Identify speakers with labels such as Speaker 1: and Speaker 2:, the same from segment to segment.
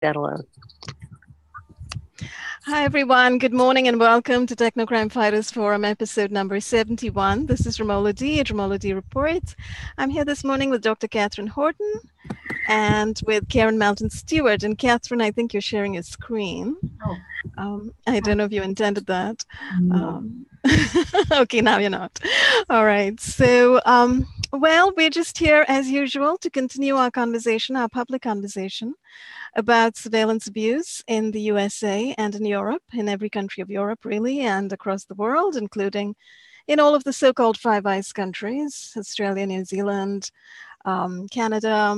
Speaker 1: that alone.
Speaker 2: Hi, everyone. Good morning and welcome to Techno Crime Fighters Forum, episode number 71. This is Ramola D at Ramola D Reports. I'm here this morning with Dr. Katherine Horton and with Karen Melton Stewart. And Katherine, I think you're sharing a screen. Oh. Um, I don't know if you intended that. No. Um, okay, now you're not. All right. So, um, well, we're just here as usual to continue our conversation, our public conversation about surveillance abuse in the USA and in Europe, in every country of Europe, really, and across the world, including in all of the so called Five Eyes countries Australia, New Zealand, um, Canada,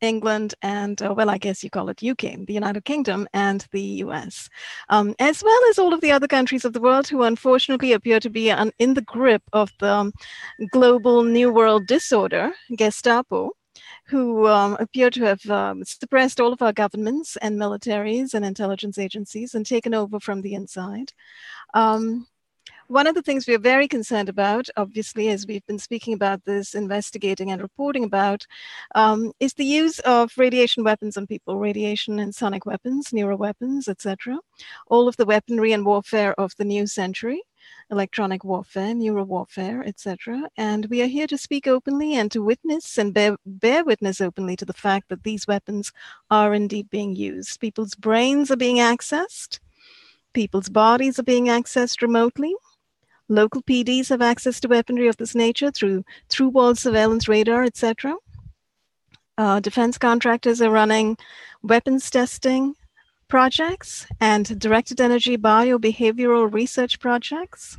Speaker 2: England, and uh, well, I guess you call it UK, the United Kingdom, and the US, um, as well as all of the other countries of the world who unfortunately appear to be in the grip of the um, global New World disorder, Gestapo, who um, appear to have um, suppressed all of our governments and militaries and intelligence agencies and taken over from the inside. Um, one of the things we are very concerned about, obviously, as we've been speaking about this, investigating and reporting about, um, is the use of radiation weapons on people, radiation and sonic weapons, neuro weapons, etc. All of the weaponry and warfare of the new century electronic warfare, neuro warfare, etc. And we are here to speak openly and to witness and bear, bear witness openly to the fact that these weapons are indeed being used. People's brains are being accessed, people's bodies are being accessed remotely. Local PDs have access to weaponry of this nature through through wall surveillance radar, etc. Uh, defense contractors are running weapons testing, projects and directed energy biobehavioral research projects.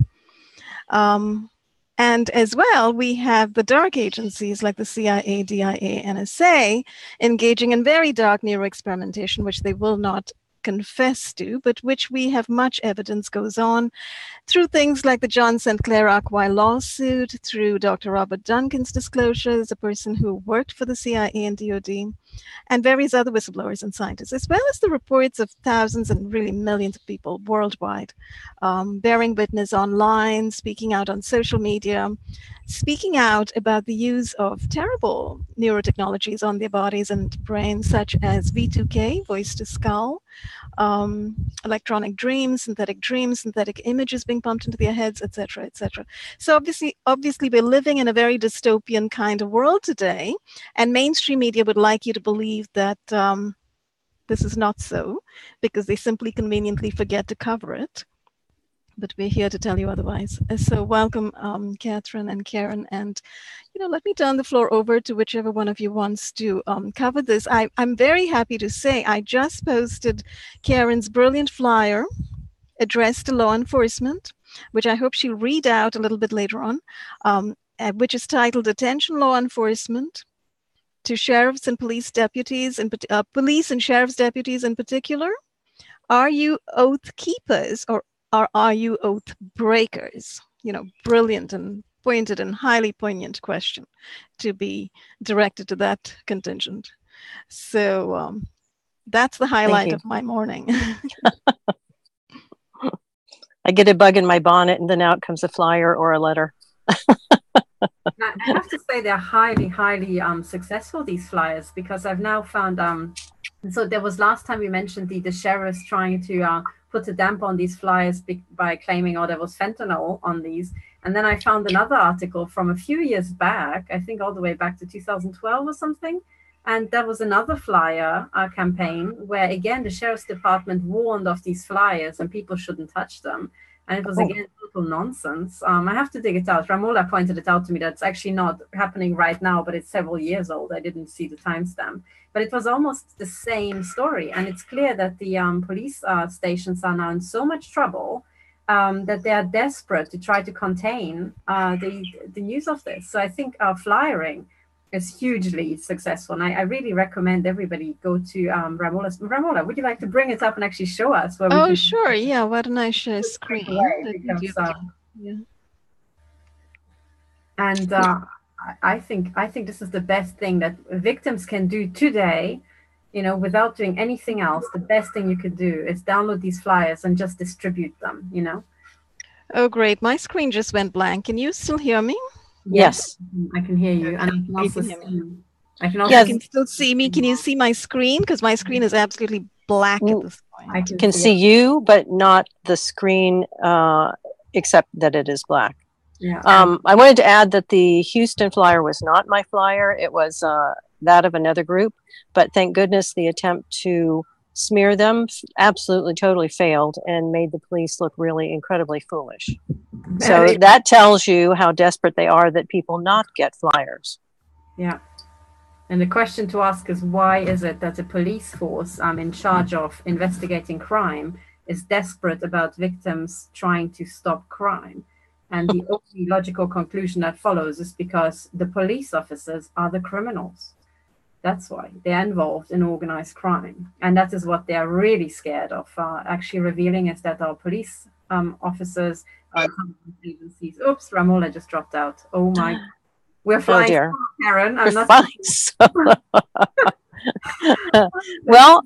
Speaker 2: Um, and as well, we have the dark agencies like the CIA, DIA, NSA engaging in very dark neuroexperimentation, which they will not confess to, but which we have much evidence goes on through things like the John St. Clair Akwei lawsuit, through Dr. Robert Duncan's disclosures, a person who worked for the CIA and DoD, and various other whistleblowers and scientists, as well as the reports of thousands and really millions of people worldwide um, bearing witness online, speaking out on social media, speaking out about the use of terrible neurotechnologies on their bodies and brains, such as V2K, voice to skull, um, electronic dreams, synthetic dreams, synthetic images being pumped into their heads, etc., etc. So obviously, obviously, we're living in a very dystopian kind of world today, and mainstream media would like you to believe that. Um, this is not so because they simply conveniently forget to cover it but we're here to tell you otherwise. Uh, so welcome, um, Katherine and Karen. And, you know, let me turn the floor over to whichever one of you wants to um, cover this. I, I'm very happy to say I just posted Karen's brilliant flyer addressed to law enforcement, which I hope she'll read out a little bit later on, um, uh, which is titled Attention Law Enforcement to Sheriffs and Police Deputies, and uh, Police and Sheriff's Deputies in particular. Are you oath keepers or or are you oath breakers? You know, brilliant and pointed and highly poignant question to be directed to that contingent. So um, that's the highlight of my morning.
Speaker 1: I get a bug in my bonnet, and then out comes a flyer or a letter.
Speaker 3: I have to say they're highly, highly um, successful these flyers because I've now found. Um, so there was last time we mentioned the the sheriffs trying to uh, put a damp on these flyers by claiming, oh, there was fentanyl on these. And then I found another article from a few years back, I think all the way back to 2012 or something. And there was another flyer uh, campaign where, again, the sheriff's department warned of these flyers and people shouldn't touch them. And it was, oh. again, total nonsense. Um, I have to dig it out. Ramola pointed it out to me that it's actually not happening right now, but it's several years old. I didn't see the timestamp but it was almost the same story. And it's clear that the um, police uh, stations are now in so much trouble um, that they are desperate to try to contain uh, the, the news of this. So I think our flyering is hugely successful. And I, I really recommend everybody go to um, Ramola's. Ramola, would you like to bring it up and actually show us?
Speaker 2: Where oh, sure. Yeah. Why don't I share screen? Because,
Speaker 3: um, yeah. And uh, I think I think this is the best thing that victims can do today, you know, without doing anything else. The best thing you could do is download these flyers and just distribute them, you know.
Speaker 2: Oh great. My screen just went blank. Can you still hear me?
Speaker 1: Yes.
Speaker 3: I can hear you. And I can also see I can also
Speaker 2: you can still see me. Can you see my screen? Because my screen is absolutely black at this point.
Speaker 1: I can, can see, see you, but not the screen, uh, except that it is black. Yeah. Um, I wanted to add that the Houston flyer was not my flyer. It was uh, that of another group. But thank goodness the attempt to smear them absolutely totally failed and made the police look really incredibly foolish. So that tells you how desperate they are that people not get flyers.
Speaker 3: Yeah. And the question to ask is why is it that a police force um, in charge of investigating crime is desperate about victims trying to stop crime? And the only logical conclusion that follows is because the police officers are the criminals. That's why they're involved in organized crime. And that is what they're really scared of. Uh, actually, revealing is that our police um, officers, uh, agencies, oops, Ramola just dropped out. Oh my we're flying, oh Karen. I'm We're not flying
Speaker 1: well,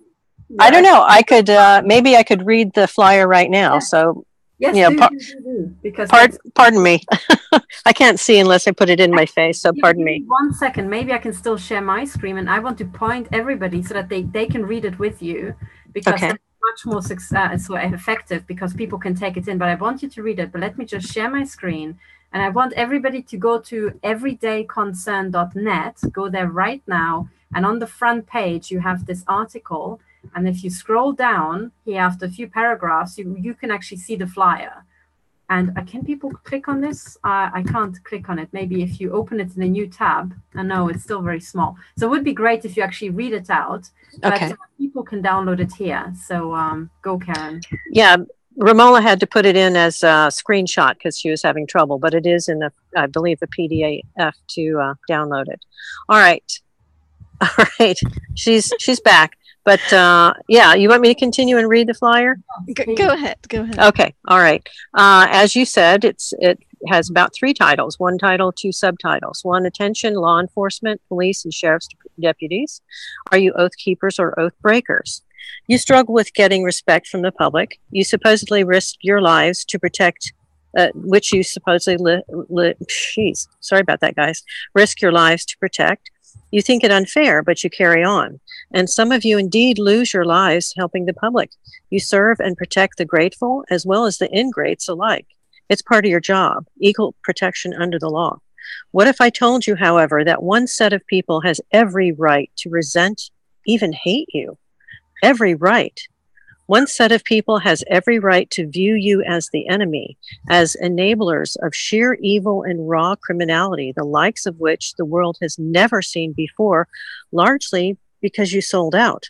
Speaker 1: I don't know. I could uh, maybe I could read the flyer right now. Yeah. So
Speaker 3: yes, yeah, par- do, do, do,
Speaker 1: because pardon, pardon me. I can't see unless I put it in my face. So pardon me.
Speaker 3: One second. Maybe I can still share my screen, and I want to point everybody so that they they can read it with you because. Okay. Much more uh, so effective because people can take it in. But I want you to read it. But let me just share my screen and I want everybody to go to everydayconcern.net, go there right now. And on the front page, you have this article. And if you scroll down here after a few paragraphs, you, you can actually see the flyer. And uh, can people click on this? Uh, I can't click on it. Maybe if you open it in a new tab. I know it's still very small. So it would be great if you actually read it out. But okay. people can download it here. So um, go, Karen.
Speaker 1: Yeah, Ramola had to put it in as a screenshot because she was having trouble, but it is in the, I believe, the PDF to uh, download it. All right, all right. She's she's back, but uh, yeah, you want me to continue and read the flyer?
Speaker 2: Go, go ahead. Go ahead.
Speaker 1: Okay. All right. Uh, as you said, it's it has about three titles: one title, two subtitles. One, attention, law enforcement, police, and sheriff's deputies. Are you oath keepers or oath breakers? You struggle with getting respect from the public. You supposedly risk your lives to protect, uh, which you supposedly, li- li- geez, sorry about that, guys, risk your lives to protect. You think it unfair, but you carry on. And some of you indeed lose your lives helping the public. You serve and protect the grateful as well as the ingrates alike. It's part of your job, equal protection under the law. What if I told you, however, that one set of people has every right to resent, even hate you? every right. One set of people has every right to view you as the enemy, as enablers of sheer evil and raw criminality, the likes of which the world has never seen before, largely because you sold out.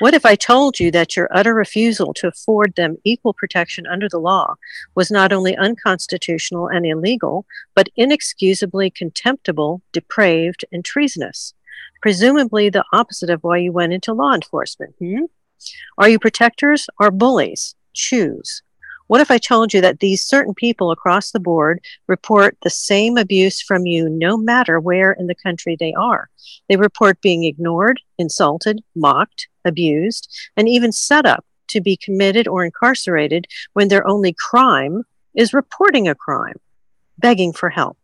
Speaker 1: What if I told you that your utter refusal to afford them equal protection under the law was not only unconstitutional and illegal, but inexcusably contemptible, depraved, and treasonous? presumably the opposite of why you went into law enforcement. Hmm? Are you protectors or bullies? Choose. What if I told you that these certain people across the board report the same abuse from you no matter where in the country they are? They report being ignored, insulted, mocked, abused, and even set up to be committed or incarcerated when their only crime is reporting a crime, begging for help.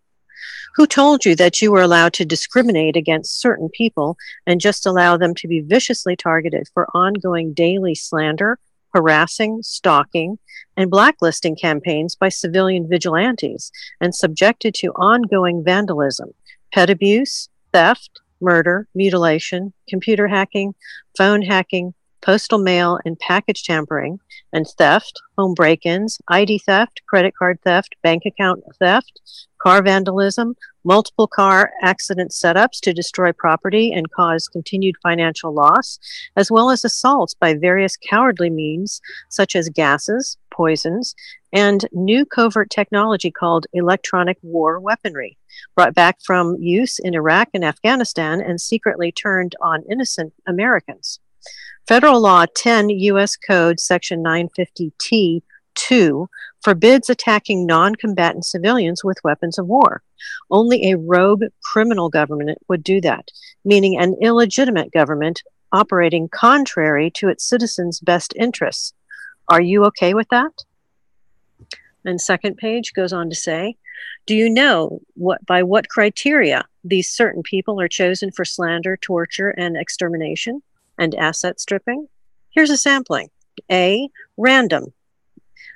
Speaker 1: Who told you that you were allowed to discriminate against certain people and just allow them to be viciously targeted for ongoing daily slander, harassing, stalking, and blacklisting campaigns by civilian vigilantes and subjected to ongoing vandalism, pet abuse, theft, murder, mutilation, computer hacking, phone hacking, postal mail and package tampering, and theft, home break ins, ID theft, credit card theft, bank account theft, car vandalism, multiple car accident setups to destroy property and cause continued financial loss, as well as assaults by various cowardly means such as gases, poisons, and new covert technology called electronic war weaponry, brought back from use in Iraq and Afghanistan and secretly turned on innocent Americans. Federal Law 10 U.S. Code Section 950T 2 forbids attacking non combatant civilians with weapons of war. Only a rogue criminal government would do that, meaning an illegitimate government operating contrary to its citizens' best interests. Are you okay with that? And second page goes on to say, do you know what by what criteria these certain people are chosen for slander, torture, and extermination and asset stripping? Here's a sampling. A, random,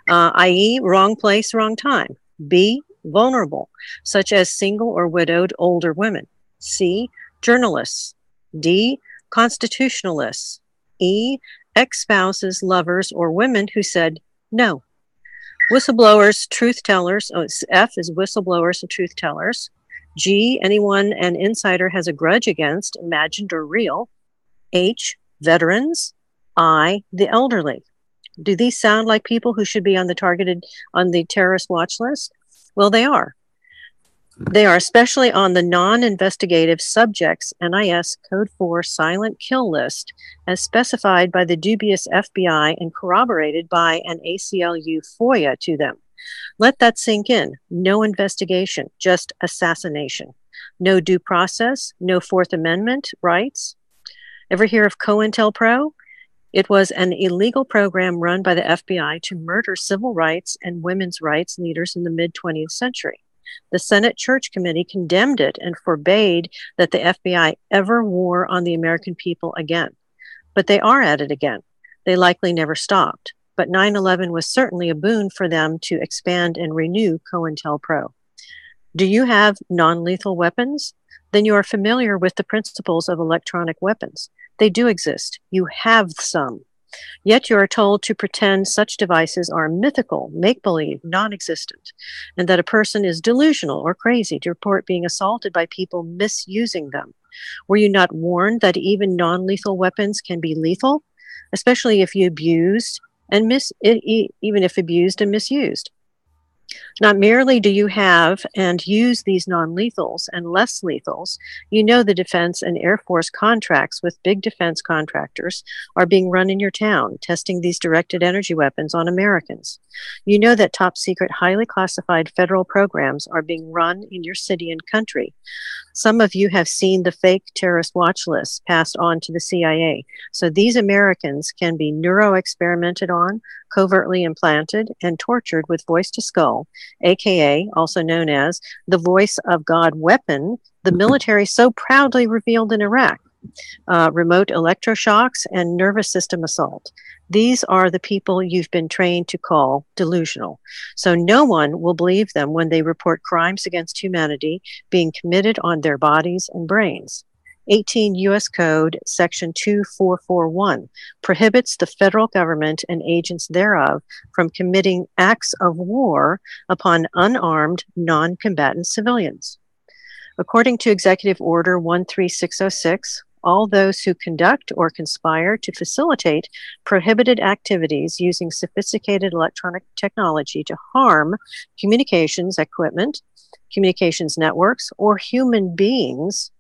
Speaker 1: uh, i.e., wrong place, wrong time. B, vulnerable, such as single or widowed older women. C, journalists. D, constitutionalists. E, ex spouses, lovers, or women who said no. Whistleblowers, truth tellers. Oh, F is whistleblowers and truth tellers. G, anyone an insider has a grudge against, imagined or real. H, veterans. I, the elderly. Do these sound like people who should be on the targeted on the terrorist watch list? Well, they are. They are especially on the non investigative subjects NIS Code 4 silent kill list, as specified by the dubious FBI and corroborated by an ACLU FOIA to them. Let that sink in. No investigation, just assassination. No due process, no Fourth Amendment rights. Ever hear of COINTELPRO? It was an illegal program run by the FBI to murder civil rights and women's rights leaders in the mid 20th century. The Senate Church Committee condemned it and forbade that the FBI ever war on the American people again. But they are at it again. They likely never stopped. But 9 11 was certainly a boon for them to expand and renew COINTELPRO. Do you have non lethal weapons? Then you are familiar with the principles of electronic weapons. They do exist. You have some. Yet you are told to pretend such devices are mythical, make believe, non existent, and that a person is delusional or crazy to report being assaulted by people misusing them. Were you not warned that even non lethal weapons can be lethal, especially if you abused and mis- even if abused and misused? Not merely do you have and use these non lethals and less lethals, you know the Defense and Air Force contracts with big defense contractors are being run in your town, testing these directed energy weapons on Americans. You know that top secret, highly classified federal programs are being run in your city and country. Some of you have seen the fake terrorist watch lists passed on to the CIA. So these Americans can be neuro experimented on, covertly implanted, and tortured with voice to skull, aka also known as the voice of God weapon, the military so proudly revealed in Iraq. Uh, remote electroshocks and nervous system assault. These are the people you've been trained to call delusional. So no one will believe them when they report crimes against humanity being committed on their bodies and brains. 18 U.S. Code, Section 2441, prohibits the federal government and agents thereof from committing acts of war upon unarmed, non combatant civilians. According to Executive Order 13606, all those who conduct or conspire to facilitate prohibited activities using sophisticated electronic technology to harm communications equipment, communications networks, or human beings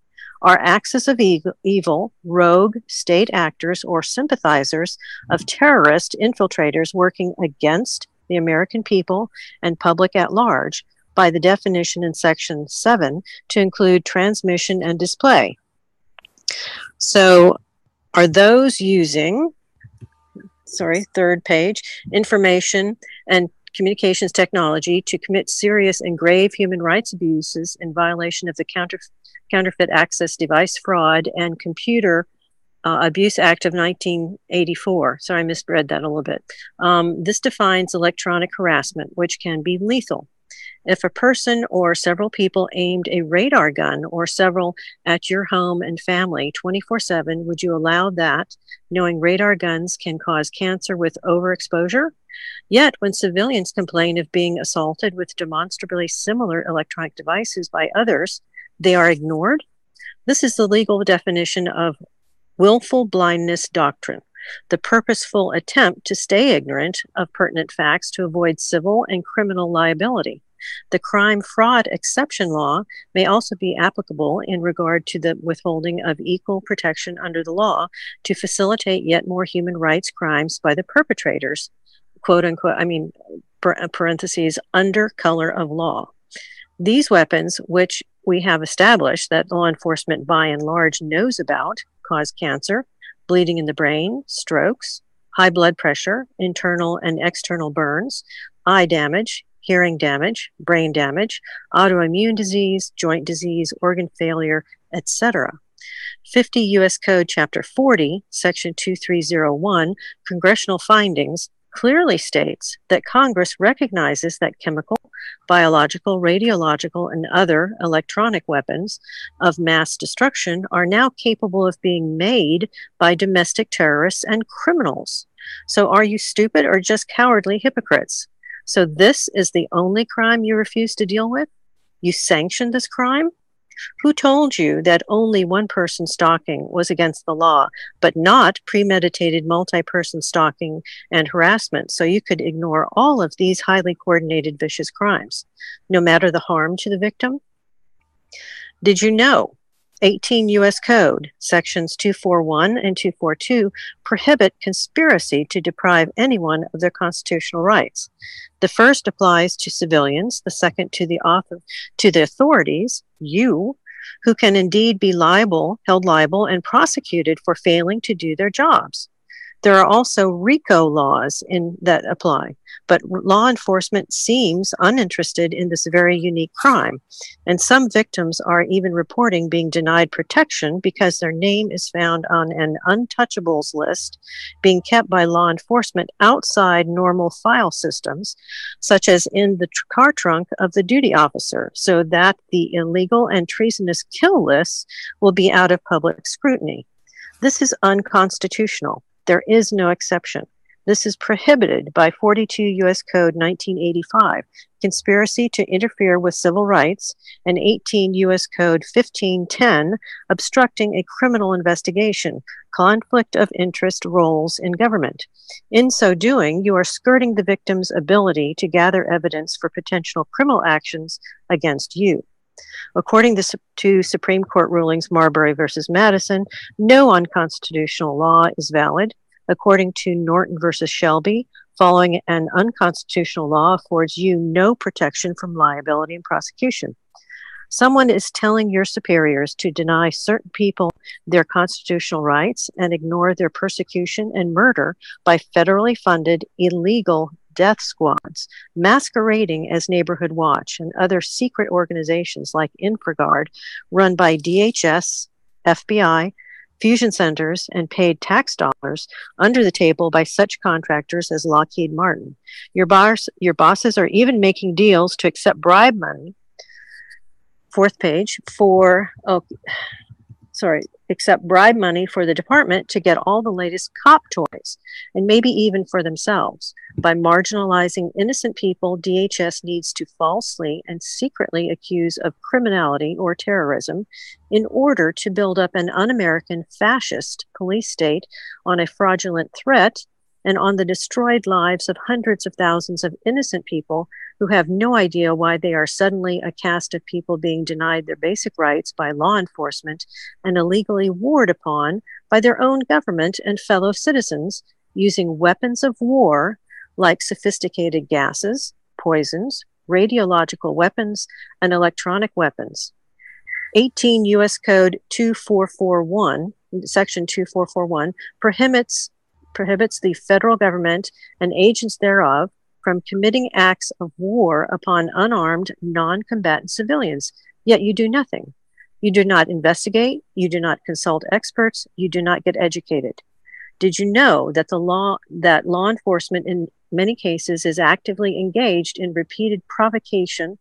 Speaker 1: are axis of evil, rogue state actors, or sympathizers of mm-hmm. terrorist infiltrators working against the American people and public at large by the definition in Section 7 to include transmission and display. So are those using, sorry, third page, information and communications technology to commit serious and grave human rights abuses in violation of the Counter- Counterfeit Access Device Fraud and Computer uh, Abuse Act of 1984. Sorry, I misread that a little bit. Um, this defines electronic harassment, which can be lethal. If a person or several people aimed a radar gun or several at your home and family 24 7, would you allow that, knowing radar guns can cause cancer with overexposure? Yet, when civilians complain of being assaulted with demonstrably similar electronic devices by others, they are ignored. This is the legal definition of willful blindness doctrine the purposeful attempt to stay ignorant of pertinent facts to avoid civil and criminal liability. The crime fraud exception law may also be applicable in regard to the withholding of equal protection under the law to facilitate yet more human rights crimes by the perpetrators, quote unquote, I mean, parentheses, under color of law. These weapons, which we have established that law enforcement by and large knows about, cause cancer, bleeding in the brain, strokes, high blood pressure, internal and external burns, eye damage, hearing damage, brain damage, autoimmune disease, joint disease, organ failure, etc. 50 U.S. Code Chapter 40, Section 2301, Congressional Findings, clearly states that Congress recognizes that chemical, biological, radiological, and other electronic weapons of mass destruction are now capable of being made by domestic terrorists and criminals. So, are you stupid or just cowardly hypocrites? So, this is the only crime you refuse to deal with? You sanction this crime? Who told you that only one person stalking was against the law, but not premeditated multi person stalking and harassment? So you could ignore all of these highly coordinated vicious crimes, no matter the harm to the victim? Did you know 18 U.S. Code, sections 241 and 242, prohibit conspiracy to deprive anyone of their constitutional rights. The first applies to civilians, the second to the author, to the authorities, you, who can indeed be liable, held liable, and prosecuted for failing to do their jobs. There are also RICO laws in, that apply, but law enforcement seems uninterested in this very unique crime. And some victims are even reporting being denied protection because their name is found on an untouchables list being kept by law enforcement outside normal file systems, such as in the tr- car trunk of the duty officer, so that the illegal and treasonous kill lists will be out of public scrutiny. This is unconstitutional. There is no exception. This is prohibited by 42 U.S. Code 1985, conspiracy to interfere with civil rights, and 18 U.S. Code 1510, obstructing a criminal investigation, conflict of interest roles in government. In so doing, you are skirting the victim's ability to gather evidence for potential criminal actions against you. According to Supreme Court rulings Marbury versus Madison, no unconstitutional law is valid. According to Norton versus Shelby, following an unconstitutional law affords you no protection from liability and prosecution. Someone is telling your superiors to deny certain people their constitutional rights and ignore their persecution and murder by federally funded illegal death squads masquerading as Neighborhood Watch and other secret organizations like InfraGard run by DHS, FBI, fusion centers, and paid tax dollars under the table by such contractors as Lockheed Martin. Your, boss, your bosses are even making deals to accept bribe money. Fourth page for, oh, sorry, accept bribe money for the department to get all the latest cop toys and maybe even for themselves. By marginalizing innocent people, DHS needs to falsely and secretly accuse of criminality or terrorism in order to build up an un American fascist police state on a fraudulent threat and on the destroyed lives of hundreds of thousands of innocent people who have no idea why they are suddenly a caste of people being denied their basic rights by law enforcement and illegally warred upon by their own government and fellow citizens using weapons of war like sophisticated gases, poisons, radiological weapons, and electronic weapons. 18 U.S. Code 2441, Section 2441, prohibits prohibits the federal government and agents thereof from committing acts of war upon unarmed, non combatant civilians, yet you do nothing. You do not investigate, you do not consult experts, you do not get educated. Did you know that the law that law enforcement in many cases is actively engaged in repeated provocation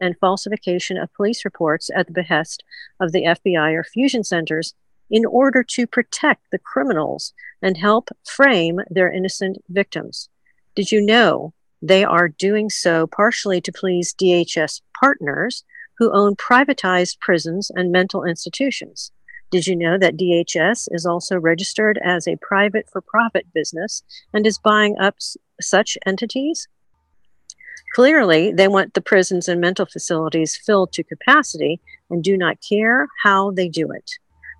Speaker 1: and falsification of police reports at the behest of the FBI or fusion centers in order to protect the criminals and help frame their innocent victims. Did you know they are doing so partially to please DHS partners who own privatized prisons and mental institutions? Did you know that DHS is also registered as a private for profit business and is buying up s- such entities? Clearly, they want the prisons and mental facilities filled to capacity and do not care how they do it.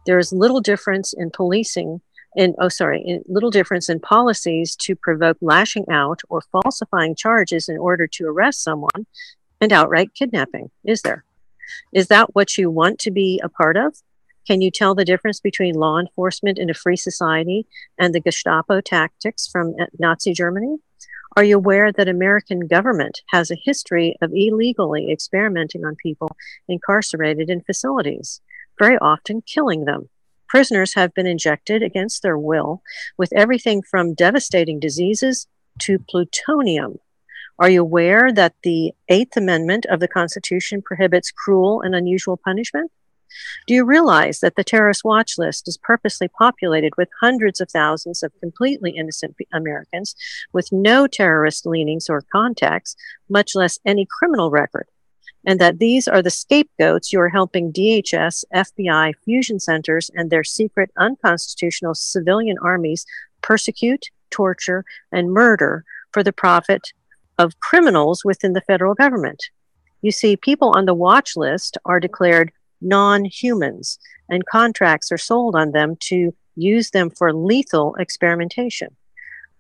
Speaker 1: There is little difference in policing in oh sorry little difference in policies to provoke lashing out or falsifying charges in order to arrest someone and outright kidnapping is there? Is that what you want to be a part of? Can you tell the difference between law enforcement in a free society and the gestapo tactics from eh, nazi germany? Are you aware that American government has a history of illegally experimenting on people incarcerated in facilities, very often killing them? Prisoners have been injected against their will with everything from devastating diseases to plutonium. Are you aware that the Eighth Amendment of the Constitution prohibits cruel and unusual punishment? Do you realize that the terrorist watch list is purposely populated with hundreds of thousands of completely innocent Americans with no terrorist leanings or contacts, much less any criminal record? And that these are the scapegoats you are helping DHS, FBI, fusion centers, and their secret unconstitutional civilian armies persecute, torture, and murder for the profit of criminals within the federal government. You see, people on the watch list are declared non humans, and contracts are sold on them to use them for lethal experimentation.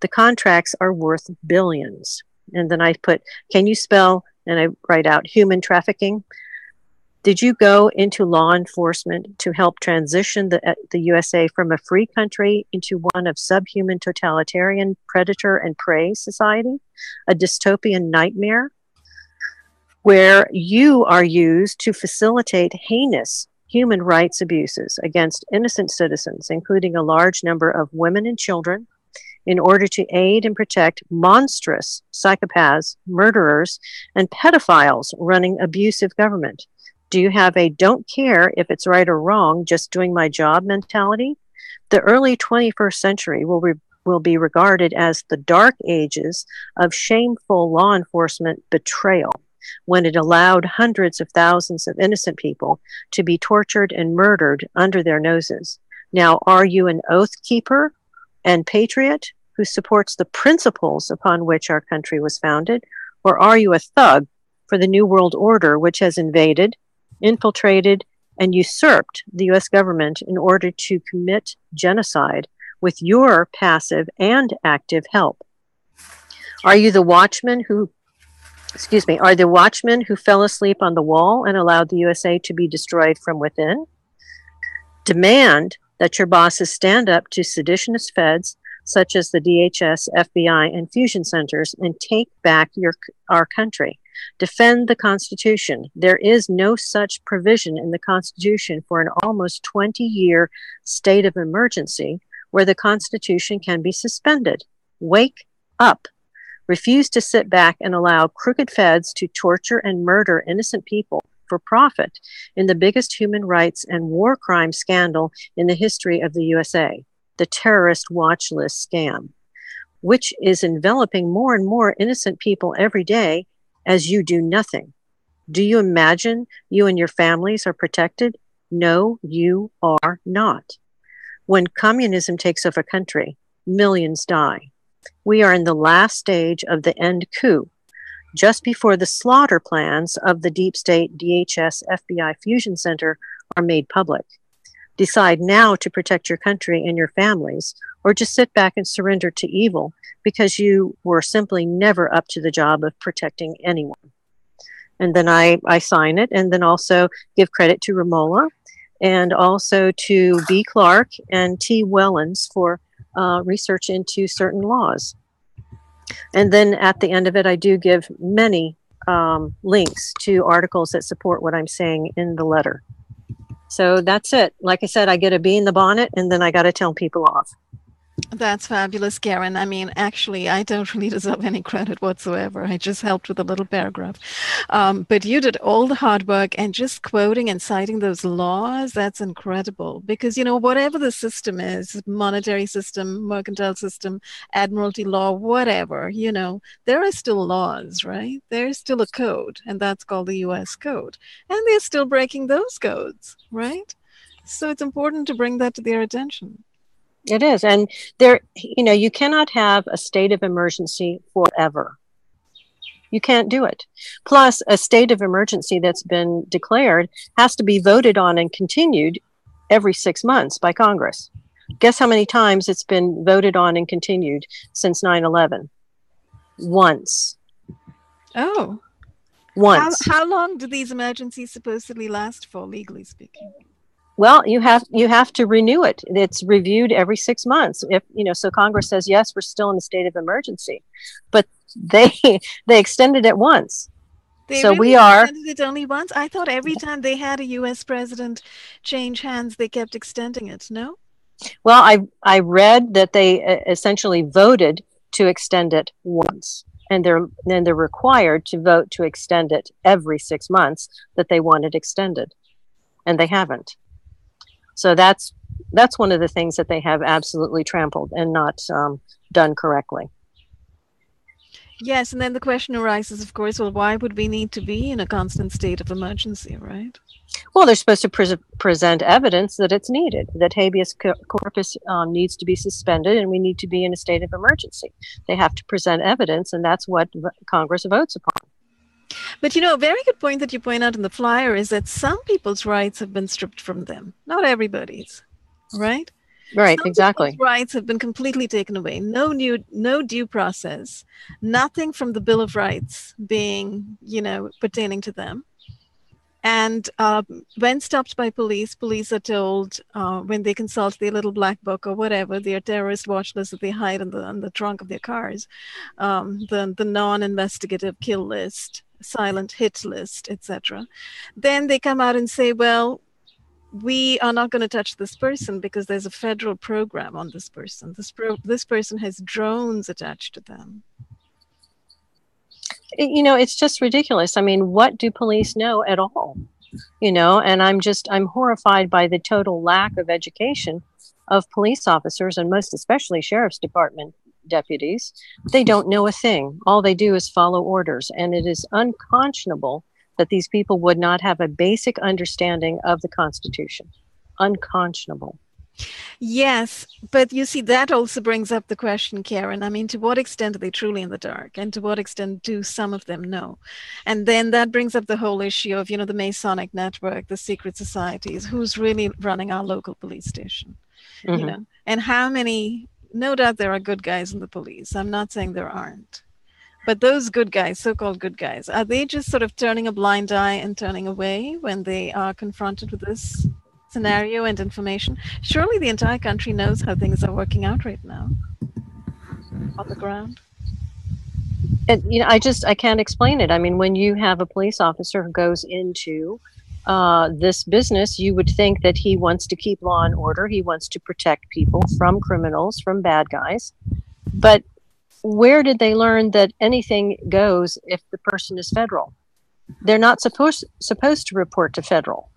Speaker 1: The contracts are worth billions. And then I put, can you spell? And I write out human trafficking. Did you go into law enforcement to help transition the, uh, the USA from a free country into one of subhuman totalitarian predator and prey society? A dystopian nightmare? where you are used to facilitate heinous human rights abuses against innocent citizens, including a large number of women and children, in order to aid and protect monstrous psychopaths, murderers, and pedophiles running abusive government. Do you have a don't care if it's right or wrong, just doing my job mentality? The early 21st century will, re- will be regarded as the dark ages of shameful law enforcement betrayal when it allowed hundreds of thousands of innocent people to be tortured and murdered under their noses. Now, are you an oath keeper and patriot who supports the principles upon which our country was founded? Or are you a thug for the New World Order, which has invaded, infiltrated, and usurped the US government in order to commit genocide with your passive and active help? Are you the watchman who excuse me, are the watchmen who fell asleep on the wall and allowed the USA to be destroyed from within? Demand that your bosses stand up to seditionist feds such as the DHS, FBI, and fusion centers and take back your, our country. Defend the Constitution. There is no such provision in the Constitution for an almost 20 year state of emergency where the Constitution can be suspended. Wake up refuse to sit back and allow crooked feds to torture and murder innocent people for profit in the biggest human rights and war crime scandal in the history of the USA, the terrorist watch list scam, which is enveloping more and more innocent people every day as you do nothing. Do you imagine you and your families are protected? No, you are not. When communism takes over a country, millions die. We are in the last stage of the end coup, just before the slaughter plans of the deep state DHS FBI Fusion Center are made public. Decide now to protect your country and your families, or just sit back and surrender to evil because you were simply never up to the job of protecting anyone. And then I, I sign it and then also give credit to Ramola and also to B. Clark and T. Wellens for uh, research into certain laws. And then at the end of it, I do give many um, links to articles that support what I'm saying in the letter. So that's it. Like I said, I get a bee in the bonnet and then I got to tell people off.
Speaker 2: That's fabulous, Karen. I mean, actually, I don't really deserve any credit whatsoever. I just helped with a little paragraph. Um, but you did all the hard work and just quoting and citing those laws, that's incredible. Because, you know, whatever the system is monetary system, mercantile system, admiralty law, whatever, you know, there are still laws, right? There's still a code, and that's called the US Code. And they're still breaking those codes, right? So it's important to bring that to their attention.
Speaker 1: It is. And there, you know, you cannot have a state of emergency forever. You can't do it. Plus, a state of emergency that's been declared has to be voted on and continued every six months by Congress. Guess how many times it's been voted on and continued since 9 11? Once.
Speaker 2: Oh.
Speaker 1: Once.
Speaker 2: How, how long do these emergencies supposedly last for, legally speaking?
Speaker 1: Well, you have you have to renew it. It's reviewed every six months. If you know, so Congress says yes, we're still in a state of emergency, but they they extended it once.
Speaker 2: They
Speaker 1: so
Speaker 2: really
Speaker 1: we are.
Speaker 2: extended it only once. I thought every time they had a U.S. president change hands, they kept extending it. No.
Speaker 1: Well, I I read that they uh, essentially voted to extend it once, and they're then they're required to vote to extend it every six months that they want it extended, and they haven't. So that's that's one of the things that they have absolutely trampled and not um, done correctly.
Speaker 2: Yes, and then the question arises, of course, well, why would we need to be in a constant state of emergency, right?
Speaker 1: Well, they're supposed to pre- present evidence that it's needed, that habeas corpus um, needs to be suspended, and we need to be in a state of emergency. They have to present evidence, and that's what Congress votes upon.
Speaker 2: But you know, a very good point that you point out in the flyer is that some people's rights have been stripped from them, not everybody's, right?
Speaker 1: Right,
Speaker 2: Some
Speaker 1: exactly.
Speaker 2: Rights have been completely taken away. No new, no due process. Nothing from the Bill of Rights being, you know, pertaining to them. And uh, when stopped by police, police are told uh, when they consult their little black book or whatever, their terrorist watch list that they hide in the, in the trunk of their cars, um, the, the non-investigative kill list, silent hit list, etc. Then they come out and say, well, we are not going to touch this person because there's a federal program on this person. This pro- this person has drones attached to them.
Speaker 1: You know, it's just ridiculous. I mean, what do police know at all? You know, and I'm just I'm horrified by the total lack of education of police officers and most especially sheriff's department deputies. They don't know a thing. All they do is follow orders, and it is unconscionable that these people would not have a basic understanding of the Constitution. Unconscionable.
Speaker 2: Yes, but you see, that also brings up the question, Karen. I mean, to what extent are they truly in the dark? And to what extent do some of them know? And then that brings up the whole issue of, you know, the Masonic network, the secret societies, who's really running our local police station? Mm-hmm. You know, and how many, no doubt there are good guys in the police. I'm not saying there aren't. But those good guys, so-called good guys, are they just sort of turning a blind eye and turning away when they are confronted with this scenario and information? Surely the entire country knows how things are working out right now on the ground.
Speaker 1: And you know, I just I can't explain it. I mean, when you have a police officer who goes into uh, this business, you would think that he wants to keep law and order. He wants to protect people from criminals, from bad guys. But where did they learn that anything goes if the person is federal? They're not supposed supposed to report to federal.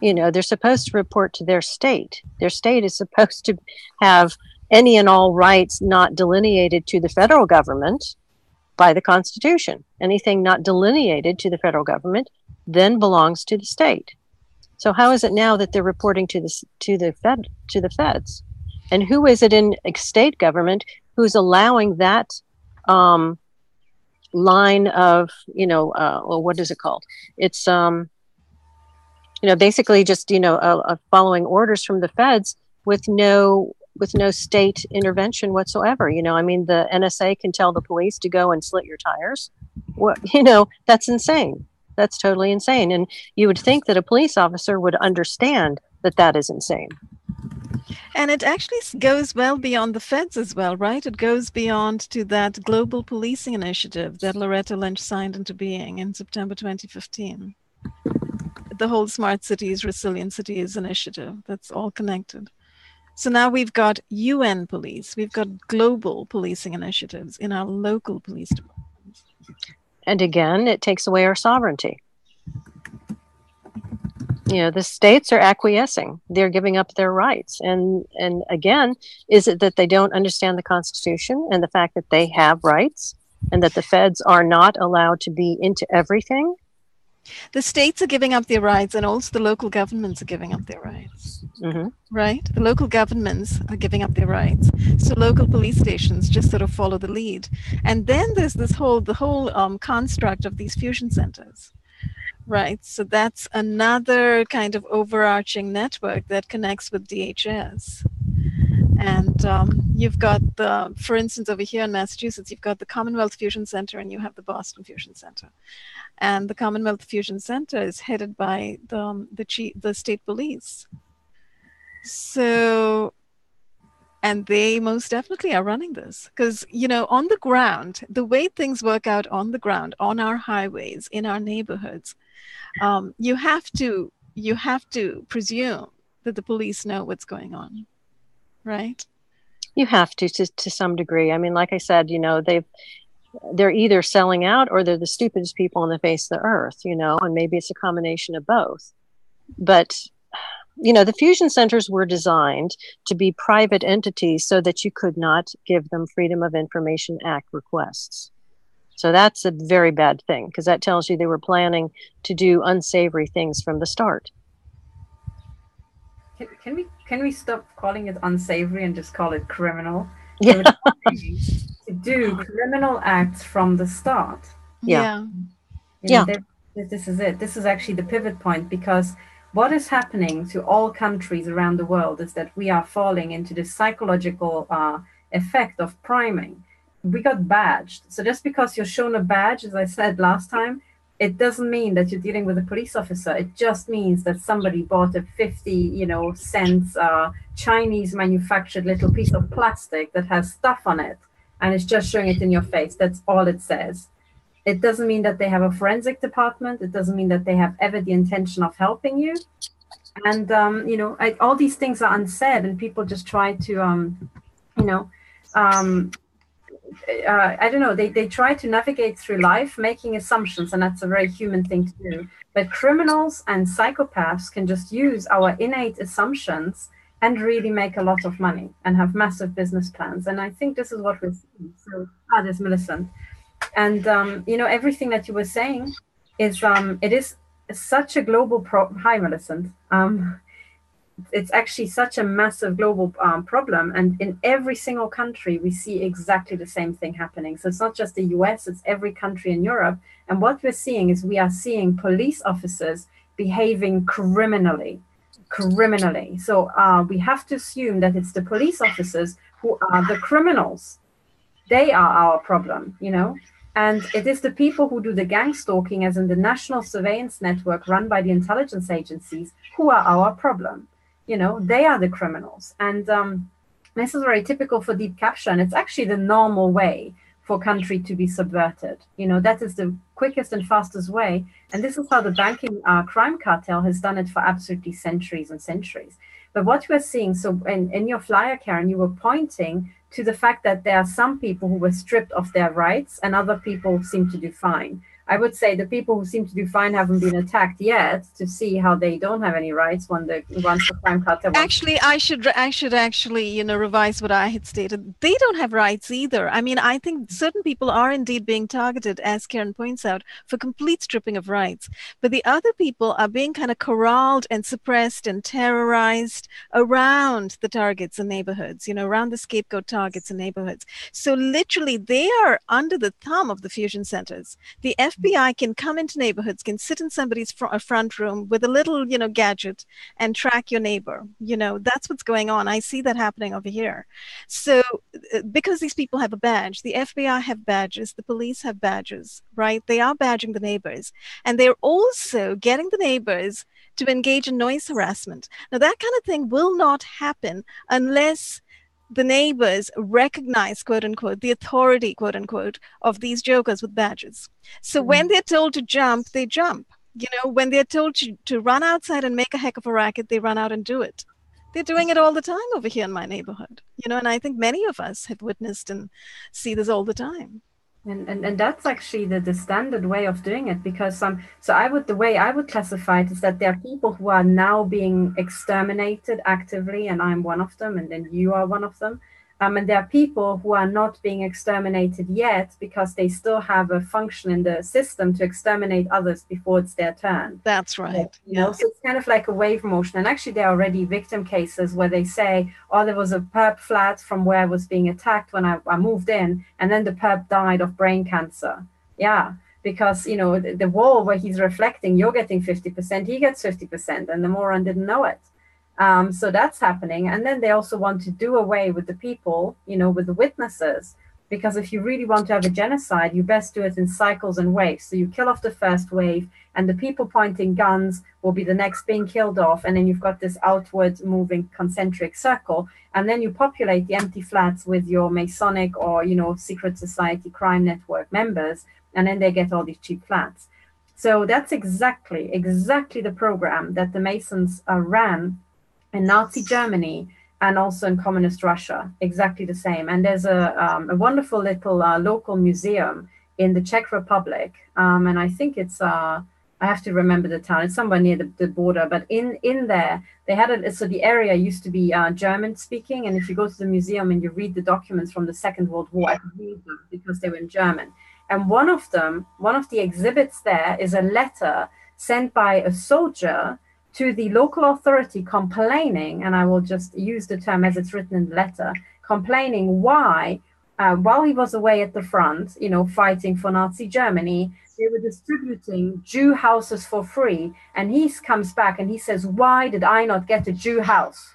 Speaker 1: You know, they're supposed to report to their state. Their state is supposed to have any and all rights not delineated to the federal government by the Constitution. Anything not delineated to the federal government then belongs to the state. So how is it now that they're reporting to the to the fed to the feds? And who is it in state government who's allowing that um, line of you know uh, well, what is it called it's um you know basically just you know uh, uh, following orders from the feds with no with no state intervention whatsoever you know i mean the nsa can tell the police to go and slit your tires what you know that's insane that's totally insane and you would think that a police officer would understand that that is insane
Speaker 2: and it actually goes well beyond the feds as well, right? It goes beyond to that global policing initiative that Loretta Lynch signed into being in September 2015. The whole Smart Cities, Resilient Cities initiative, that's all connected. So now we've got UN police, we've got global policing initiatives in our local police departments.
Speaker 1: And again, it takes away our sovereignty. You know the states are acquiescing. They're giving up their rights. And and again is it that they don't understand the constitution and the fact that they have rights and that the feds are not allowed to be into everything
Speaker 2: the states are giving up their rights and also the local governments are giving up their rights mm-hmm. right the local governments are giving up their rights so local police stations just sort of follow the lead and then there's this whole the whole um, construct of these fusion centers Right. So that's another kind of overarching network that connects with DHS. And um, you've got the, for instance, over here in Massachusetts, you've got the Commonwealth Fusion Center and you have the Boston Fusion Center. And the Commonwealth Fusion Center is headed by the um, the chief, the state police. So, and they most definitely are running this because you know on the ground, the way things work out on the ground, on our highways, in our neighborhoods, um, you have to you have to presume that the police know what's going on, right?
Speaker 1: You have to, to to some degree. I mean, like I said, you know, they've they're either selling out or they're the stupidest people on the face of the earth, you know, and maybe it's a combination of both. But you know, the fusion centers were designed to be private entities so that you could not give them Freedom of Information Act requests. So that's a very bad thing because that tells you they were planning to do unsavory things from the start.
Speaker 3: Can, can we can we stop calling it unsavory and just call it criminal?
Speaker 1: Yeah.
Speaker 3: to do criminal acts from the start.
Speaker 1: Yeah.
Speaker 2: Yeah.
Speaker 1: yeah.
Speaker 3: This is it. This is actually the pivot point because what is happening to all countries around the world is that we are falling into this psychological uh, effect of priming. We got badged. So just because you're shown a badge, as I said last time, it doesn't mean that you're dealing with a police officer. It just means that somebody bought a 50, you know, cents uh, Chinese manufactured little piece of plastic that has stuff on it, and it's just showing it in your face. That's all it says. It doesn't mean that they have a forensic department. It doesn't mean that they have ever the intention of helping you. And um, you know, I, all these things are unsaid, and people just try to, um, you know, um, uh, I don't know, they, they try to navigate through life making assumptions, and that's a very human thing to do. But criminals and psychopaths can just use our innate assumptions and really make a lot of money and have massive business plans. And I think this is what we're seeing. So, ah, there's Millicent. And, um, you know, everything that you were saying is, um, it is such a global pro. Hi, Millicent. Um, it's actually such a massive global um, problem and in every single country we see exactly the same thing happening. So it's not just the us it's every country in europe. And what we're seeing is we are seeing police officers behaving criminally criminally. So uh, we have to assume that it's the police officers who are the criminals. They are our problem you know? And it is the people who do the gang stalking as in the national surveillance network run by the intelligence agencies who are our problem you know they are the criminals. And um, this is very typical for deep capture and it's actually the normal way for country to be subverted. You know that is the quickest and fastest way. And this is how the banking uh, crime cartel has done it for absolutely centuries and centuries. But what we're seeing so in, in your flyer karen you were pointing to the fact that there are some people who were stripped of their rights and other people seem to do fine I would say the people who seem to do fine haven't been attacked yet to see how they don't have any rights when the once the crime cartel.
Speaker 2: Actually, I should I should actually you know revise what I had stated. They don't have rights either. I mean, I think certain people are indeed being targeted, as Karen points out, for complete stripping of rights. But the other people are being kind of corralled and suppressed and terrorized around the targets and neighborhoods. You know, around the scapegoat targets and neighborhoods. So literally, they are under the thumb of the fusion centers. The F FBI can come into neighborhoods, can sit in somebody's fr- front room with a little, you know, gadget and track your neighbor. You know, that's what's going on. I see that happening over here. So, uh, because these people have a badge, the FBI have badges, the police have badges, right? They are badging the neighbors, and they're also getting the neighbors to engage in noise harassment. Now, that kind of thing will not happen unless the neighbors recognize, quote unquote, the authority, quote unquote, of these jokers with badges. So mm-hmm. when they're told to jump, they jump. You know, when they're told to, to run outside and make a heck of a racket, they run out and do it. They're doing it all the time over here in my neighborhood. You know, and I think many of us have witnessed and see this all the time
Speaker 3: and, and and that's actually the, the standard way of doing it because um so i would the way i would classify it is that there are people who are now being exterminated actively and i'm one of them and then you are one of them um, and there are people who are not being exterminated yet because they still have a function in the system to exterminate others before it's their turn.
Speaker 2: That's right.
Speaker 3: you know, so it's kind of like a wave motion. And actually, there are already victim cases where they say, oh, there was a perp flat from where I was being attacked when I, I moved in, and then the perp died of brain cancer. Yeah because you know the, the, wall where he's reflecting you're getting 50% he gets 50% and the moron didn't know it um, so that's happening. And then they also want to do away with the people, you know, with the witnesses. because if you really want to have a genocide, you best do it in cycles and waves. So you kill off the first wave, and the people pointing guns will be the next being killed off, and then you've got this outward moving concentric circle, and then you populate the empty flats with your Masonic or you know secret society crime network members, and then they get all these cheap flats. So that's exactly exactly the program that the Masons uh, ran in Nazi Germany and also in communist Russia, exactly the same. And there's a, um, a wonderful little uh, local museum in the Czech Republic, um, and I think it's uh, I have to remember the town. It's somewhere near the, the border, but in in there they had it. So the area used to be uh, German speaking, and if you go to the museum and you read the documents from the Second World War, I read them because they were in German. And one of them, one of the exhibits there, is a letter sent by a soldier to the local authority complaining, and I will just use the term as it's written in the letter, complaining why, uh, while he was away at the front, you know, fighting for Nazi Germany, they were distributing Jew houses for free. And he comes back and he says, Why did I not get a Jew house?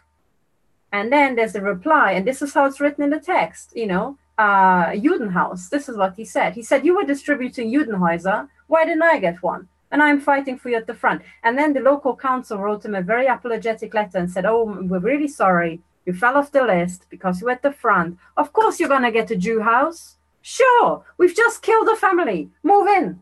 Speaker 3: And then there's a reply, and this is how it's written in the text, you know, uh, Judenhaus. This is what he said. He said, You were distributing Judenhäuser. Why didn't I get one? And I'm fighting for you at the front. And then the local council wrote him a very apologetic letter and said, Oh, we're really sorry. You fell off the list because you were at the front. Of course, you're going to get a Jew house. Sure, we've just killed a family. Move in.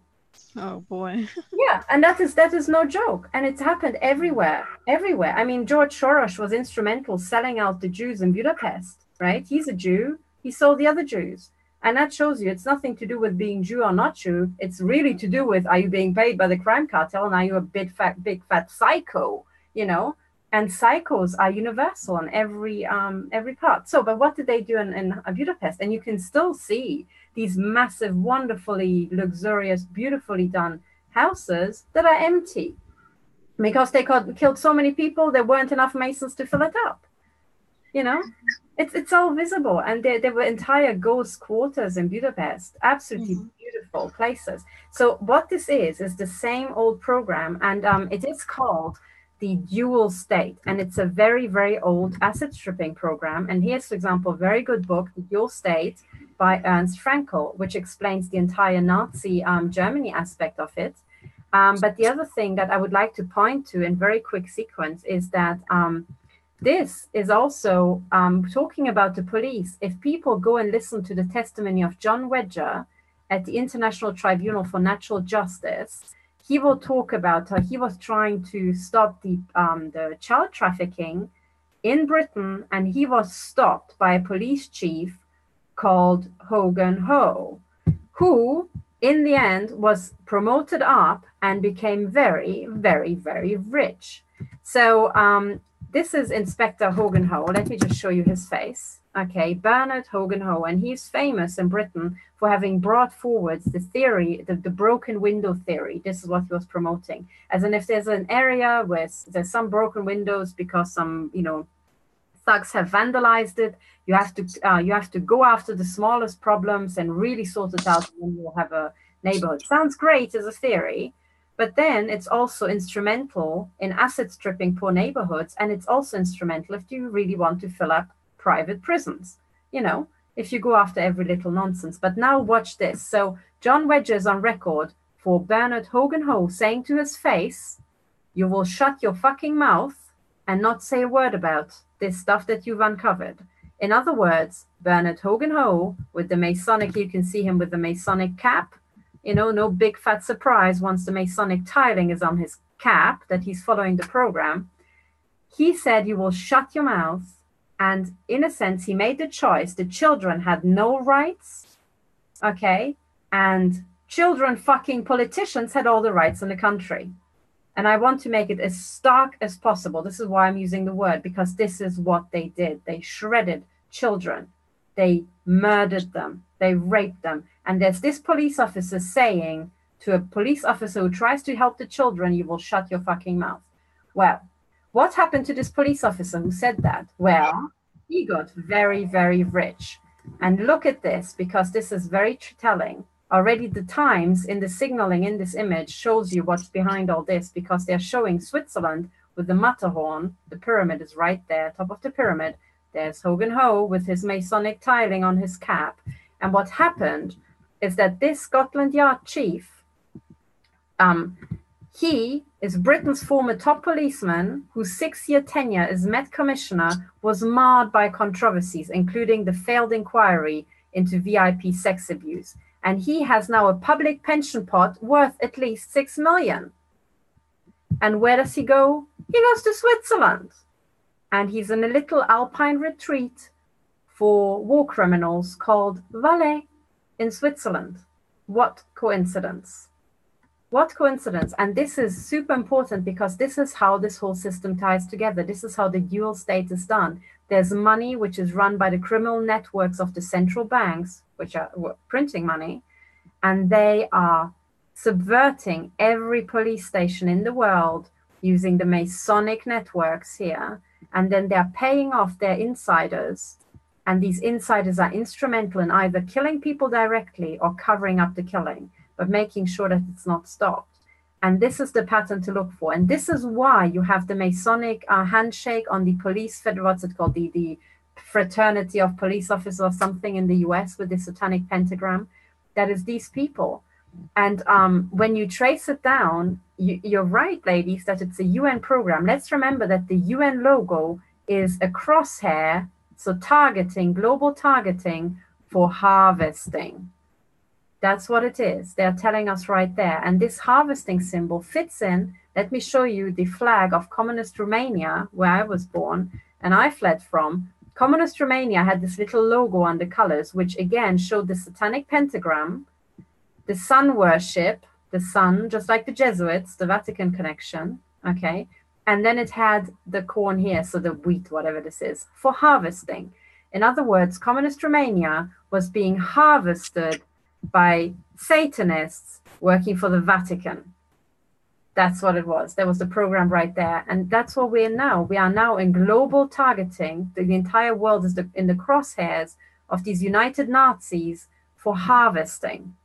Speaker 2: Oh boy.
Speaker 3: yeah, and that is that is no joke, and it's happened everywhere, everywhere. I mean, George Soros was instrumental selling out the Jews in Budapest, right? He's a Jew. He sold the other Jews. And that shows you it's nothing to do with being Jew or not Jew. It's really to do with are you being paid by the crime cartel and are you a big fat, big fat psycho, you know? And psychos are universal in every um, every part. So, but what did they do in, in Budapest? And you can still see these massive, wonderfully luxurious, beautifully done houses that are empty because they killed so many people. There weren't enough masons to fill it up. You know, it's it's all visible, and there, there were entire ghost quarters in Budapest, absolutely mm-hmm. beautiful places. So what this is is the same old program, and um, it is called the dual state, and it's a very very old asset stripping program. And here's, for example, a very good book, The Dual State, by Ernst Fraenkel, which explains the entire Nazi um, Germany aspect of it. Um, but the other thing that I would like to point to in very quick sequence is that um, this is also um, talking about the police. If people go and listen to the testimony of John Wedger at the International Tribunal for Natural Justice, he will talk about how he was trying to stop the um, the child trafficking in Britain, and he was stopped by a police chief called Hogan-Howe, who in the end was promoted up and became very, very, very rich. So um, this is Inspector Hogan-Howe. Let me just show you his face. Okay, Bernard Hogan-Howe, and he's famous in Britain for having brought forward the theory, the, the broken window theory. This is what he was promoting. As in, if there's an area where there's some broken windows because some, you know, thugs have vandalized it, you have to uh, you have to go after the smallest problems and really sort it out, and then you'll have a neighborhood. Sounds great as a theory, but then it's also instrumental in asset stripping poor neighborhoods. And it's also instrumental if you really want to fill up private prisons, you know, if you go after every little nonsense. But now watch this. So John Wedger is on record for Bernard Hogan-Howe saying to his face, You will shut your fucking mouth and not say a word about this stuff that you've uncovered. In other words, Bernard Hogan-Howe, with the Masonic, you can see him with the Masonic cap, you know, no big fat surprise once the Masonic tiling is on his cap that he's following the program. He said, You will shut your mouth. And in a sense, he made the choice. The children had no rights. Okay. And children fucking politicians had all the rights in the country. And I want to make it as stark as possible. This is why I'm using the word, because this is what they did. They shredded children, they murdered them, they raped them. And there's this police officer saying to a police officer who tries to help the children, you will shut your fucking mouth. Well, what happened to this police officer who said that? Well, he got very, very rich. And look at this, because this is very telling. Already, the Times in the signaling in this image shows you what's behind all this, because they're showing Switzerland with the Matterhorn. The pyramid is right there, top of the pyramid. There's Hogan-Howe with his Masonic tiling on his cap. And what happened is that this Scotland Yard chief, um, he is Britain's former top policeman whose six year tenure as Met Commissioner was marred by controversies, including the failed inquiry into VIP sex abuse. And he has now a public pension pot worth at least six million. And where does he go? He goes to Switzerland. And he's in a little alpine retreat for war criminals called Valais in Switzerland. What coincidence? What coincidence? And this is super important because this is how this whole system ties together. This is how the dual state is done. There's money which is run by the criminal networks of the central banks, which are printing money, and they are subverting every police station in the world using the Masonic networks here. And then they're paying off their insiders. And these insiders are instrumental in either killing people directly or covering up the killing but making sure that it's not stopped. And this is the pattern to look for. And this is why you have the Masonic uh, handshake on the police what's it called? The, the fraternity of police officers or something in the US with the satanic pentagram. That is these people. And um, when you trace it down, you, you're right, ladies, that it's a UN program. Let's remember that the UN logo is a crosshair, so targeting, global targeting for harvesting. That's what it is. They're telling us right there. And this harvesting symbol fits in. Let me show you the flag of communist Romania, where I was born and I fled from. Communist Romania had this little logo on the colors, which again showed the satanic pentagram, the sun worship, the sun, just like the Jesuits, the Vatican connection. Okay. And then it had the corn here, so the wheat, whatever this is, for harvesting. In other words, communist Romania was being harvested by Satanists working for the Vatican. That's what it was. There was the program right there. And that's what we're now. We are now in global targeting. The, the entire world is the, in the crosshairs of these united Nazis for harvesting.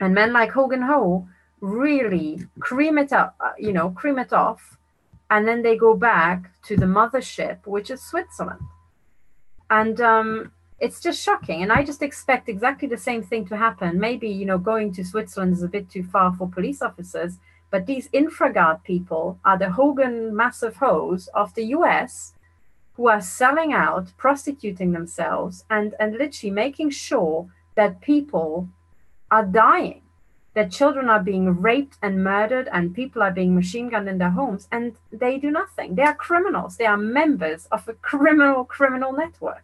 Speaker 3: And men like Hogan-Howe really cream it up, uh, you know, cream it off. And then they go back to the mothership, which is Switzerland. And um, it's just shocking. And I just expect exactly the same thing to happen. Maybe, you know, going to Switzerland is a bit too far for police officers, but these InfraGard people are the Hogan massive hoes of the US who are selling out, prostituting themselves, and, and literally making sure that people are dying, that children are being raped and murdered, and people are being machine gunned in their homes, and they do nothing. They are criminals. They are members of a criminal, criminal network.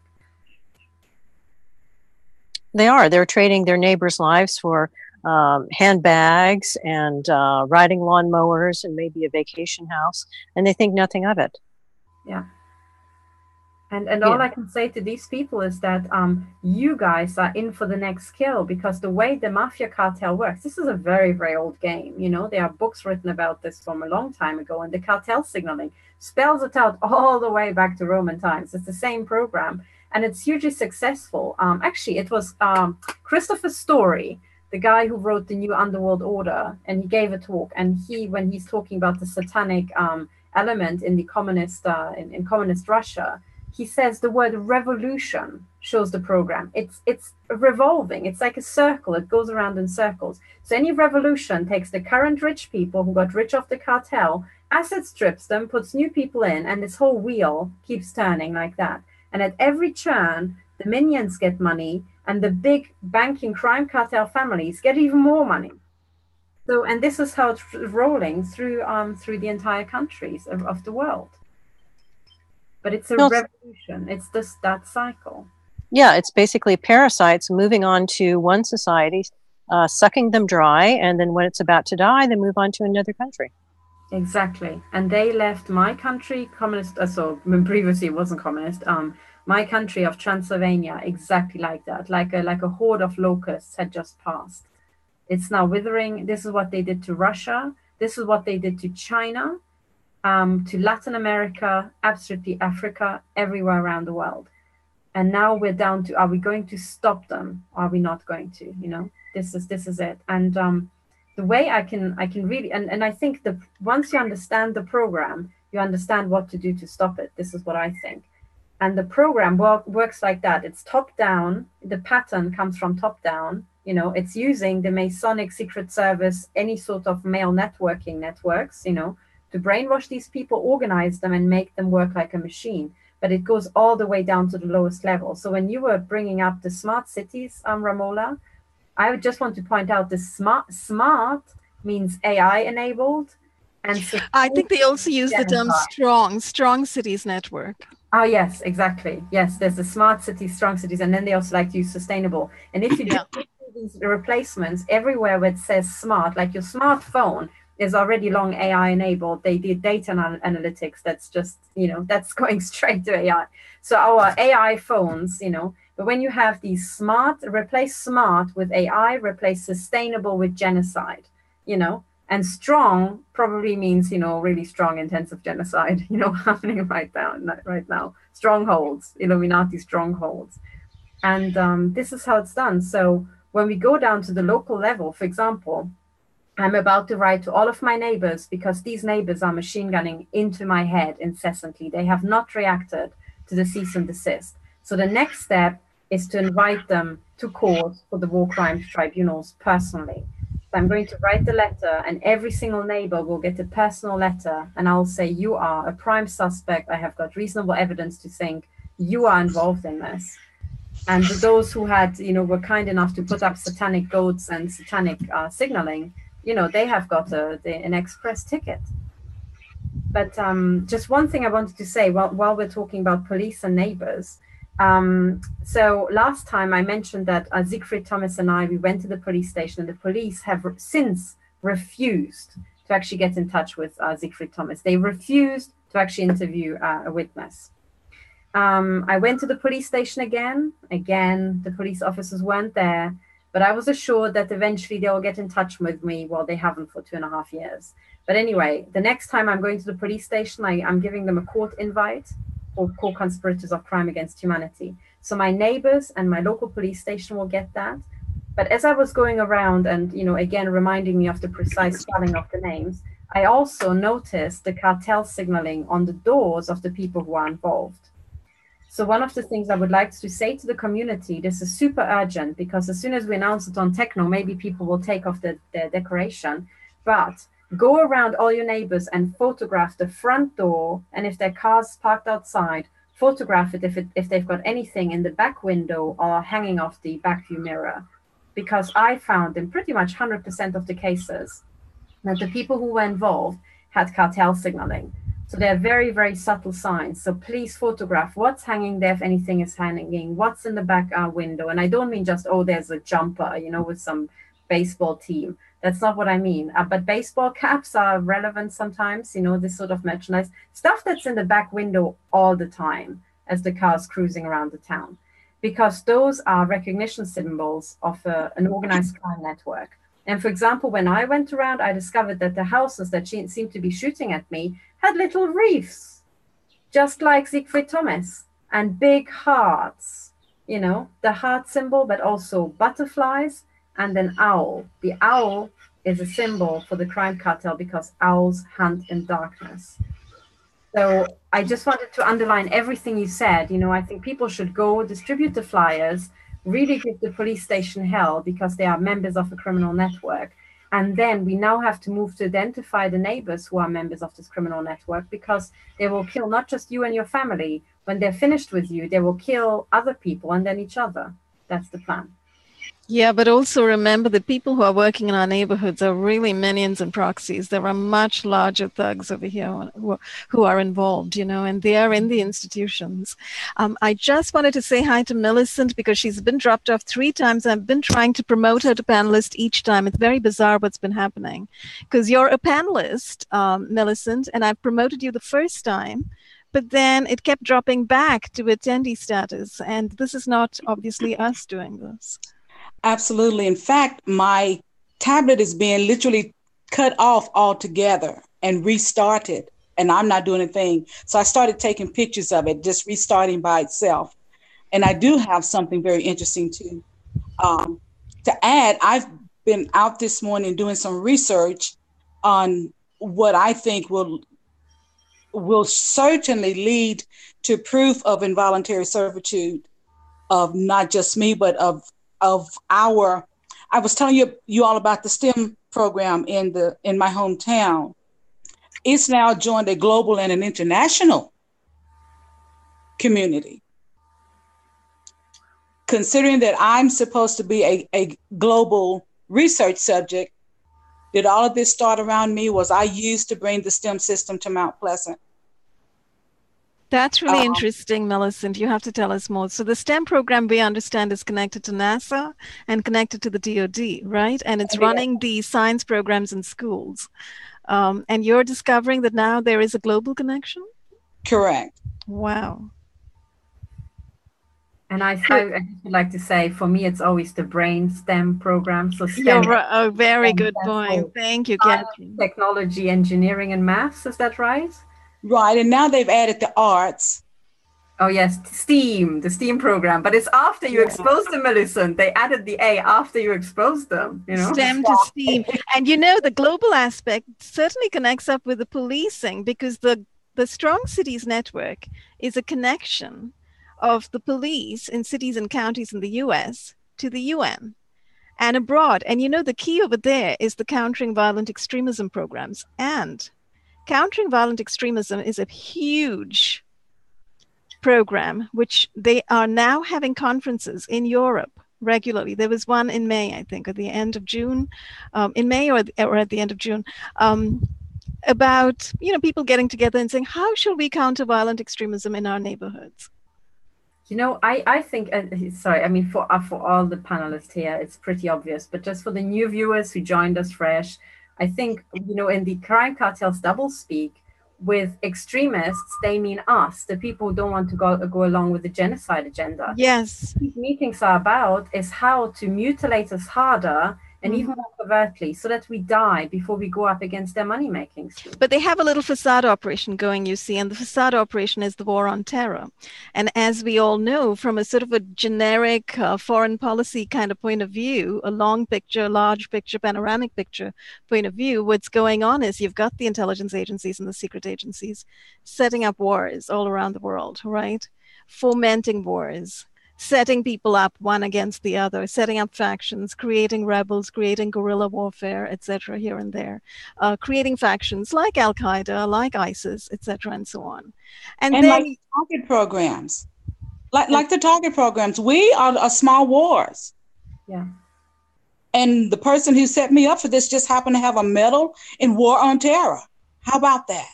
Speaker 1: They are. They're trading their neighbors' lives for um, handbags and uh, riding lawnmowers and maybe a vacation house, and they think nothing of it.
Speaker 3: Yeah. And and yeah. all I can say to these people is that um, you guys are in for the next kill because the way the mafia cartel works, this is a very very old game. You know, there are books written about this from a long time ago, and the cartel signaling spells it out all the way back to Roman times. It's the same program and it's hugely successful. Um, actually, it was um, Christopher Story, the guy who wrote the New Underworld Order, and he gave a talk. And he, when he's talking about the satanic um, element in the communist uh, in, in communist Russia, he says the word revolution shows the program. It's it's revolving. It's like a circle. It goes around in circles. So any revolution takes the current rich people who got rich off the cartel, asset strips them, puts new people in, and this whole wheel keeps turning like that. And at every turn, the minions get money and the big banking crime cartel families get even more money. So, and this is how it's rolling through um, through the entire countries of, of the world. But it's a no, revolution. It's just that cycle.
Speaker 1: Yeah, it's basically parasites moving on to one society, uh, sucking them dry, and then when it's about to die, they move on to another country.
Speaker 3: Exactly. And they left my country, communist, uh, so previously it wasn't communist, um, my country of Transylvania, exactly like that, like a, like a horde of locusts had just passed. It's now withering. This is what they did to Russia. This is what they did to China, um, to Latin America, absolutely Africa, everywhere around the world. And now we're down to, are we going to stop them? Are we not going to? You know, this is, this is it. And, um, the way I can I can really and, and I think that once you understand the program, you understand what to do to stop it. This is what I think. And the program work, works like that. It's top down. The pattern comes from top down. You know, it's using the Masonic Secret Service, any sort of male networking networks, you know, to brainwash these people, organize them, and make them work like a machine. But it goes all the way down to the lowest level. So when you were bringing up the smart cities, um, Ramola, I would just want to point out the smart smart means AI enabled.
Speaker 2: And so I think they also use the term strong, strong cities network.
Speaker 3: Oh yes, exactly. Yes, there's the smart cities, strong cities, and then they also like to use sustainable. And if you yeah. do these replacements everywhere where it says smart, like your smartphone is already long AI enabled. They did data analytics. That's just, you know, that's going straight to AI. So our AI phones, you know, but when you have these smart, replace smart with AI, replace sustainable with genocide, you know, and strong probably means, you know, really strong intensive genocide, you know, happening right now, right now. Strongholds, Illuminati strongholds. And um, this is how it's done. So when we go down to the local level, for example, I'm about to write to all of my neighbors because these neighbors are machine gunning into my head incessantly. They have not reacted to the cease and desist. So the next step is to invite them to court for the war crimes tribunals personally. So I'm going to write the letter, and every single neighbor will get a personal letter, and I'll say, You are a prime suspect. I have got reasonable evidence to think you are involved in this. And those who had, you know, were kind enough to put up satanic goats and satanic uh, signaling, you know, they have got a, the, an express ticket. But um, just one thing I wanted to say while, while we're talking about police and neighbors, um, so last time I mentioned that uh, Siegfried Thomas and I, we went to the police station and the police have re- since refused to actually get in touch with uh, Siegfried Thomas. They refused to actually interview uh, a witness. Um, I went to the police station again. Again, the police officers weren't there, but I was assured that eventually they will get in touch with me. Well, they haven't for two and a half years. But anyway, the next time I'm going to the police station, I, I'm giving them a court invite for co-conspirators of crime against humanity. So my neighbors and my local police station will get that. But as I was going around and, you know, again, reminding me of the precise spelling of the names, I also noticed the cartel signaling on the doors of the people who are involved. So one of the things I would like to say to the community, this is super urgent because as soon as we announce it on Techno, maybe people will take off the, the decoration. But Go around all your neighbors and photograph the front door. And if their car's parked outside, photograph it if, it if they've got anything in the back window or hanging off the back view mirror. Because I found in pretty much 100% of the cases that the people who were involved had cartel signaling. So they're very, very subtle signs. So please photograph what's hanging there if anything is hanging, what's in the back uh, window. And I don't mean just, oh, there's a jumper, you know, with some baseball team. That's not what I mean. Uh, but baseball caps are relevant sometimes, you know, this sort of merchandise, stuff that's in the back window all the time as the car's cruising around the town, because those are recognition symbols of uh, an organized crime network. And for example, when I went around, I discovered that the houses that seemed to be shooting at me had little reefs, just like Siegfried Thomas, and big hearts, you know, the heart symbol, but also butterflies and an owl. The owl is a symbol for the crime cartel because owls hunt in darkness. So I just wanted to underline everything you said. You know, I think people should go distribute the flyers, really give the police station hell because they are members of a criminal network. And then we now have to move to identify the neighbors who are members of this criminal network because they will kill not just you and your family. When they're finished with you, they will kill other people and then each other. That's the plan.
Speaker 2: Yeah, but also remember the people who are working in our neighborhoods are really minions and proxies. There are much larger thugs over here who, are involved, you know, and they are in the institutions. Um, I just wanted to say hi to Millicent because she's been dropped off three times. I've been trying to promote her to panelist each time. It's very bizarre what's been happening because you're a panelist, um, Millicent, and I promoted you the first time but then it kept dropping back to attendee status. And this is not obviously us doing this.
Speaker 4: Absolutely. In fact, my tablet is being literally cut off altogether and restarted, and I'm not doing anything. So I started taking pictures of it, just restarting by itself. And I do have something very interesting to um, to add. I've been out this morning doing some research on what I think will will certainly lead to proof of involuntary servitude of not just me, but of of our. I was telling you you all about the STEM program in the in my hometown. It's now joined a global and an international community. Considering that I'm supposed to be a, a global research subject, did all of this start around me? Was I used to bring the STEM system to Mount Pleasant?
Speaker 2: That's really um, interesting, Millicent. You have to tell us more. So the STEM program we understand is connected to NASA and connected to the DoD, right? And it's running the science programs in schools. Um, and you're discovering that now there is a global connection?
Speaker 4: Correct.
Speaker 2: Wow.
Speaker 3: And I, I, I would like to say, for me, it's always the brain STEM program. So STEM,
Speaker 2: You're right. Oh, very good point. Thank you, Katherine.
Speaker 3: Technology, engineering, and maths. Is that right?
Speaker 4: Right. And now they've added the arts.
Speaker 3: Oh yes, STEAM, the STEAM program. But it's after you yeah. expose them, Millicent. They added the A after you expose them. You know,
Speaker 2: STEM to STEAM. and you know, the global aspect certainly connects up with the policing because the the Strong Cities Network is a connection of the police in cities and counties in the US to the UN and abroad. And you know, the key over there is the countering violent extremism programs. And countering violent extremism is a huge program, which they are now having conferences in Europe regularly. There was one in May, I think, at the end of June, um, in May or, or at the end of June. Um, about you know people getting together and saying how should we counter violent extremism in our neighborhoods
Speaker 3: you know, I, I think, uh, sorry, I mean, for, uh, for all the panelists here, it's pretty obvious, but just for the new viewers who joined us fresh, I think, you know, in the crime cartels double speak, with extremists, they mean us, the people who don't want to go, go along with the genocide agenda.
Speaker 2: Yes.
Speaker 3: These meetings are about is how to mutilate us harder and mm-hmm. even more covertly so that we die before we go up against their money making
Speaker 2: But they have a little facade operation going, you see, and the facade operation is the war on terror. And as we all know, from a sort of a generic uh, foreign policy kind of point of view, a long picture, large picture, panoramic picture point of view, what's going on is you've got the intelligence agencies and the secret agencies setting up wars all around the world, right? Fomenting wars setting people up one against the other, setting up factions, creating rebels, creating guerrilla warfare, etc., here and there, uh, creating factions like Al Qaeda, like ISIS, etc., and so on.
Speaker 4: And, and then, like target programs, like like the target programs, we are a small wars.
Speaker 3: Yeah.
Speaker 4: And the person who set me up for this just happened to have a medal in war on terror. How about that?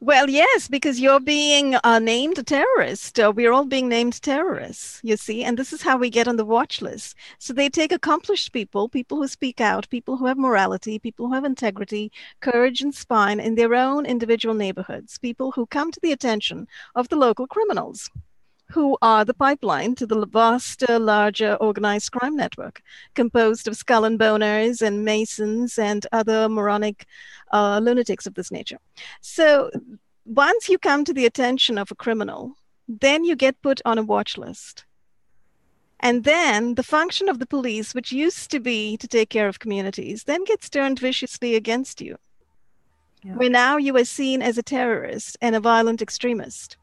Speaker 2: Well, yes, because you're being uh, named a terrorist. Uh, we're all being named terrorists, you see, and this is how we get on the watch list. So they take accomplished people, people who speak out, people who have morality, people who have integrity, courage, and spine in their own individual neighborhoods, people who come to the attention of the local criminals who are the pipeline to the vaster, larger organized crime network, composed of skull and boners and masons and other moronic uh, lunatics of this nature. So once you come to the attention of a criminal, then you get put on a watch list. And then the function of the police, which used to be to take care of communities, then gets turned viciously against you. Yeah. Where now you are seen as a terrorist and a violent extremist.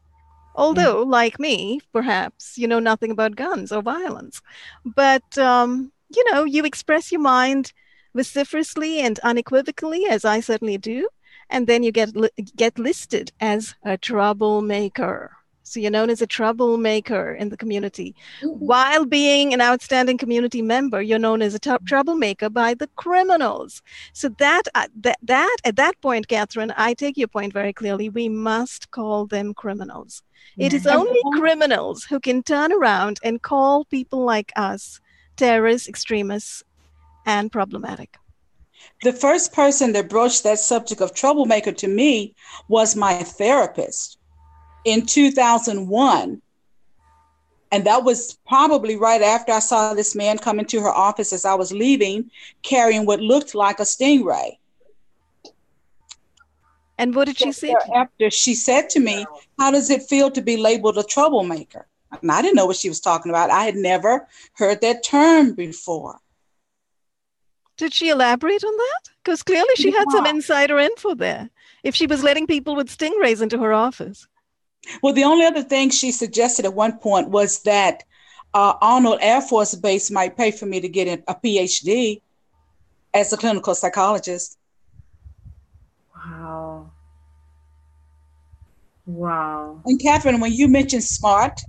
Speaker 2: Although, mm. like me, perhaps you know nothing about guns or violence. But, um, you know, you express your mind vociferously and unequivocally, as I certainly do, and then you get, li- get listed as a troublemaker. So you're known as a troublemaker in the community. Mm-hmm. While being an outstanding community member, you're known as a t- troublemaker by the criminals. So that, uh, that that at that point, Katherine, I take your point very clearly. We must call them criminals. Yeah. It is only criminals who can turn around and call people like us terrorists, extremists, and problematic.
Speaker 4: The first person that broached that subject of troublemaker to me was my therapist in 2001. And that was probably right after I saw this man come into her office as I was leaving, carrying what looked like a stingray.
Speaker 2: And what did she say?
Speaker 4: After she said to me, How does it feel to be labeled a troublemaker? And I didn't know what she was talking about. I had never heard that term before.
Speaker 2: Did she elaborate on that? Because clearly she had some insider info there if she was letting people with stingrays into her office.
Speaker 4: Well, the only other thing she suggested at one point was that uh, Arnold Air Force Base might pay for me to get a PhD as a clinical psychologist.
Speaker 3: Wow. Wow.
Speaker 4: And Katherine, when you mentioned smart,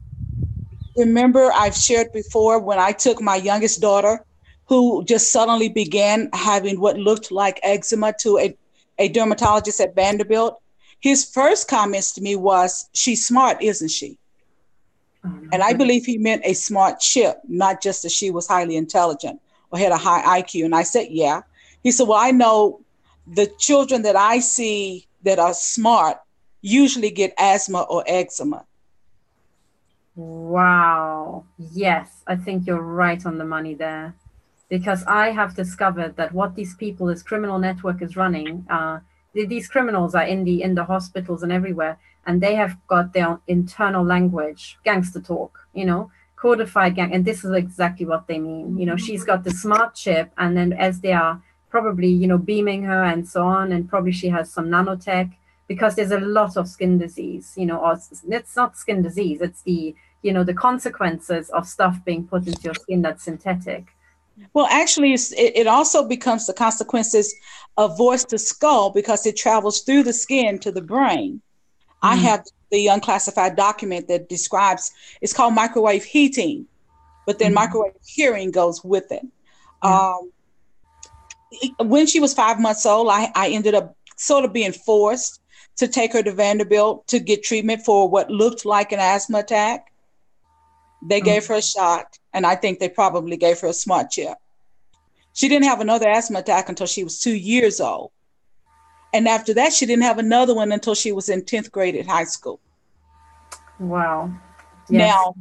Speaker 4: remember I've shared before when I took my youngest daughter, who just suddenly began having what looked like eczema to a, a dermatologist at Vanderbilt. His first comments to me was, She's smart, isn't she? Mm-hmm. And I believe he meant a smart chip, not just that she was highly intelligent or had a high IQ. And I said, Yeah. He said, Well, I know the children that I see that are smart usually get asthma or eczema.
Speaker 3: Wow. Yes, I think you're right on the money there. Because I have discovered that what these people, this criminal network is running, uh, these criminals are in the in the hospitals and everywhere, and they have got their internal language, gangster talk, you know, codified gang, and this is exactly what they mean. You know, she's got the smart chip, and then as they are probably, you know, beaming her and so on, and probably she has some nanotech because there's a lot of skin disease, you know, or it's not skin disease, it's the, you know, the consequences of stuff being put into your skin that's synthetic.
Speaker 4: Well, actually, it, it also becomes the consequences of voice to skull because it travels through the skin to the brain. Mm-hmm. I have the unclassified document that describes it's called microwave heating, but then mm-hmm. microwave hearing goes with it. Yeah. Um, when she was five months old, I, I ended up sort of being forced to take her to Vanderbilt to get treatment for what looked like an asthma attack. They mm-hmm. gave her a shot, and I think they probably gave her a smart chip. She didn't have another asthma attack until she was two years old. And after that, she didn't have another one until she was in 10th grade at high school.
Speaker 3: Wow.
Speaker 4: Yes. Now,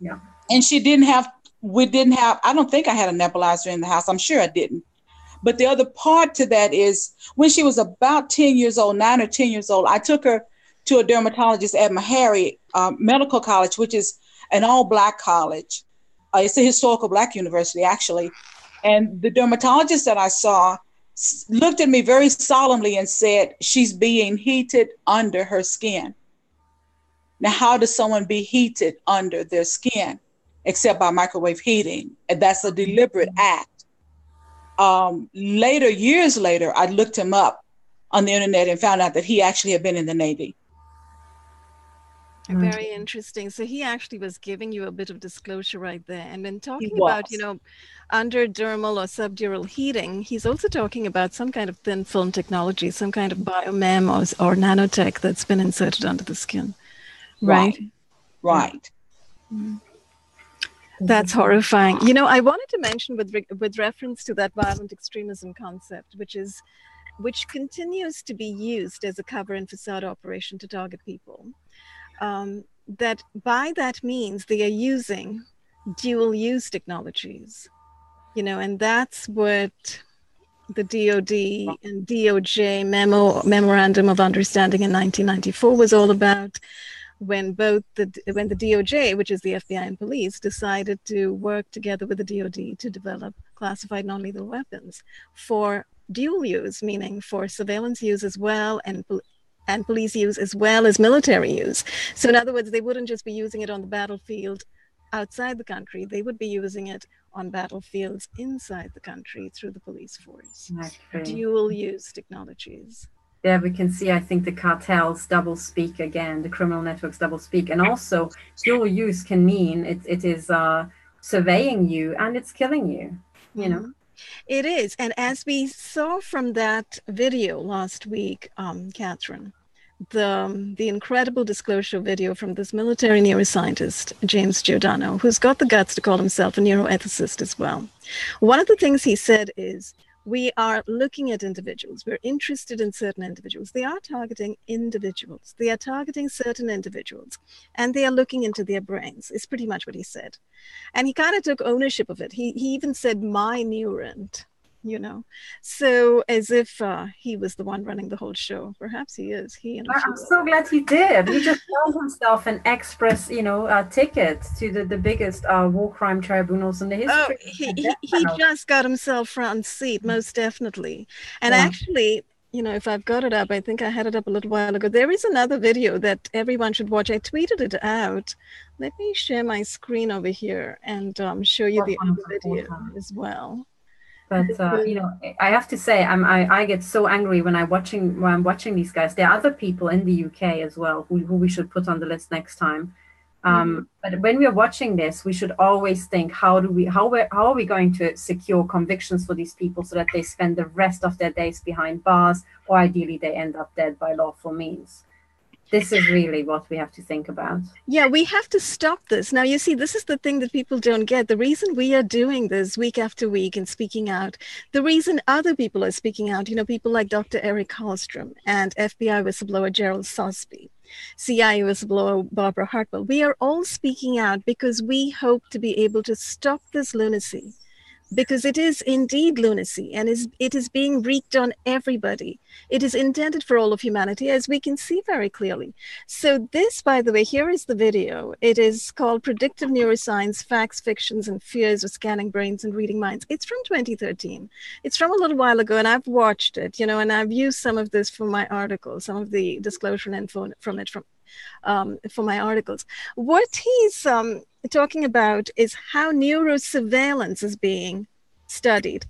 Speaker 4: yeah. And she didn't have, we didn't have, I don't think I had a nebulizer in the house. I'm sure I didn't. But the other part to that is when she was about 10 years old, nine or 10 years old, I took her to a dermatologist at Meharry um, Medical College, which is an all Black college. Uh, it's a historical Black university, actually. And the dermatologist that I saw looked at me very solemnly and said, She's being heated under her skin. Now, how does someone be heated under their skin except by microwave heating? And that's a deliberate act um, later, years later, I looked him up on the internet and found out that he actually had been in the Navy.
Speaker 2: Very interesting. So he actually was giving you a bit of disclosure right there. And then talking about, you know, underdermal or subdural heating, he's also talking about some kind of thin film technology, some kind of biomem or, or nanotech that's been inserted under the skin. Right?
Speaker 4: Right. right.
Speaker 2: Mm-hmm. That's horrifying. You know, I wanted to mention with re- with reference to that violent extremism concept, which is which continues to be used as a cover and facade operation to target people. Um, that by that means they are using dual use technologies, you know, and that's what the DoD and DOJ memo memorandum of understanding in 1994 was all about when both the when the DOJ, which is the FBI and police, decided to work together with the DoD to develop classified non-lethal weapons for dual use, meaning for surveillance use as well and and police use as well as military use. So in other words, they wouldn't just be using it on the battlefield outside the country; they would be using it on battlefields inside the country through the police force. Dual use technologies
Speaker 3: there we can see, I think, the cartels double speak again, the criminal networks double speak. And also, dual use can mean it, it is uh, surveying you and it's killing you, you know?
Speaker 2: It is. And as we saw from that video last week, um, Katherine, the, um, the incredible disclosure video from this military neuroscientist, James Giordano, who's got the guts to call himself a neuroethicist as well. One of the things he said is we are looking at individuals. We're interested in certain individuals. They are targeting individuals. They are targeting certain individuals and they are looking into their brains, is pretty much what he said. And he kind of took ownership of it. He, he even said, my neurant you know so as if uh, he was the one running the whole show perhaps he is he
Speaker 3: and i'm so glad he did he just found himself an express you know uh, ticket to the, the biggest uh, war crime tribunals in the oh, history
Speaker 2: oh, he, he, he just got himself front seat most definitely and yeah. actually you know, if I've got it up, I think I had it up a little while ago. There is another video that everyone should watch. I tweeted it out. Let me share my screen over here and um, show you the other video as well.
Speaker 3: But uh, you know, I have to say, I'm I, I get so angry when I watching when I'm watching these guys. There are other people in the UK as well who, who we should put on the list next time. Um, mm-hmm. But when we are watching this, we should always think: how do we how we how are we going to secure convictions for these people so that they spend the rest of their days behind bars, or ideally they end up dead by lawful means this is really what we have to think about.
Speaker 2: Yeah, we have to stop this. Now, you see, this is the thing that people don't get. The reason we are doing this week after week and speaking out, the reason other people are speaking out, you know, people like Dr. Eric Karlstrom and FBI whistleblower Gerald Sosbee, CIA whistleblower Barbara Hartwell, we are all speaking out because we hope to be able to stop this lunacy because it is indeed lunacy and is it is being wreaked on everybody. It is intended for all of humanity as we can see very clearly. So this by the way here is the video. It is called predictive neuroscience facts fictions and fears of scanning brains and reading minds. It's from 2013 it's from a little while ago and i've watched it you know and i've used some of this for my article some of the disclosure and info from it from um, for my articles what he's um, talking about is how neurosurveillance is being studied.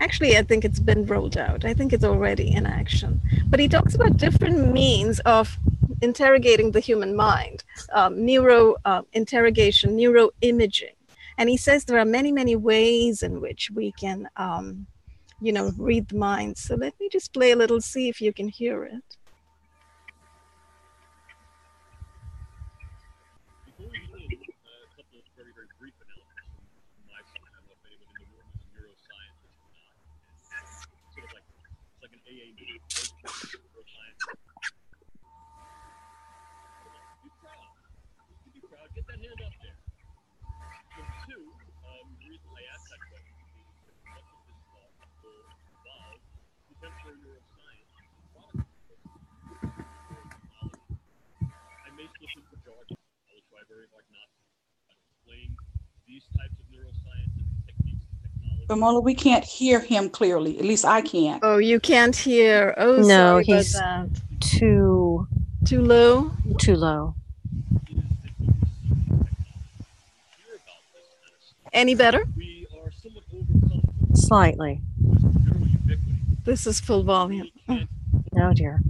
Speaker 2: Actually, I think it's been rolled out. I think it's already in action. But he talks about different means of interrogating the human mind, um, neuro uh, interrogation, neuro imaging. And he says there are many, many ways in which we can, um, you know, read the mind. So let me just play a little, see if you can hear it.
Speaker 4: Ramola, we can't hear him clearly. At least I can't.
Speaker 2: Oh, you can't hear. Oh,
Speaker 1: no, he's too
Speaker 2: too low.
Speaker 1: Too low.
Speaker 2: Any better?
Speaker 1: Slightly.
Speaker 2: This is full volume.
Speaker 1: Oh dear.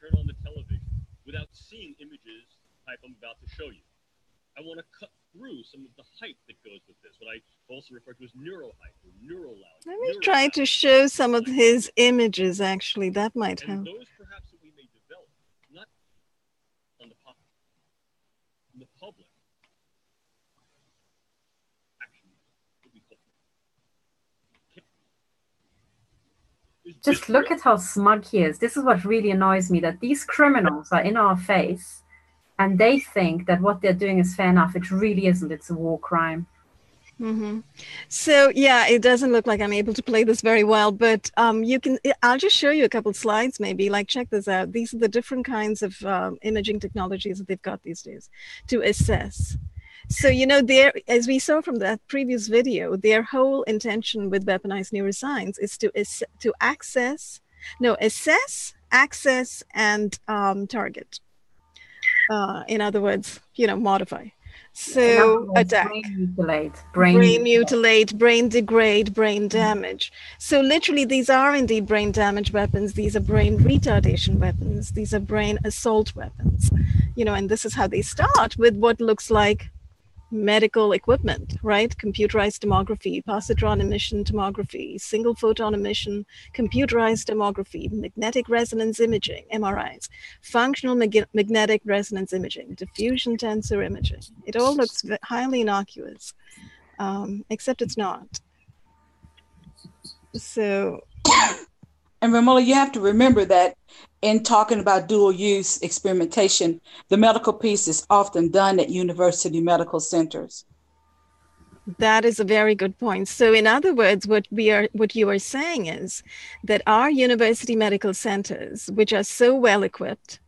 Speaker 5: Turn on the television without seeing images type I'm about to show you. I want to cut through some of the hype that goes with this, what I also refer to as neuro hype or neural loud.
Speaker 2: Let me try to show some of his images, actually. That might
Speaker 5: and
Speaker 2: help.
Speaker 5: Those perhaps that we may develop, not on the, pop- on the public.
Speaker 3: Just look at how smug he is. This is what really annoys me that these criminals are in our face and they think that what they're doing is fair enough. It really isn't. It's a war crime.
Speaker 2: Mm-hmm. So yeah, it doesn't look like I'm able to play this very well, but um, you can. I'll just show you a couple slides, maybe. Like, check this out. These are the different kinds of um, imaging technologies that they've got these days to assess. So you know, there, as we saw from that previous video, their whole intention with weaponized neuroscience is to is to access, no, assess, access, and um, target uh, in other words, you know, modify. So attack,
Speaker 3: brain mutilate,
Speaker 2: brain, brain mutilate, brain degrade, brain damage. So literally, these are indeed brain damage weapons. These are brain retardation weapons. These are brain assault weapons. You know, and this is how they start with what looks like medical equipment, right? Computerized tomography, positron emission tomography, single photon emission, computerized tomography, magnetic resonance imaging, MRIs, functional mag- magnetic resonance imaging, diffusion tensor imaging. It all looks highly innocuous, um, except it's not. So.
Speaker 4: And Ramola, you have to remember that in talking about dual use experimentation, the medical piece is often done at university medical centers.
Speaker 2: That is a very good point. So, in other words, what we are, what you are saying is that our university medical centers, which are so well equipped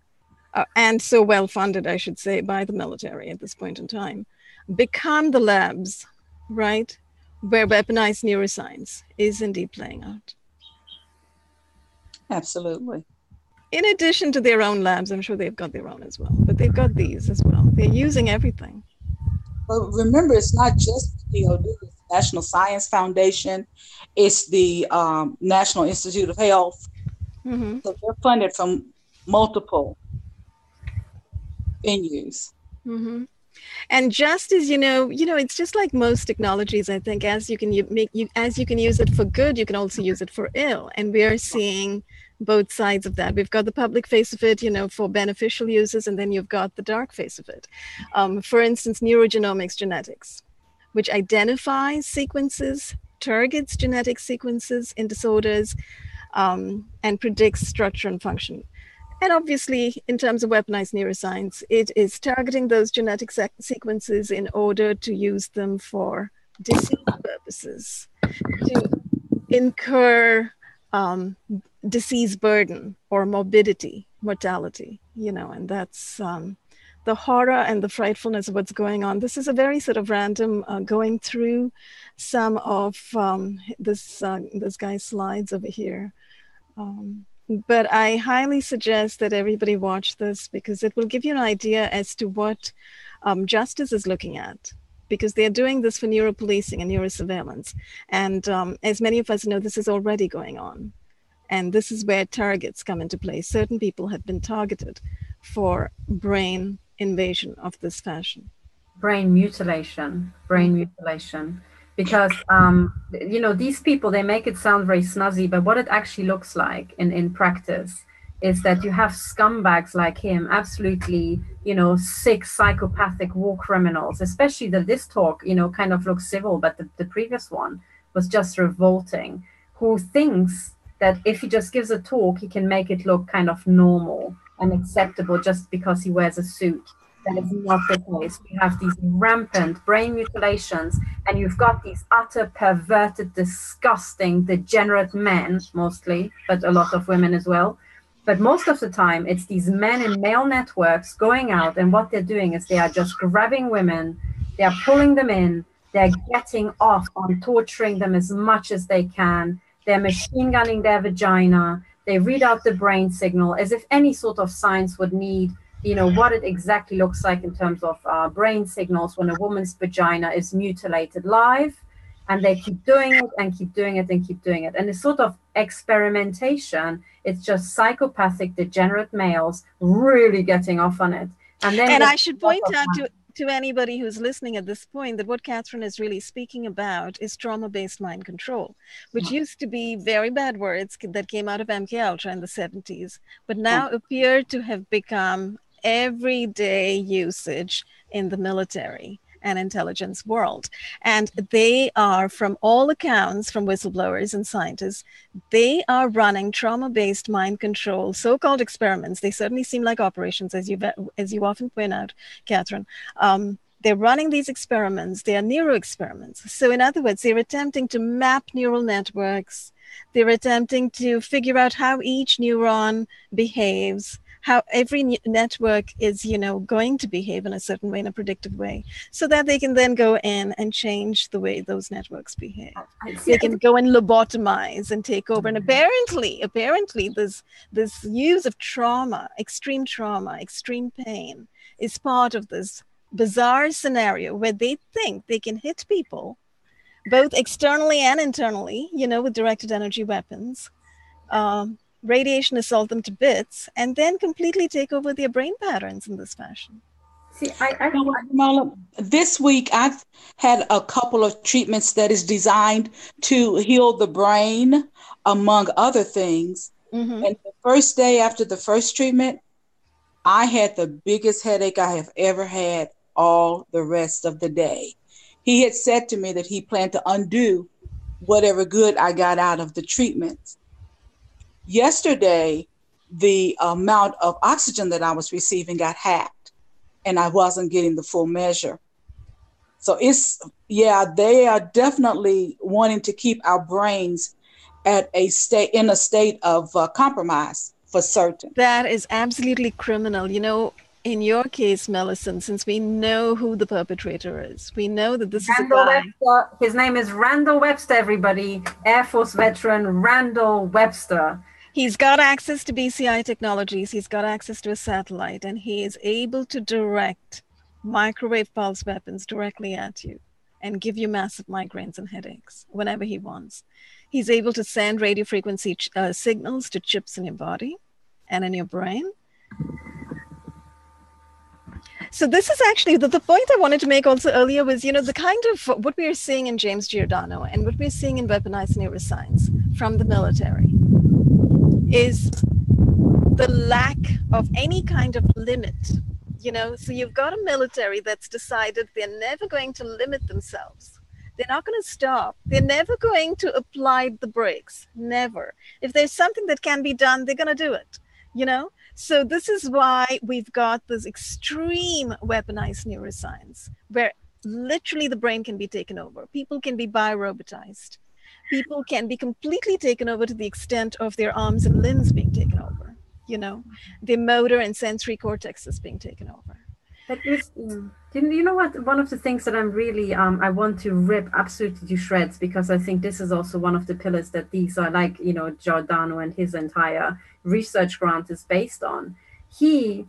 Speaker 2: uh, and so well funded, I should say, by the military at this point in time, become the labs, right, where weaponized neuroscience is indeed playing out.
Speaker 4: Absolutely.
Speaker 2: In addition to their own labs, I'm sure they've got their own as well, but they've got these as well. They're using everything.
Speaker 4: But remember, it's not just the DOD, it's National Science Foundation, it's the um, National Institute of Health.
Speaker 2: Mm-hmm.
Speaker 4: So they're funded from multiple venues.
Speaker 2: Mm-hmm. And just as you know, you know, it's just like most technologies. I think as you can make you as you can use it for good, you can also use it for ill. And we are seeing both sides of that. We've got the public face of it, you know, for beneficial uses, and then you've got the dark face of it. Um, for instance, neurogenomics genetics, which identifies sequences, targets genetic sequences in disorders, um, and predicts structure and function. And obviously, in terms of weaponized neuroscience, it is targeting those genetic sequences in order to use them for disease purposes, to incur um, disease burden or morbidity, mortality, you know, and that's um, the horror and the frightfulness of what's going on. This is a very sort of random uh, going through some of um, this uh, this guy's slides over here. Um, but I highly suggest that everybody watch this because it will give you an idea as to what um, justice is looking at. Because they're doing this for neuropolicing and neurosurveillance. And um, as many of us know, this is already going on. And this is where targets come into play. Certain people have been targeted for brain invasion of this fashion.
Speaker 3: Brain mutilation, brain mutilation because um, you know these people they make it sound very snazzy but what it actually looks like in, in practice is that you have scumbags like him absolutely you know sick psychopathic war criminals especially that this talk you know kind of looks civil but the, the previous one was just revolting who thinks that if he just gives a talk he can make it look kind of normal and acceptable just because he wears a suit that is not the case. We have these rampant brain mutilations, and you've got these utter perverted, disgusting, degenerate men, mostly, but a lot of women as well. But most of the time, it's these men in male networks going out, and what they're doing is they are just grabbing women, they are pulling them in, they're getting off on torturing them as much as they can, they're machine gunning their vagina, they read out the brain signal as if any sort of science would need you know what it exactly looks like in terms of uh, brain signals when a woman's vagina is mutilated live. And they keep doing it and keep doing it and keep doing it. And it's sort of experimentation. It's just psychopathic degenerate males really getting off on it.
Speaker 2: And then and i should point out to to anybody who's listening at this point that what Catherine is really speaking about is trauma-based mind control, which hmm. used to be very bad words that came out of MK Ultra in the 70s, but hmm. now appear to have become everyday usage in the military and intelligence world. And they are, from all accounts, from whistleblowers and scientists, they are running trauma-based mind control, so-called experiments. They certainly seem like operations, as you as you often point out, Catherine. Um, they're running these experiments. They are neuro experiments. So, in other words, they're attempting to map neural networks. They're attempting to figure out how each neuron behaves how every network is you know going to behave in a certain way in a predictive way so that they can then go in and change the way those networks behave they can go and lobotomize and take over and mm-hmm. apparently apparently this this use of trauma extreme trauma extreme pain is part of this bizarre scenario where they think they can hit people both externally and internally you know with directed energy weapons um, radiation assault them to bits, and then completely take over their brain patterns in this fashion.
Speaker 3: See, I, I,
Speaker 4: you know what, Marla, this week I've had a couple of treatments that is designed to heal the brain, among other things. Mm-hmm. And the first day after the first treatment, I had the biggest headache I have ever had all the rest of the day. He had said to me that he planned to undo whatever good I got out of the treatments yesterday the amount of oxygen that I was receiving got hacked and I wasn't getting the full measure. So it's, yeah, they are definitely wanting to keep our brains at a state, in a state of uh, compromise for certain.
Speaker 2: That is absolutely criminal. You know, in your case, Millicent, since we know who the perpetrator is, we know that this
Speaker 3: Randall
Speaker 2: is a guy.
Speaker 3: Webster. His name is Randall Webster, everybody. Air Force veteran Randall Webster
Speaker 2: He's got access to BCI technologies, he's got access to a satellite, and he is able to direct microwave pulse weapons directly at you and give you massive migraines and headaches whenever he wants. He's able to send radio frequency ch- uh, signals to chips in your body and in your brain. So this is actually the, the point I wanted to make also earlier was, you know, the kind of what we are seeing in James Giordano and what we're seeing in weaponized neuroscience from the military is the lack of any kind of limit you know? So you've got a military that's decided they're never going to limit themselves. They're not going to stop. They're never going to apply the brakes. Never. If there's something that can be done they're going to do it you know? So this is why we've got this extreme weaponized neuroscience where literally the brain can be taken over. People can be biorobotized people can be completely taken over to the extent of their arms and limbs being taken over you know? The motor and sensory cortex is being taken over.
Speaker 3: That is you know what? One of the things that i'm really um, i want to rip absolutely to shreds because i think this is also one of the pillars that these are like you know giordano and his entire research grant is based on. He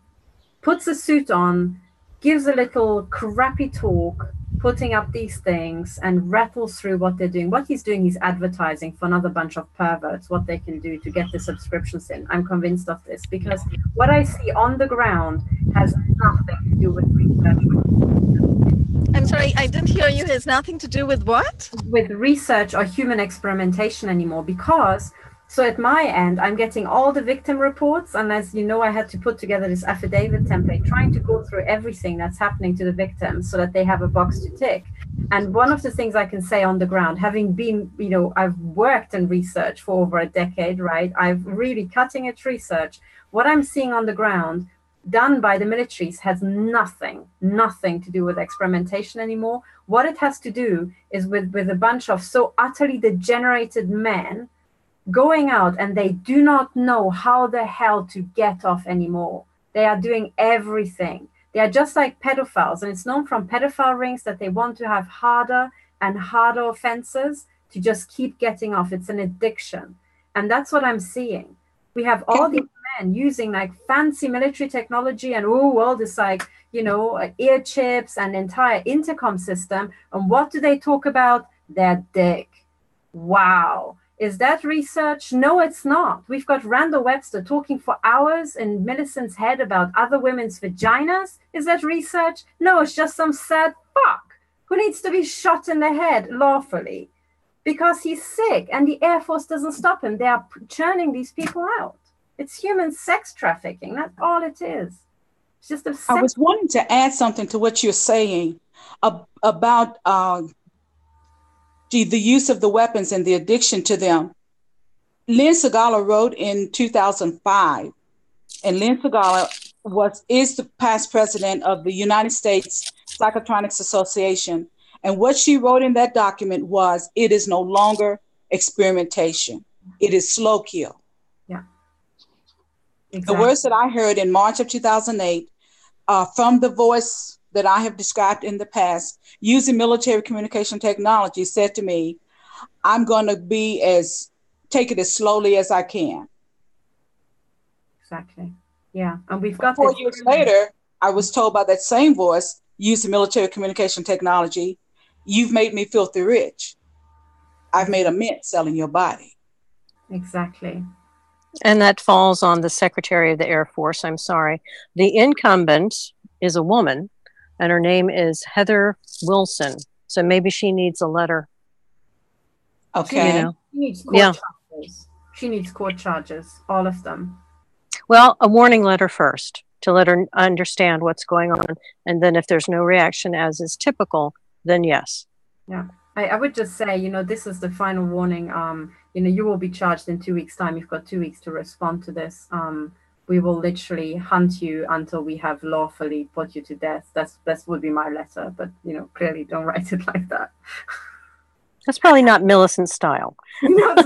Speaker 3: puts a suit on gives a little crappy talk putting up these things and rattles through what they're doing. What he's doing, he's advertising for another bunch of perverts what they can do to get the subscriptions in. I'm convinced of this because what I see on the ground has nothing to do with research.
Speaker 2: I'm sorry, I didn't hear you. Has nothing to do with what?
Speaker 3: With research or human experimentation anymore because so at my end, I'm getting all the victim reports. And as you know, I had to put together this affidavit template, trying to go through everything that's happening to the victims so that they have a box to tick. And one of the things I can say on the ground, having been, you know, I've worked in research for over a decade, right? I've really cutting edge research. What I'm seeing on the ground done by the militaries has nothing, nothing to do with experimentation anymore. What it has to do is with, with a bunch of so utterly degenerated men going out and they do not know how the hell to get off anymore. They are doing everything. They are just like pedophiles, and it's known from pedophile rings that they want to have harder and harder offenses to just keep getting off. It's an addiction. And that's what I'm seeing. We have all these men using like fancy military technology and oh, well, this like, you know, ear chips and entire intercom system. And what do they talk about? Their dick. Wow is that research? No, it's not. We've got Randall Webster talking for hours in Millicent's head about other women's vaginas. Is that research? No, it's just some sad fuck who needs to be shot in the head lawfully because he's sick and the Air Force doesn't stop him. They are churning these people out. It's human sex trafficking. That's all it is. It's just a
Speaker 4: I was wanting to add something to what you're saying about uh, the use of the weapons and the addiction to them. Lynn Surgalla wrote in 2005, and Lynn Surgalla was is the past president of the United States Psychotronics Association. And what she wrote in that document was it is no longer experimentation. It is slow kill.
Speaker 3: Yeah.
Speaker 4: Exactly. The words that I heard in March of 2008 uh, from the voice that I have described in the past using military communication technology said to me, I'm going to be as take it as slowly as I can.
Speaker 3: Exactly. Yeah. And we've got
Speaker 4: four years later, I was told by that same voice using military communication technology, you've made me filthy rich. I've made a mint selling your body.
Speaker 3: Exactly.
Speaker 1: And that falls on the Secretary of the Air Force. I'm sorry. The incumbent is a woman and her name is Heather Wilson. So maybe she needs a letter.
Speaker 4: Okay.
Speaker 3: You know? She needs court yeah. charges. She needs court charges, all of them.
Speaker 1: Well, a warning letter first to let her understand what's going on. And then if there's no reaction, as is typical, then yes.
Speaker 3: Yeah. I, I would just say, you know, this is the final warning. Um, you know, you will be charged in two weeks' time. You've got two weeks to respond to this. Um, we will literally hunt you until we have lawfully put you to death. That's that would be my letter, but you know, clearly don't write it like that.
Speaker 1: That's probably not Millicent style. not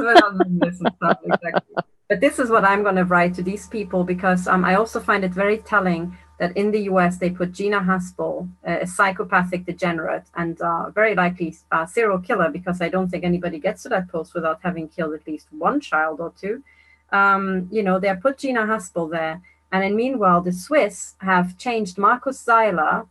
Speaker 3: Millicent style, exactly. But this is what I'm going to write to these people because um, I also find it very telling that in the US they put Gina Haspel, a psychopathic degenerate and uh, very likely a serial killer, because I don't think anybody gets to that post without having killed at least one child or two um, you know, they put Gina Haspel there. And in meanwhile, the Swiss have changed Markus Seiler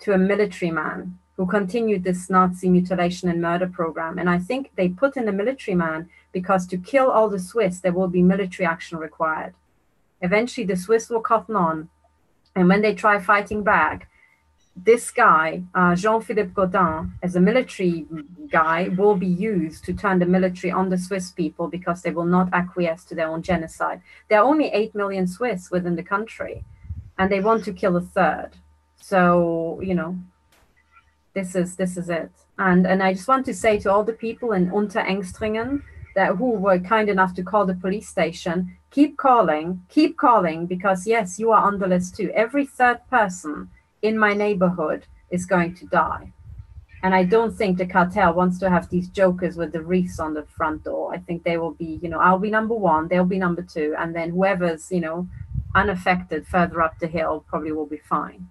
Speaker 3: to a military man who continued this Nazi mutilation and murder program. And I think they put in a military man because to kill all the Swiss, there will be military action required. Eventually, the Swiss will cotton on. And when they try fighting back, this guy, uh, Jean Philippe Gaudin, as a military guy, will be used to turn the military on the Swiss people because they will not acquiesce to their own genocide. There are only 8 million Swiss within the country, and they want to kill a third. So, you know, this is this is it. And and I just want to say to all the people in Unterengstringen that who were kind enough to call the police station, keep calling, keep calling, because yes, you are on the list too. Every third person in my neighborhood is going to die. And I don't think the cartel wants to have these jokers with the wreaths on the front door. I think they will be, you know, I'll be number one, they'll be number two, and then whoever's, you know, unaffected further up the hill probably will be fine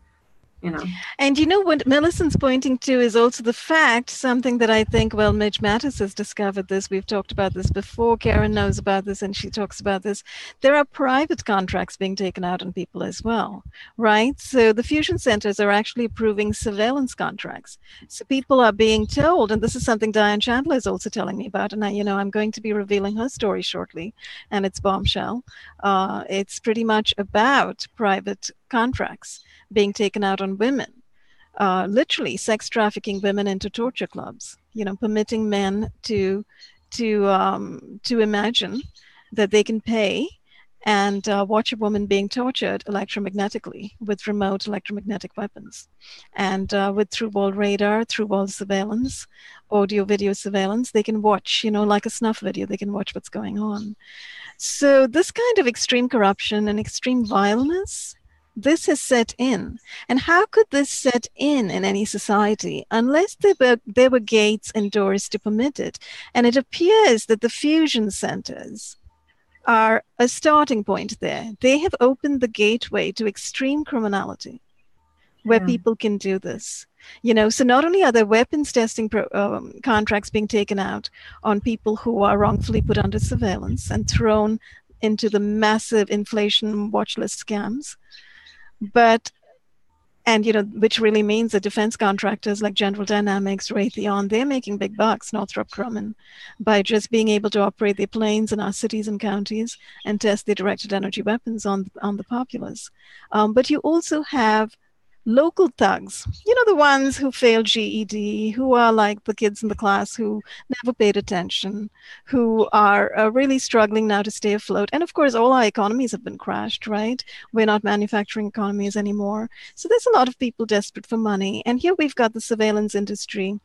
Speaker 3: you know.
Speaker 2: And you know what Millicent's pointing to is also the fact, something that I think, well, Midge Mattis has discovered this. We've talked about this before. Karen knows about this and she talks about this. There are private contracts being taken out on people as well, right? So the fusion centers are actually approving surveillance contracts. So people are being told, and this is something Diane Chandler is also telling me about, and I, you know, I'm going to be revealing her story shortly, and it's bombshell. Uh, it's pretty much about private contracts being taken out on women. Uh, literally sex trafficking women into torture clubs, you know, permitting men to to um, to imagine that they can pay and uh, watch a woman being tortured electromagnetically with remote electromagnetic weapons and uh, with through wall radar through wall surveillance audio video surveillance they can watch you know like a snuff video they can watch what's going on so this kind of extreme corruption and extreme violence this has set in. And how could this set in in any society unless there were, there were gates and doors to permit it? And it appears that the fusion centers are a starting point there. They have opened the gateway to extreme criminality where yeah. people can do this. You know, so not only are there weapons testing pro, um, contracts being taken out on people who are wrongfully put under surveillance and thrown into the massive inflation watch list scams, but and you know which really means that defense contractors like general dynamics raytheon they're making big bucks northrop grumman by just being able to operate their planes in our cities and counties and test their directed energy weapons on on the populace. Um, but you also have local thugs, you know, the ones who failed GED, who are like the kids in the class who never paid attention, who are uh, really struggling now to stay afloat. And of course, all our economies have been crashed, right? We're not manufacturing economies anymore. So there's a lot of people desperate for money. And here we've got the surveillance industry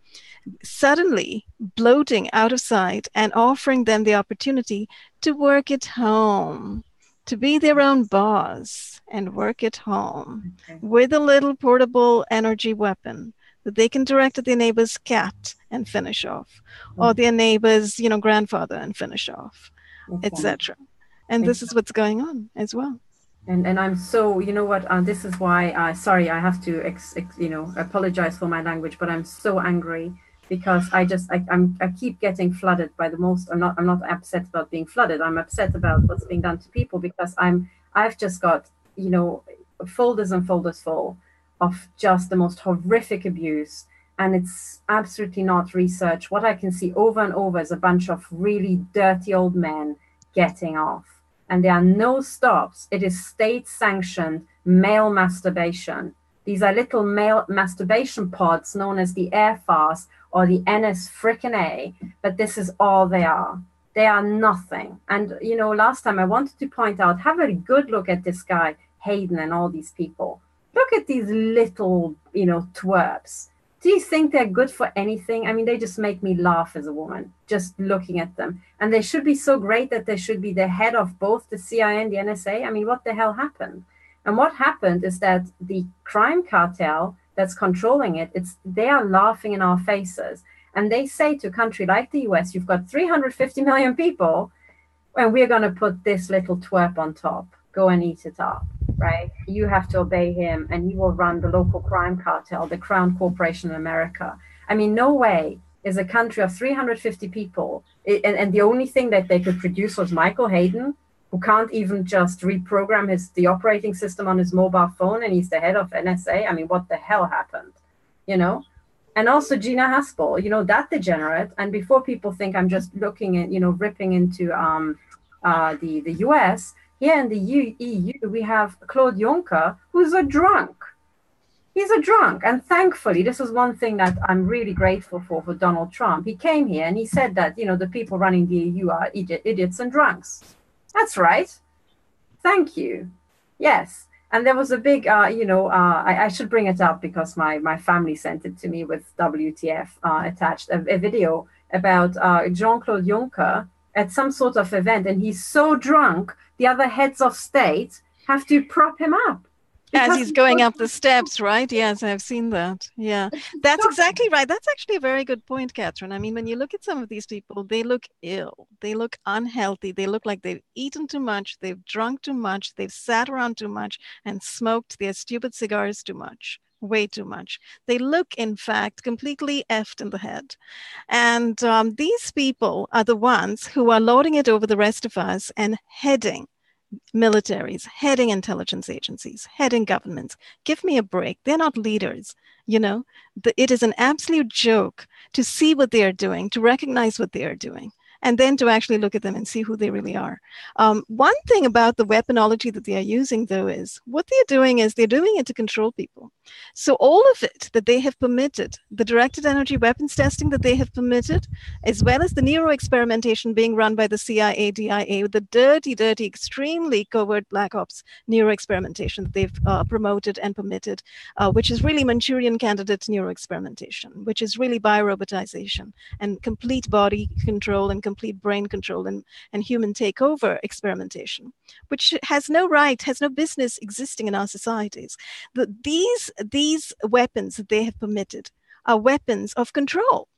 Speaker 2: suddenly bloating out of sight and offering them the opportunity to work at home to be their own boss and work at home okay. with a little portable energy weapon that they can direct at their neighbor's cat and finish off, or mm. their neighbor's, you know, grandfather and finish off, okay. etc. And this is what's going on as well.
Speaker 3: And and I'm so you know what uh, this is why uh, sorry I have to ex, ex, you know apologize for my language, but I'm so angry because I just I, I'm I keep getting flooded by the most. I'm not I'm not upset about being flooded. I'm upset about what's being done to people because I'm I've just got you know folders and folders full of just the most horrific abuse and it's absolutely not research. What I can see over and over is a bunch of really dirty old men getting off. And there are no stops. It is state sanctioned male masturbation. These are little male masturbation pods known as the AirFars or the NS frickin' A, but this is all they are. They are nothing. And, you know, last time I wanted to point out, have a good look at this guy, Hayden, and all these people. Look at these little, you know, twerps. Do you think they're good for anything? I mean, they just make me laugh as a woman, just looking at them. And they should be so great that they should be the head of both the CIA and the NSA. I mean, what the hell happened? And what happened is that the crime cartel that's controlling it, it's they are laughing in our faces. And they say to a country like the US, you've got 350 million people, and we're going to put this little twerp on top. Go and eat it up, right? You have to obey him, and he will run the local crime cartel, the Crown Corporation in America. I mean, no way is a country of 350 people, and, and the only thing that they could produce was Michael Hayden who can't even just reprogram his the operating system on his mobile phone and he's the head of NSA. I mean, what the hell happened? You know? And also Gina Haspel, you know, that degenerate. And before people think I'm just looking at, you know, ripping into um, uh, the, the US, here in the EU, we have Claude Juncker, who's a drunk. He's a drunk. And thankfully, this is one thing that I'm really grateful for for Donald Trump. He came here and he said that, you know, the people running the EU are idiot, idiots and drunks. That's right. Thank you. Yes. And there was a big, uh, you know, uh, I, I, should bring it up because my, my family sent it to me with WTF uh, attached, a, a, video about uh, Jean Claude Juncker at some sort of event. And he's so drunk, the other heads of state have to prop him up
Speaker 2: as he's going up the steps, right? Yes, I've seen that. Yeah, that's exactly right. That's actually a very good point, Catherine. I mean, when you look at some of these people, they look ill, they look unhealthy, they look like they've eaten too much, they've drunk too much, they've sat around too much, and smoked their stupid cigars too much way too much. They look, in fact, completely effed in the head. And um, these people are the ones who are lording it over the rest of us and heading militaries, heading intelligence agencies, heading governments. Give me a break. They're not leaders. You know, the, it is an absolute joke to see what they are doing, to recognize what they are doing and then to actually look at them and see who they really are. Um, one thing about the weaponology that they are using, though, is what they're doing is they're doing it to control people. So all of it that they have permitted, the directed energy weapons testing that they have permitted, as well as the neuro experimentation being run by the CIA, DIA, the dirty, dirty, extremely covert black ops neuro experimentation that they've uh, promoted and permitted, uh, which is really Manchurian candidate neuro experimentation, which is really biorobotization and complete body control and complete brain control and, and human takeover experimentation, which has no right, has no business existing in our societies. The, these, these weapons that they have permitted are weapons of control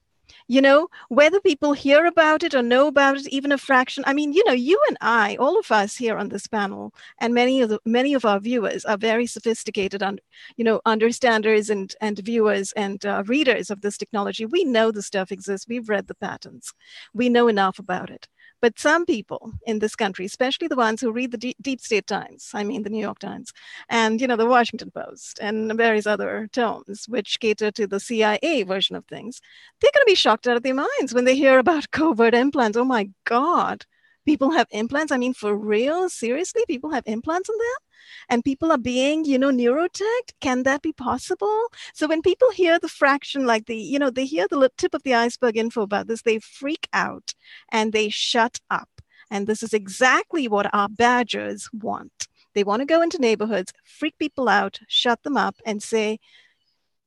Speaker 2: you know whether people hear about it or know about it even a fraction i mean you know you and i all of us here on this panel and many of the many of our viewers are very sophisticated on you know understanders and and viewers and uh, readers of this technology. We know the stuff exists. We've read the patents. We know enough about it but some people in this country, especially the ones who read the deep, deep state times, I mean the New York Times, and you know the Washington Post and various other tomes which cater to the CIA version of things, they're going to be shocked out of their minds when they hear about covert implants. Oh my God, people have implants. I mean, for real? Seriously, people have implants on them? and people are being you know neurotagged can that be possible so when people hear the fraction like the you know they hear the tip of the iceberg info about this they freak out and they shut up and this is exactly what our badgers want they want to go into neighborhoods freak people out shut them up and say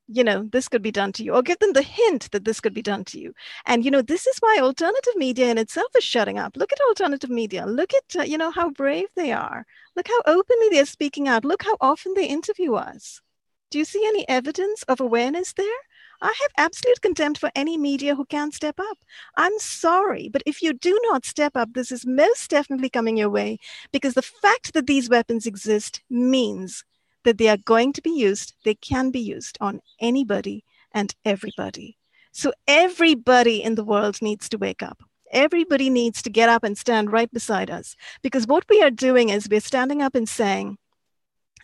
Speaker 2: you know this could be done to you or give them the hint that this could be done to you. And you know this is why alternative media in itself is shutting up. Look at alternative media. Look at uh, you know how brave they are. Look how openly they're speaking out. Look how often they interview us. Do you see any evidence of awareness there? I have absolute contempt for any media who can't step up. I'm sorry, but if you do not step up, this is most definitely coming your way because the fact that these weapons exist means that they are going to be used, they can be used on anybody and everybody. So everybody in the world needs to wake up. Everybody needs to get up and stand right beside us because what we are doing is we're standing up and saying,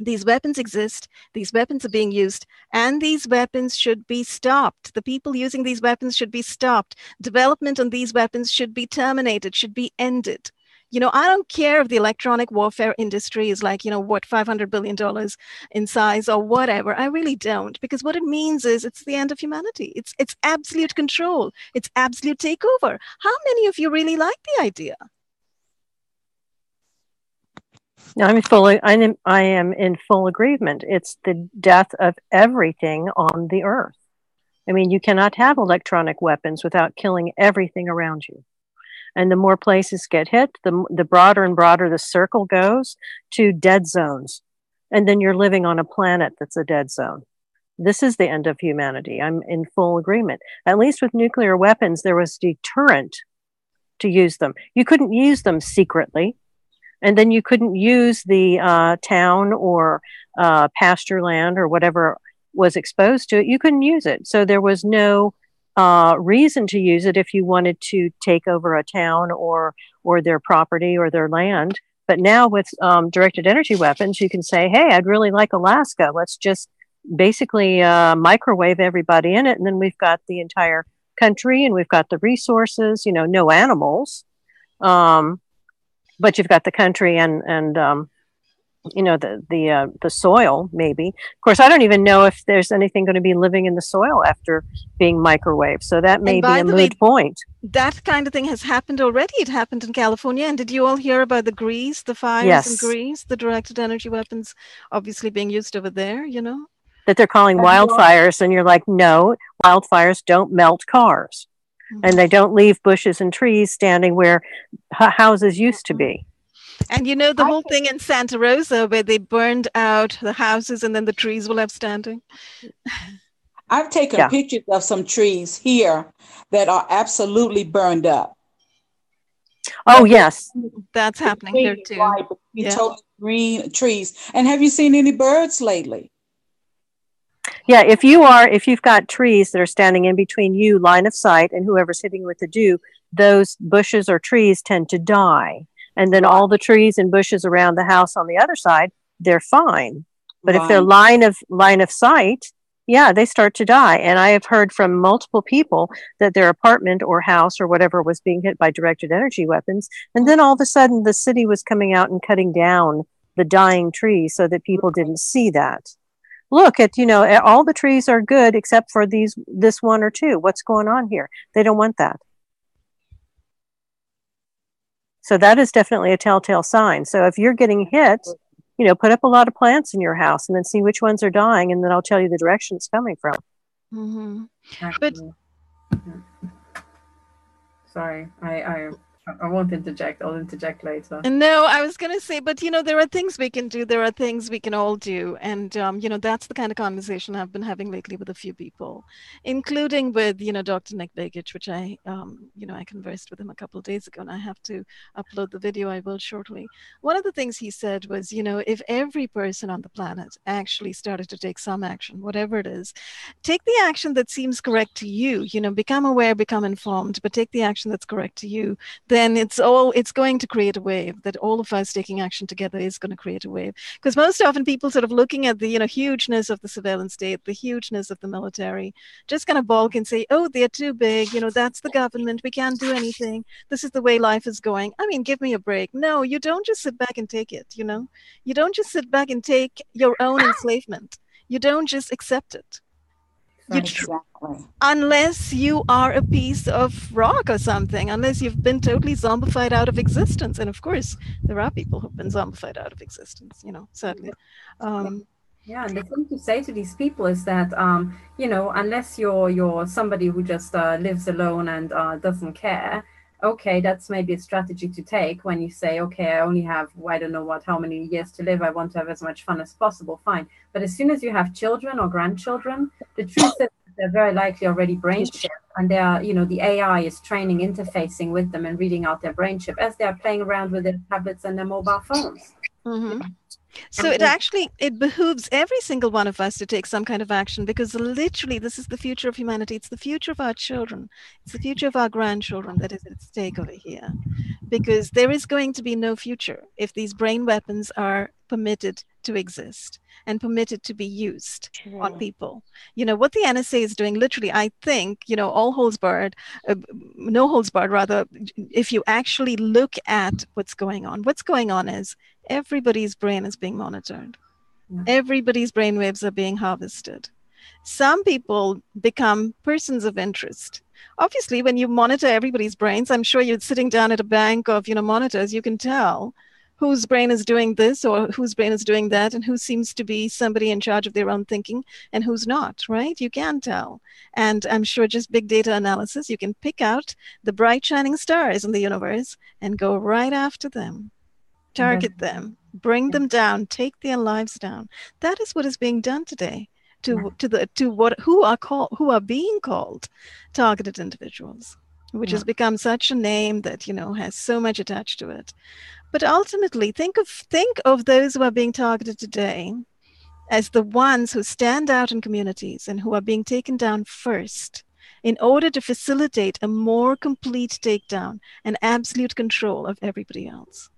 Speaker 2: these weapons exist, these weapons are being used, and these weapons should be stopped. The people using these weapons should be stopped. Development on these weapons should be terminated, should be ended you know, I don't care if the electronic warfare industry is like, you know, what, $500 billion in size or whatever. I really don't, because what it means is it's the end of humanity. It's, it's absolute control. It's absolute takeover. How many of you really like the idea?
Speaker 1: I'm fully, I'm, I am in full agreement. It's the death of everything on the earth. I mean, you cannot have electronic weapons without killing everything around you and the more places get hit the, the broader and broader the circle goes to dead zones. And then you're living on a planet that's a dead zone. This is the end of humanity. I'm in full agreement. At least with nuclear weapons there was deterrent to use them. You couldn't use them secretly. And then you couldn't use the uh, town or uh, pasture land or whatever was exposed to it. You couldn't use it. So there was no uh, reason to use it if you wanted to take over a town or or their property or their land. But now with um, directed energy weapons, you can say, hey, I'd really like Alaska. Let's just basically uh, microwave everybody in it. And then we've got the entire country and we've got the resources, you know, no animals. Um, but you've got the country and, and, um, you know the the uh, the soil maybe. Of course i don't even know if there's anything going to be living in the soil after being microwaved so that may be a moot way, point.
Speaker 2: that kind of thing has happened already. It happened in california and did you all hear about the Greece the fires yes. in Greece the directed energy weapons obviously being used over there you know?
Speaker 1: That they're calling wildfires and you're like no wildfires don't melt cars. Mm-hmm. and they don't leave bushes and trees standing where houses used to be
Speaker 2: and you know the whole thing in Santa Rosa where they burned out the houses and then the trees were left standing?
Speaker 4: I've taken yeah. pictures of some trees here that are absolutely burned up.
Speaker 1: Oh yes,
Speaker 2: that's happening here too. Right,
Speaker 4: yeah. totally green trees. And have you seen any birds lately?
Speaker 1: Yeah, if you are if you've got trees that are standing in between you line of sight and whoever's hitting with the DEW, those bushes or trees tend to die and then all the trees and bushes around the house on the other side they're fine. But right. if they're line of line of sight yeah they start to die. And i have heard from multiple people that their apartment or house or whatever was being hit by directed energy weapons. And then all of a sudden the city was coming out and cutting down the dying trees so that people didn't see that. Look at you know all the trees are good except for these this one or two. What's going on here? They don't want that so that is definitely a telltale sign. So if you're getting hit, you know, put up a lot of plants in your house and then see which ones are dying, and then I'll tell you the direction it's coming from.
Speaker 2: Mm-hmm. But
Speaker 3: sorry, I, I I won't interject. I'll interject later.
Speaker 2: No, I was going to say, but you know, there are things we can do. There are things we can all do, and um, you know, that's the kind of conversation I've been having lately with a few people, including with you know Dr. Nick Begich, which I um, you know I conversed with him a couple of days ago, and I have to upload the video. I will shortly. One of the things he said was, you know, if every person on the planet actually started to take some action, whatever it is, take the action that seems correct to you. You know, become aware, become informed, but take the action that's correct to you then it's all it's going to create a wave that all of us taking action together is going to create a wave. Because most often people sort of looking at the you know hugeness of the surveillance state the hugeness of the military just kind of balk and say oh they're too big you know that's the government we can't do anything. This is the way life is going. I mean give me a break. No you don't just sit back and take it you know? You don't just sit back and take your own enslavement. You don't just accept it you tr- exactly. unless you are a piece of rock or something, unless you've been totally zombified out of existence. And of course, there are people who've been zombified out of existence, you know, certainly. Um,
Speaker 3: yeah, and the thing to say to these people is that, um, you know, unless you're you're somebody who just uh, lives alone and uh, doesn't care, okay, that's maybe a strategy to take when you say, okay, I only have, I don't know what, how many years to live. I want to have as much fun as possible. Fine. But as soon as you have children or grandchildren, the truth is they're very likely already brain chip and they are, you know, the AI is training, interfacing with them and reading out their brain chip as they are playing around with their tablets and their mobile phones.
Speaker 2: Mm-hmm. So it actually it behooves every single one of us to take some kind of action because literally this is the future of humanity. It's the future of our children. It's the future of our grandchildren that is at stake over here. Because there is going to be no future if these brain weapons are permitted to exist and permitted to be used on people. You know, what the NSA is doing, literally, I think, you know, all holds barred, uh, no holds barred, rather, if you actually look at what's going on, what's going on is everybody's brain is being monitored. Yeah. Everybody's brain waves are being harvested. Some people become persons of interest. Obviously, when you monitor everybody's brains, I'm sure you're sitting down at a bank of you know monitors, you can tell whose brain is doing this or whose brain is doing that and who seems to be somebody in charge of their own thinking and who's not right you can tell and i'm sure just big data analysis you can pick out the bright shining stars in the universe and go right after them target them, bring them down, take their lives down. That is what is being done today to to the to what who are called who are being called targeted individuals, which yeah. has become such a name that you know has so much attached to it. But ultimately, think of think of those who are being targeted today as the ones who stand out in communities and who are being taken down first in order to facilitate a more complete takedown and absolute control of everybody else.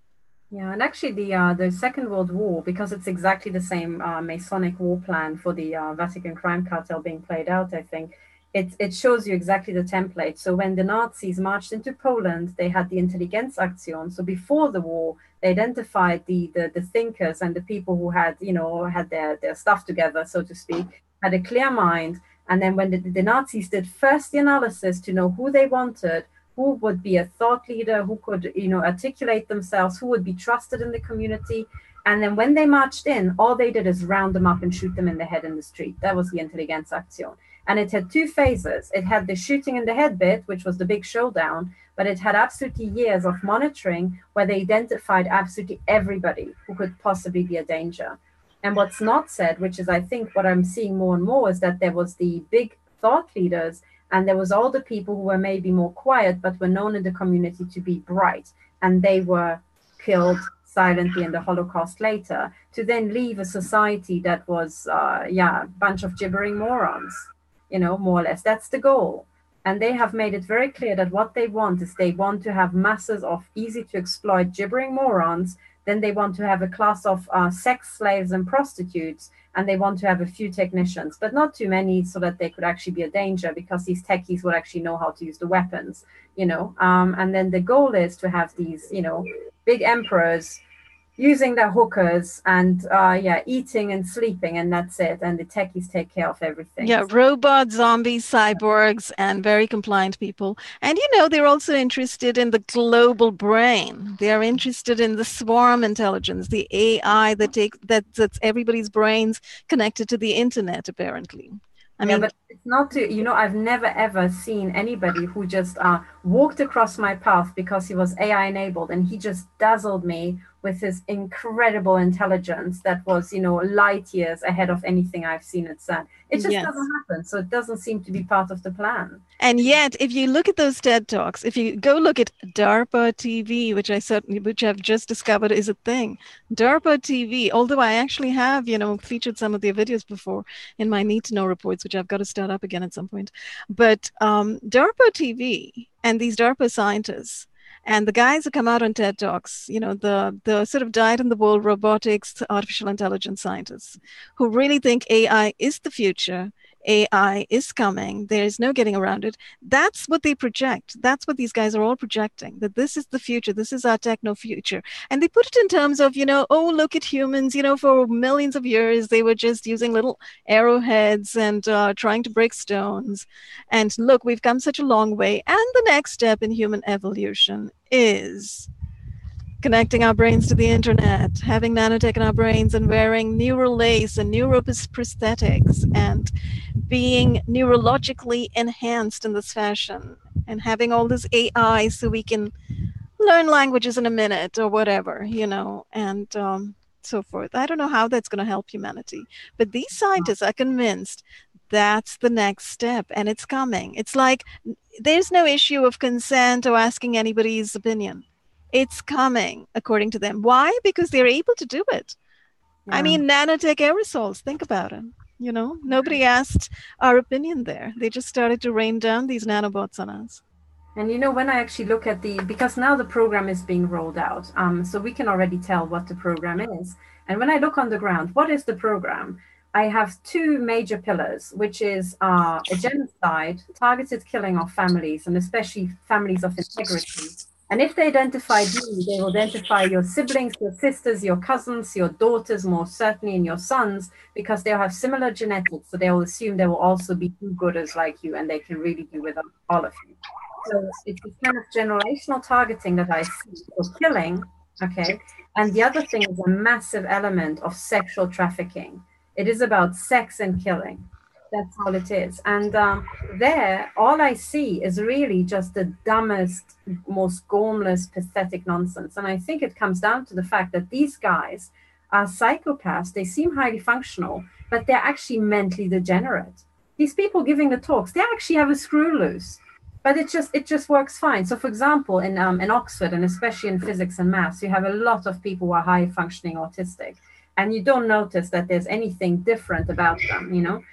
Speaker 3: Yeah, and actually, the uh, the Second World War, because it's exactly the same uh, Masonic war plan for the uh, Vatican crime cartel being played out, I think it it shows you exactly the template. So when the Nazis marched into Poland, they had the Intelligenzaktion. So before the war, they identified the, the the thinkers and the people who had you know had their their stuff together, so to speak, had a clear mind. And then when the, the Nazis did first the analysis to know who they wanted, who would be a thought leader, who could, you know, articulate themselves, who would be trusted in the community. And then when they marched in, all they did is round them up and shoot them in the head in the street. That was the Intelligenzaktion. And it had two phases. It had the shooting in the head bit, which was the big showdown, but it had absolutely years of monitoring where they identified absolutely everybody who could possibly be a danger. And what's not said, which is I think what I'm seeing more and more, is that there was the big thought leaders and there was all the people who were maybe more quiet but were known in the community to be bright. And they were killed silently in the holocaust later to then leave a society that was uh, yeah a bunch of gibbering morons you know more or less. That's the goal. And they have made it very clear that what they want is they want to have masses of easy to exploit gibbering morons then they want to have a class of uh, sex slaves and prostitutes and they want to have a few technicians, but not too many so that they could actually be a danger because these techies would actually know how to use the weapons, you know. Um, and then the goal is to have these, you know, big emperors using their hookers and uh, yeah, eating and sleeping, and that's it. And the techies take care of everything.
Speaker 2: Yeah, robots, zombies, cyborgs, and very compliant people. And you know, they're also interested in the global brain. They are interested in the swarm intelligence, the AI that takes that that's everybody's brains connected to the internet, apparently.
Speaker 3: I mean, yeah, but it's not to, you know, I've never ever seen anybody who just uh, walked across my path because he was AI enabled and he just dazzled me with his incredible intelligence that was, you know, light years ahead of anything I've seen at CERN. It just yes. doesn't happen. So it doesn't seem to be part of the plan.
Speaker 2: And yet, if you look at those TED Talks, if you go look at DARPA TV, which I certainly, which I've just discovered is a thing, DARPA TV, although I actually have, you know, featured some of their videos before in my Need to Know reports, which I've got to start up again at some point. But um, DARPA TV and these DARPA scientists, and the guys who come out on TED Talks, you know, the the sort of diet in the wool robotics, artificial intelligence scientists who really think AI is the future AI is coming. There is no getting around it. That's what they project. That's what these guys are all projecting that this is the future. This is our techno future. And they put it in terms of, you know, oh, look at humans. You know, for millions of years, they were just using little arrowheads and uh, trying to break stones. And look, we've come such a long way. And the next step in human evolution is connecting our brains to the internet, having nanotech in our brains, and wearing neural lace and neuroprosthetics, and being neurologically enhanced in this fashion, and having all this AI so we can learn languages in a minute or whatever, you know, and um, so forth. I don't know how that's going to help humanity, but these scientists are convinced that's the next step and it's coming. It's like there's no issue of consent or asking anybody's opinion it's coming, according to them. Why? Because they're able to do it. Yeah. I mean, nanotech aerosols, think about it. You know, nobody asked our opinion there. They just started to rain down these nanobots on us.
Speaker 3: And you know, when I actually look at the, because now the program is being rolled out, um, so we can already tell what the program is. And when I look on the ground, what is the program? I have two major pillars, which is uh, a genocide, targeted killing of families, and especially families of integrity, and if they identify you, they will identify your siblings, your sisters, your cousins, your daughters, more certainly, and your sons, because they'll have similar genetics. So they will assume they will also be do-gooders like you, and they can really be with all of you. So it's this kind of generational targeting that I see for killing. Okay. And the other thing is a massive element of sexual trafficking. It is about sex and killing. That's all it is. And um, there, all I see is really just the dumbest, most gormless, pathetic nonsense. And I think it comes down to the fact that these guys are psychopaths. They seem highly functional, but they're actually mentally degenerate. These people giving the talks, they actually have a screw loose but it just it just works fine. So, for example, in um, in Oxford and especially in physics and maths, you have a lot of people who are high functioning autistic, and you don't notice that there's anything different about them. You know,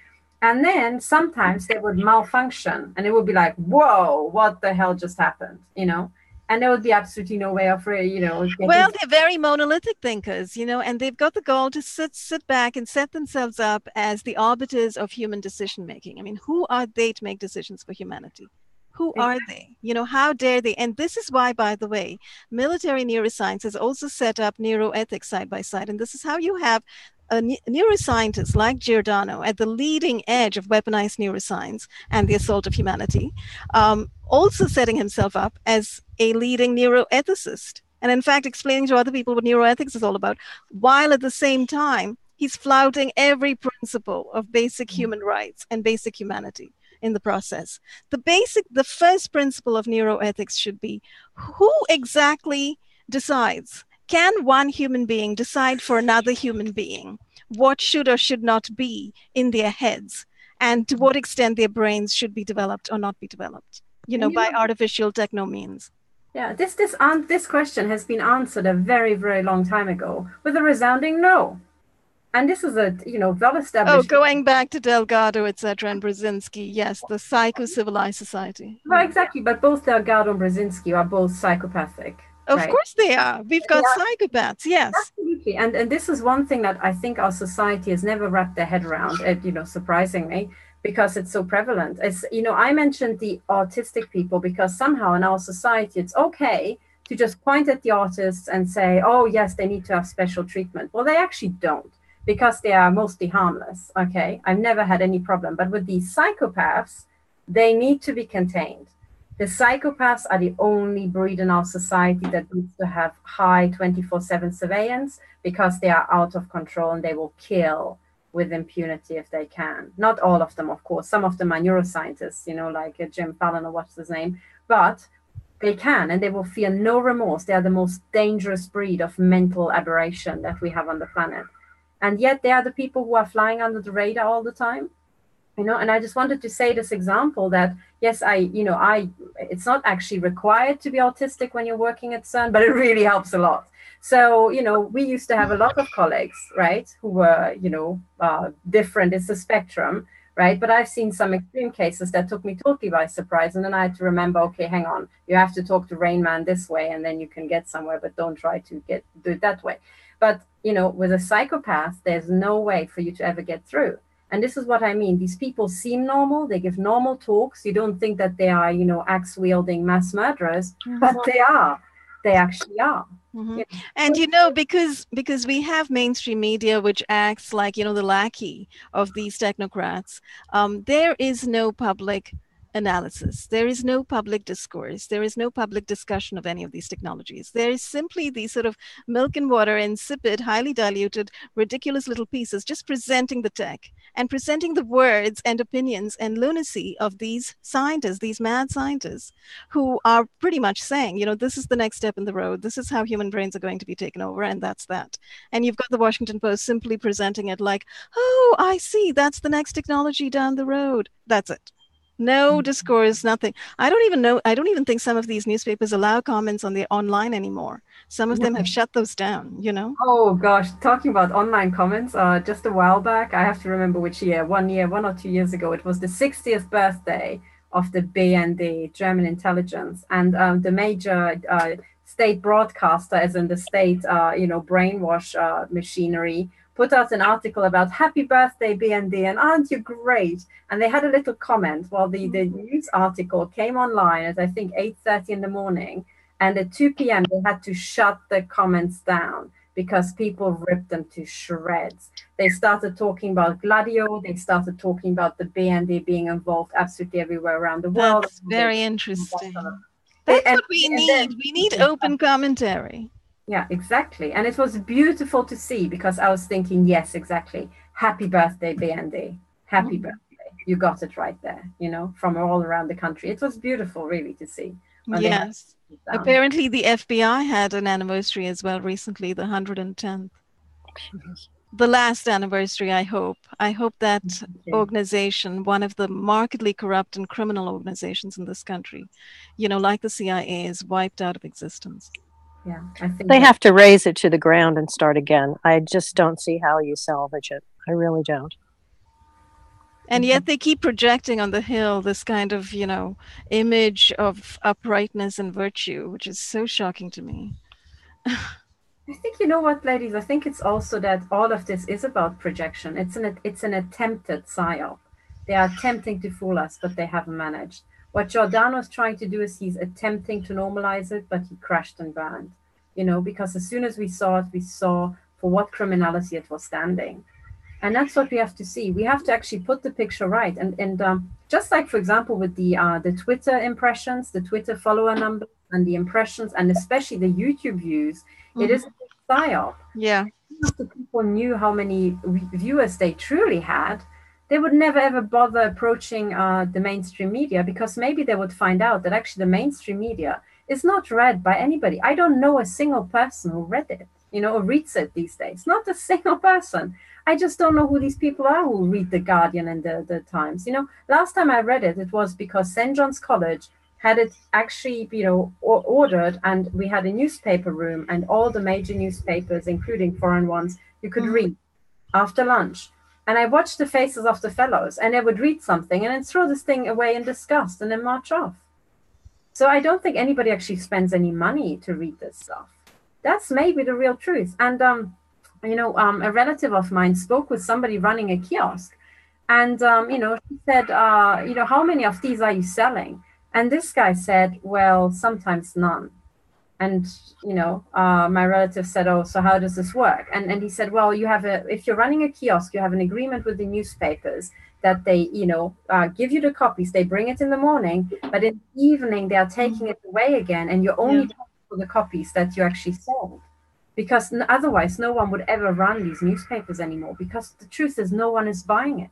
Speaker 3: and then sometimes they would malfunction and it would be like, whoa, what the hell just happened? You know? and there would be absolutely no way of you know
Speaker 2: well they're very monolithic thinkers you know and they've got the goal to sit sit back and set themselves up as the arbiters of human decision making i mean who are they to make decisions for humanity who are they you know how dare they and this is why by the way military neuroscience has also set up neuroethics side by side and this is how you have a neuroscientist like Giordano at the leading edge of weaponized neuroscience and the assault of humanity, um, also setting himself up as a leading neuroethicist. And in fact, explaining to other people what neuroethics is all about, while at the same time, he's flouting every principle of basic mm. human rights and basic humanity in the process. The basic, the first principle of neuroethics should be who exactly decides? Can one human being decide for another human being what should or should not be in their heads? And to what extent their brains should be developed or not be developed you know by artificial techno means
Speaker 3: yeah this this um, this question has been answered a very very long time ago with a resounding no and this is a you know well established
Speaker 2: oh going back to delgado etc and brzezinski yes the psycho-civilized society
Speaker 3: well exactly but both delgado and brzezinski are both psychopathic
Speaker 2: of right? course they are. We've got yeah. psychopaths, yes.
Speaker 3: Absolutely. And and this is one thing that I think our society has never wrapped their head around, it, you know, surprisingly, because it's so prevalent. It's you know, I mentioned the autistic people because somehow in our society it's okay to just point at the artists and say, oh yes, they need to have special treatment. Well, they actually don't because they are mostly harmless. Okay. I've never had any problem. But with these psychopaths, they need to be contained the psychopaths are the only breed in our society that needs to have high 24 7 surveillance because they are out of control and they will kill with impunity if they can. Not all of them, of course. Some of them are neuroscientists, you know, like uh, Jim Fallon or what's his name, but they can and they will feel no remorse. They are the most dangerous breed of mental aberration that we have on the planet. And yet they are the people who are flying under the radar all the time you know? And i just wanted to say this example that yes i you know i it's not actually required to be autistic when you're working at cern but it really helps a lot. So you know we used to have a lot of colleagues right who were you know uh, different it's a spectrum right but i've seen some extreme cases that took me totally by surprise and then i had to remember okay hang on you have to talk to rain man this way and then you can get somewhere but don't try to get do it that way but you know with a psychopath there's no way for you to ever get through and this is what I mean. These people seem normal. They give normal talks. You don't think that they are, you know, axe wielding mass murderers, but they are. They actually are.
Speaker 2: Mm-hmm. Yeah. And you know, because because we have mainstream media which acts like you know the lackey of these technocrats, um, there is no public analysis. There is no public discourse. There is no public discussion of any of these technologies. There is simply these sort of milk and water, insipid, highly diluted, ridiculous little pieces just presenting the tech and presenting the words and opinions and lunacy of these scientists, these mad scientists, who are pretty much saying, you know, this is the next step in the road. This is how human brains are going to be taken over, and that's that. And you've got the Washington Post simply presenting it like, oh, I see, that's the next technology down the road. That's it no discourse nothing. I don't even know i don't even think some of these newspapers allow comments on the online anymore. Some of them have shut those down you know?
Speaker 3: Oh gosh. Talking about online comments uh, just a while back i have to remember which year one year one or two years ago it was the 60th birthday of the bnd german intelligence. And um, the major uh, state broadcaster as in the state uh, you know brainwash uh, machinery put out an article about happy birthday BND and aren't you great? And they had a little comment while the, the mm-hmm. news article came online at I think 8.30 in the morning. And at 2 p.m. they had to shut the comments down because people ripped them to shreds. They started talking about Gladio. They started talking about the BND being involved absolutely everywhere around the world.
Speaker 2: That's very interesting. That's what we need. we need open commentary.
Speaker 3: Yeah, exactly. And it was beautiful to see because I was thinking, yes, exactly. Happy birthday, BND. Happy mm-hmm. birthday. You got it right there, you know, from all around the country. It was beautiful, really, to see.
Speaker 2: Yes. Apparently, the FBI had an anniversary as well recently, the 110th. the last anniversary, I hope. I hope that organization, one of the markedly corrupt and criminal organizations in this country, you know, like the CIA, is wiped out of existence
Speaker 3: yeah i think
Speaker 1: they have to raze it to the ground and start again i just don't see how you salvage it i really don't
Speaker 2: and yet they keep projecting on the hill this kind of you know image of uprightness and virtue which is so shocking to me
Speaker 3: I think you know what, ladies. I think it's also that all of this is about projection. It's an it's an attempted psyop. They are attempting to fool us, but they haven't managed. What Giordano's trying to do is he's attempting to normalize it, but he crashed and burned. You know, because as soon as we saw it, we saw for what criminality it was standing and that's what we have to see we have to actually put the picture right and and um, just like for example with the uh, the twitter impressions the twitter follower numbers and the impressions and especially the youtube views mm-hmm. it is a psyop
Speaker 2: yeah
Speaker 3: if the people knew how many viewers they truly had they would never ever bother approaching uh, the mainstream media because maybe they would find out that actually the mainstream media is not read by anybody i don't know a single person who read it you know or reads it these days not a single person I just don't know who these people are who read the Guardian and the, the Times. You know, last time I read it, it was because St. John's College had it actually, you know, ordered, and we had a newspaper room, and all the major newspapers, including foreign ones, you could mm. read after lunch. And I watched the faces of the fellows, and they would read something and then throw this thing away in disgust and then march off. So I don't think anybody actually spends any money to read this stuff. That's maybe the real truth. And um, you know, um, a relative of mine spoke with somebody running a kiosk, and um, you know, she said, uh, you know, how many of these are you selling? And this guy said, well, sometimes none. And you know, uh, my relative said, oh, so how does this work? And and he said, well, you have a if you're running a kiosk, you have an agreement with the newspapers that they, you know, uh, give you the copies. They bring it in the morning, but in the evening they are taking it away again, and you're only yeah. for the copies that you actually sold because otherwise no one would ever run these newspapers anymore because the truth is no one is buying it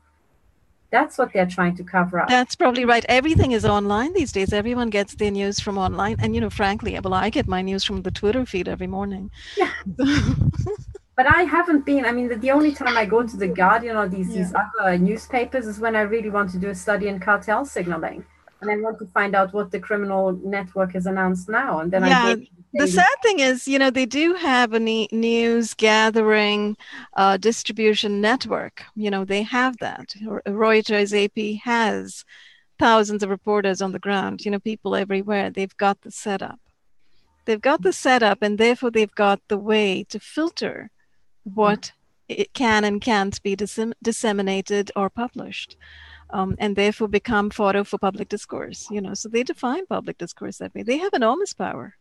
Speaker 3: that's what they're trying to cover up.
Speaker 2: That's probably right. Everything is online these days. Everyone gets their news from online. And you know frankly well i get my news from the twitter feed every morning.
Speaker 3: Yeah. But i haven't been i mean the, the, only time i go to the guardian or these yeah. these other newspapers is when i really want to do a study in cartel signaling. And I want to find out what the criminal network has announced now. And then
Speaker 2: yeah, I the sad thing is, you know, they do have a news gathering uh, distribution network. You know, they have that. Reuters, AP has thousands of reporters on the ground. You know, people everywhere. They've got the setup. They've got the setup, and therefore they've got the way to filter what it can and can't be dis- disseminated or published um, and therefore become fodder for public discourse. You know, so they define public discourse that way. They have enormous power.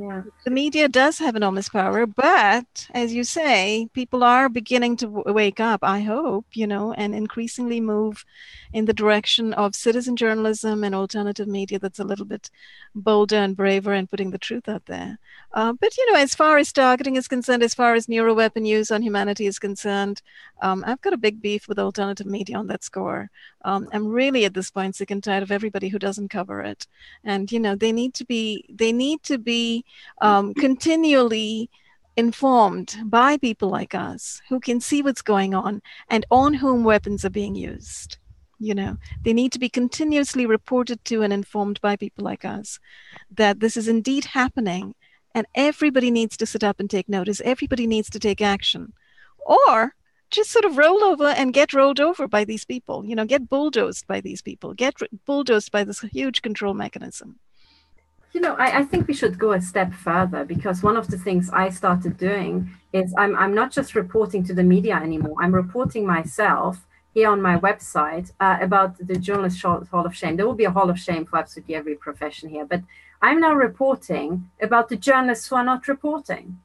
Speaker 3: Yeah.
Speaker 2: The media does have enormous power, but as you say, people are beginning to w- wake up, I hope, you know, and increasingly move in the direction of citizen journalism and alternative media that's a little bit bolder and braver and putting the truth out there. Uh, but, you know, as far as targeting is concerned, as far as neuroweapon use on humanity is concerned, um, I've got a big beef with alternative media on that score. Um, I'm really at this point sick and tired of everybody who doesn't cover it. And, you know, they need to be, they need to be um, continually informed by people like us who can see what's going on and on whom weapons are being used. You know, they need to be continuously reported to and informed by people like us that this is indeed happening and everybody needs to sit up and take notice. Everybody needs to take action. Or just sort of roll over and get rolled over by these people, you know, get bulldozed by these people, get bulldozed by this huge control mechanism.
Speaker 3: You know, I, I, think we should go a step further because one of the things I started doing is I'm, I'm not just reporting to the media anymore. I'm reporting myself here on my website uh, about the Journalist Hall of Shame. There will be a Hall of Shame for absolutely every profession here, but I'm now reporting about the journalists who are not reporting.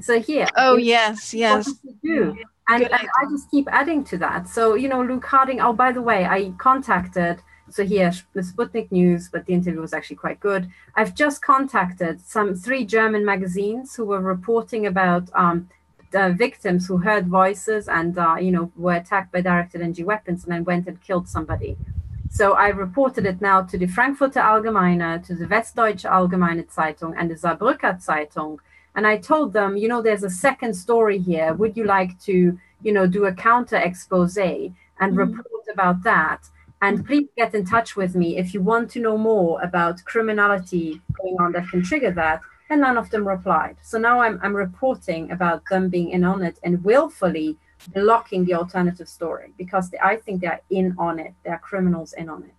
Speaker 3: So here.
Speaker 2: Oh, yes, yes.
Speaker 3: do? And, and I just keep adding to that. So, you know, Luke Harding, oh, by the way, I contacted so here, the Sputnik News, but the interview was actually quite good. I've just contacted some three German magazines who were reporting about um, the victims who heard voices and uh, you know were attacked by directed energy weapons and then went and killed somebody. So I reported it now to the Frankfurter Allgemeine, to the Westdeutsche Allgemeine Zeitung, and the Saarbrücker Zeitung. And I told them, you know, there's a second story here. Would you like to, you know, do a counter expose and mm-hmm. report about that? And please get in touch with me if you want to know more about criminality going on that can trigger that. And none of them replied. So now I'm, I'm reporting about them being in on it and willfully blocking the alternative story because they, I think they're in on it. They're criminals in on it.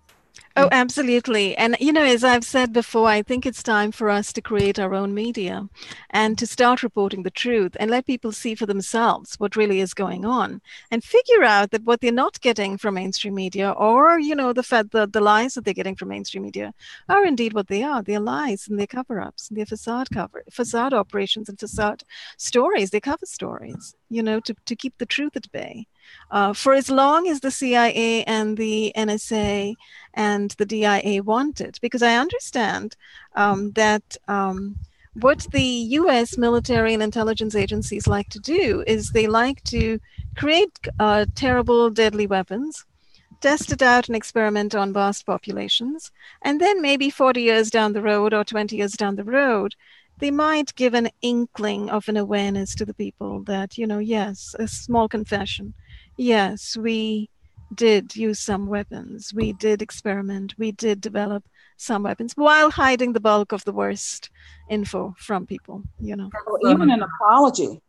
Speaker 2: Oh, absolutely. And, you know, as I've said before, I think it's time for us to create our own media and to start reporting the truth and let people see for themselves what really is going on and figure out that what they're not getting from mainstream media or, you know, the, fed, the, the lies that they're getting from mainstream media are indeed what they are. They're lies and they're cover ups and they're facade cover, facade operations and facade stories. They cover stories, you know, to, to keep the truth at bay. Uh, for as long as the CIA and the NSA and the DIA wanted, because I understand um, that um, what the US military and intelligence agencies like to do is they like to create uh, terrible, deadly weapons. Test it out and experiment on vast populations. And then maybe 40 years down the road or 20 years down the road, they might give an inkling of an awareness to the people that, you know, yes, a small confession yes, we did use some weapons. We did experiment. We did develop some weapons while hiding the bulk of the worst info from people, you know.
Speaker 4: Even an apology,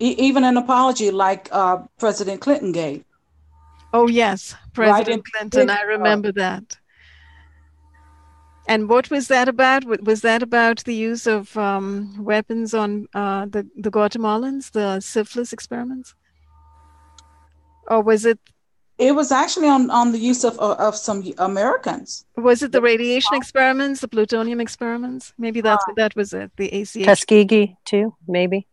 Speaker 4: e- even an apology like uh, President Clinton gave.
Speaker 2: Oh, yes, President right Clinton. I remember that. And what was that about? Was that about the use of um, weapons on uh, the, the Guatemalans, the syphilis experiments? Or was it
Speaker 4: it was actually on, on the use of, of some Americans.
Speaker 2: Was it the radiation experiments, the plutonium experiments? Maybe that's uh, that was it. The ACH.
Speaker 1: Tuskegee too, maybe.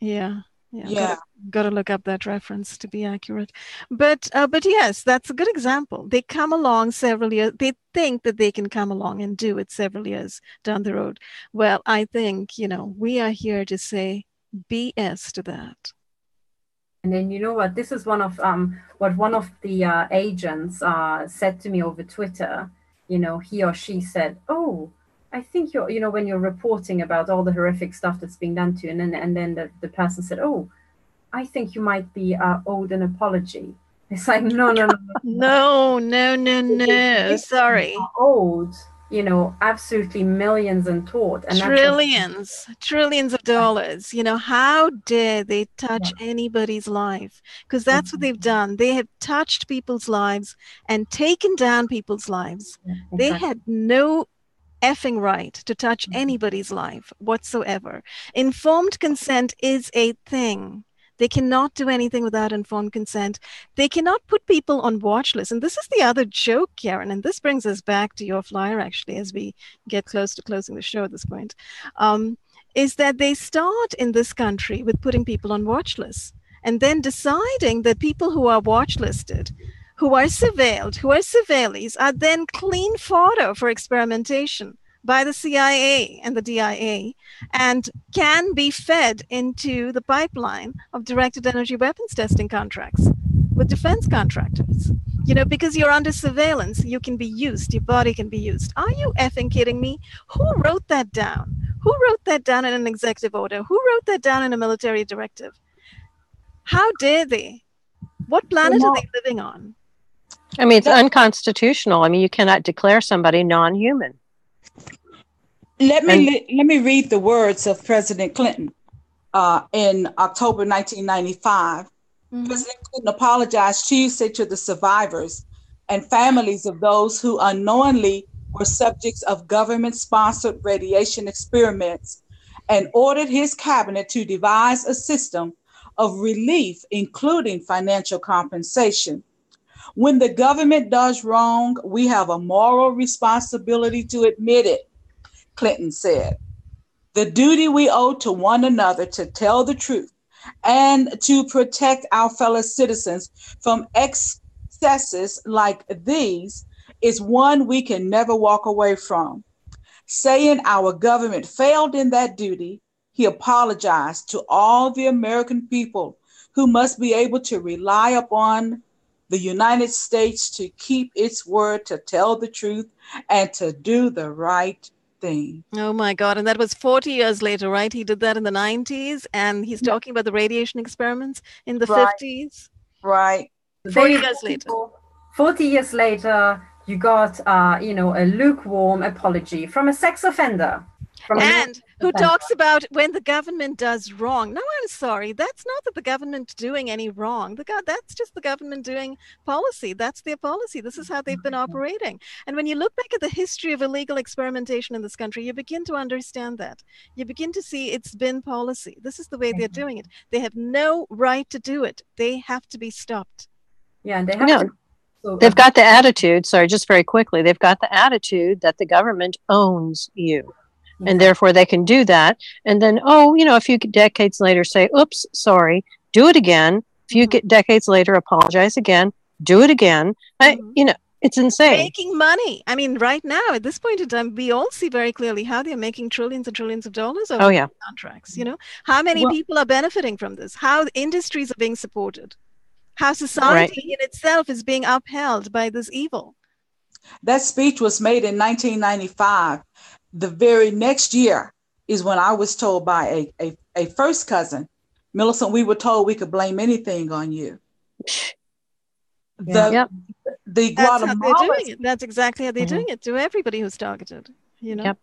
Speaker 2: Yeah,
Speaker 4: yeah. yeah.
Speaker 2: Gotta, gotta, look up that reference to be accurate. But uh, but yes, that's a good example. They come along several years. They think that they can come along and do it several years down the road. Well, I think you know we are here to say BS to that.
Speaker 3: And then you know what? This is one of um, what one of the uh, agents uh, said to me over Twitter. You know, he or she said, "Oh, I think you're, you know, when you're reporting about all the horrific stuff that's being done to you, and then and then the, the person said, "Oh, I think you might be uh, owed an apology." It's like, no, no, no,
Speaker 2: no, no, no, no. Sorry,
Speaker 3: owed you know, absolutely millions and taught. And
Speaker 2: trillions, trillions of dollars. You know, how dare they touch yeah. anybody's life? Because that's mm-hmm. what they've done. They have touched people's lives and taken down people's lives. Yeah, exactly. They had no effing right to touch mm-hmm. anybody's life whatsoever. Informed consent is a thing. They cannot do anything without informed consent. They cannot put people on watch lists. And this is the other joke, Karen. And this brings us back to your flyer, actually, as we get close to closing the show at this point. Um, is that they start in this country with putting people on watch lists and then deciding that people who are watch listed who are surveilled, who are surveillees, are then clean fodder for experimentation by the CIA and the DIA and can be fed into the pipeline of directed energy weapons testing contracts with defense contractors. You know, because you're under surveillance, you can be used, your body can be used. Are you effing kidding me? Who wrote that down? Who wrote that down in an executive order? Who wrote that down in a military directive? How dare they? What planet are they living on?
Speaker 1: I mean, it's unconstitutional. I mean, you cannot declare somebody non human.
Speaker 4: Let me and, let me read the words of President Clinton uh, in October 1995. Mm-hmm. President Clinton apologized Tuesday to the survivors and families of those who unknowingly were subjects of government-sponsored radiation experiments and ordered his cabinet to devise a system of relief, including financial compensation. When the government does wrong, we have a moral responsibility to admit it Clinton said. The duty we owe to one another to tell the truth and to protect our fellow citizens from excesses like these is one we can never walk away from. Saying our government failed in that duty, he apologized to all the American people who must be able to rely upon the United States to keep its word, to tell the truth, and to do the right thing.
Speaker 2: Oh my God. And that was 40 years later, right? He did that in the 90s. And he's talking about the radiation experiments in the right. 50s.
Speaker 4: Right.
Speaker 2: 40 years later.
Speaker 3: 40 years later, you got, uh, you know, a lukewarm apology from a sex offender. From
Speaker 2: and who talks about when the government does wrong. No, I'm sorry. That's not that the government doing any wrong. The go- that's just the government doing policy. That's their policy. This is how they've been mm-hmm. operating. And when you look back at the history of illegal experimentation in this country, you begin to understand that. You begin to see it's been policy. This is the way they're mm-hmm. doing it. They have no right to do it. They have to be stopped.
Speaker 3: Yeah, and they have
Speaker 1: Yeah.
Speaker 3: to. So, uh,
Speaker 1: They've got the attitude, sorry, just very quickly, they've got the attitude that the government owns you. And therefore they can do that. And then, oh, you know, a few decades later say, oops, sorry, do it again. A few
Speaker 2: Mhm.
Speaker 1: decades later, apologize again, do it again. I,
Speaker 2: Mhm.
Speaker 1: you know, it's insane.
Speaker 2: Making money. I mean, right now, at this point in time, we all see very clearly how they're making trillions and trillions of dollars over
Speaker 1: Oh, yeah.
Speaker 2: contracts. You know, how many
Speaker 4: Well-
Speaker 2: people are benefiting from this? How industries are being supported? How society in itself is being upheld by this evil.
Speaker 4: That speech was made in 1995. The very next year is when I was told by a, a, a first cousin, Millicent, we were told we could blame anything on you.
Speaker 3: Yeah.
Speaker 4: The,
Speaker 1: Yep.
Speaker 4: the
Speaker 2: That's how they're
Speaker 4: Guatemala
Speaker 2: doing it. That's exactly how they're
Speaker 1: Mhm.
Speaker 2: doing it to everybody who's targeted. You know.
Speaker 1: Yep.